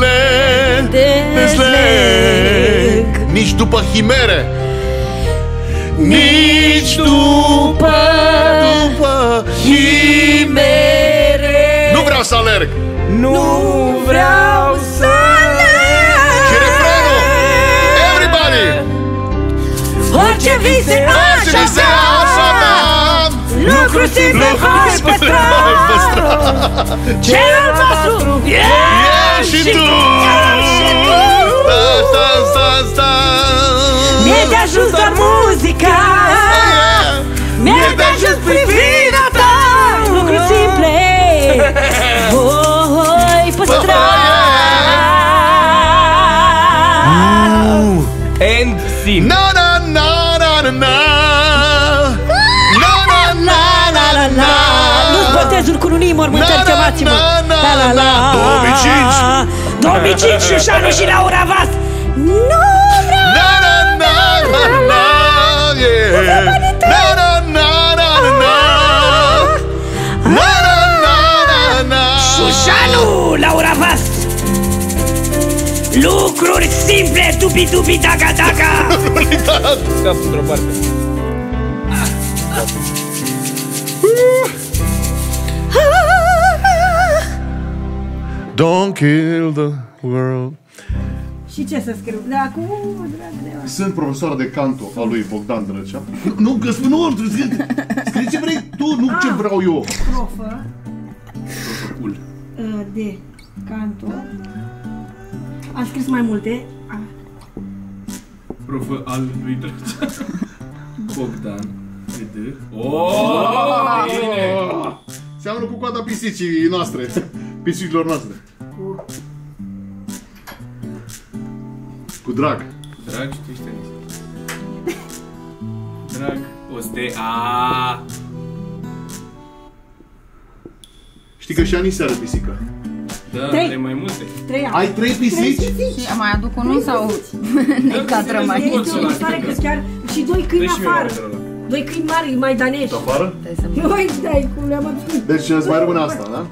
le dezleg. Nici după chimere. Nici după După chimere. Nu vreau să alerg. Nu vreau să Orice vise Orice aș vise avea aș avea Lucruri simple voi păstra Cel albastru E și tu. Sta, sta, sta, sta Mi-e de ajuns doar muzica. Mi-e de ajuns privirea ta. Lucruri simple. [LAUGHS] Voi păstra End scene. Na na na na na na Na na na na na na Nu-ți botezuri cu unii mormântări, Na, na, chemați-mă na, na, La la la na. 2005. 2005, Șușanu și Laura Vas Nu vreau Na na na na na yeah Na na na na na na Na na na na na Șușanu, Laura Vas Lucruri simple, tupi-tupi, taca-taca Scap într-o parte Don't kill the world. Și ce să scriu? De acum, Sunt profesor de canto al lui Bogdan Drăcea. Nu, că spun nu, scrie, scrie ce vrei tu, nu ce vreau eu. profă Cool. uh, de canto Am scris mai multe. Ah, Profă al lui Drăcea [LAUGHS] Bogdan Ed Oh, bine! Seamănă cu coada pisicii noastre Pisicilor noastre. Cu drag. Drag, tu ești aici Drag, o ste... A. Știi că și Anise are pisică Da, Trei. are mai multe Trei ani Ai trei pisici? Și mai aduc unul sau ne cadrăm Poți aici? să-l Mi se pare că chiar și doi câini Dă și mie afară markerul ăla. Doi câini mari maidanești. Afară? Noi, dai, cum le-am adus. Deci îți mai rămâne asta, da?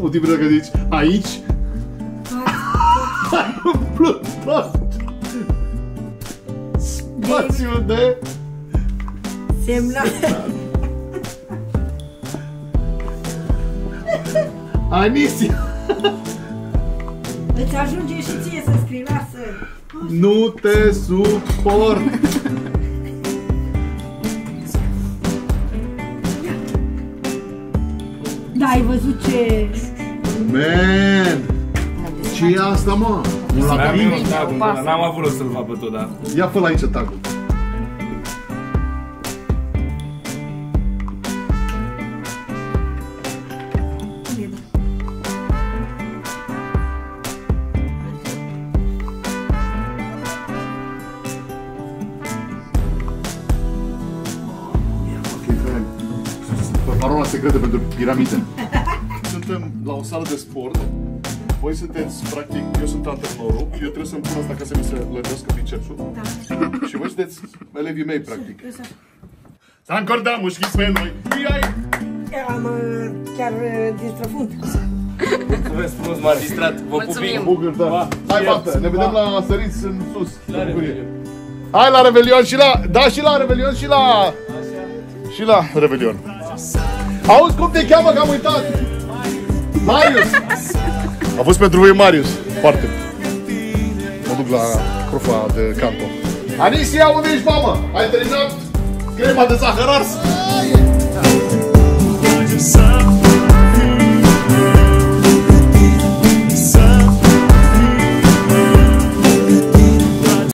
Motivul că zici aici ai umplut tot spațiul de Semna. Anisia. Îți ajunge și ție să scrii, lasă. Nu te suport. Da, ai văzut ce... Man! Ce e asta, mă? Un Mai am eu labirint? tagul, bă, N-am avut rost să-l fac pe tot, da. Ia fă aici tagul. Parola secretă pentru piramide. [LAUGHS] Suntem la o sală de sport. Voi sunteți, practic, eu sunt antrenorul, eu trebuie să-mi pun asta ca să mi se lădească bicepsul. [LAUGHS] Și voi sunteți elevii mei, practic. Să încordăm mușchiți pe noi. Iai! Am uh, chiar uh, din străfund. [LAUGHS] Mulțumesc frumos, m-a distrat. Vă Mulțumim. pupim. Bucur, da. Hai, Viață. bată, ne vedem la săriți în sus. La de bucurie. revedere. Hai la Revelion și la... Da, și la Revelion și la... Și la Revelion. Auzi cum te cheamă, că am uitat? Marius! A fost pentru voi Marius. Foarte. Mă duc la crufa de canto. Anisia, unde ești, mamă? Ai terminat crema de zahăr ars? Just some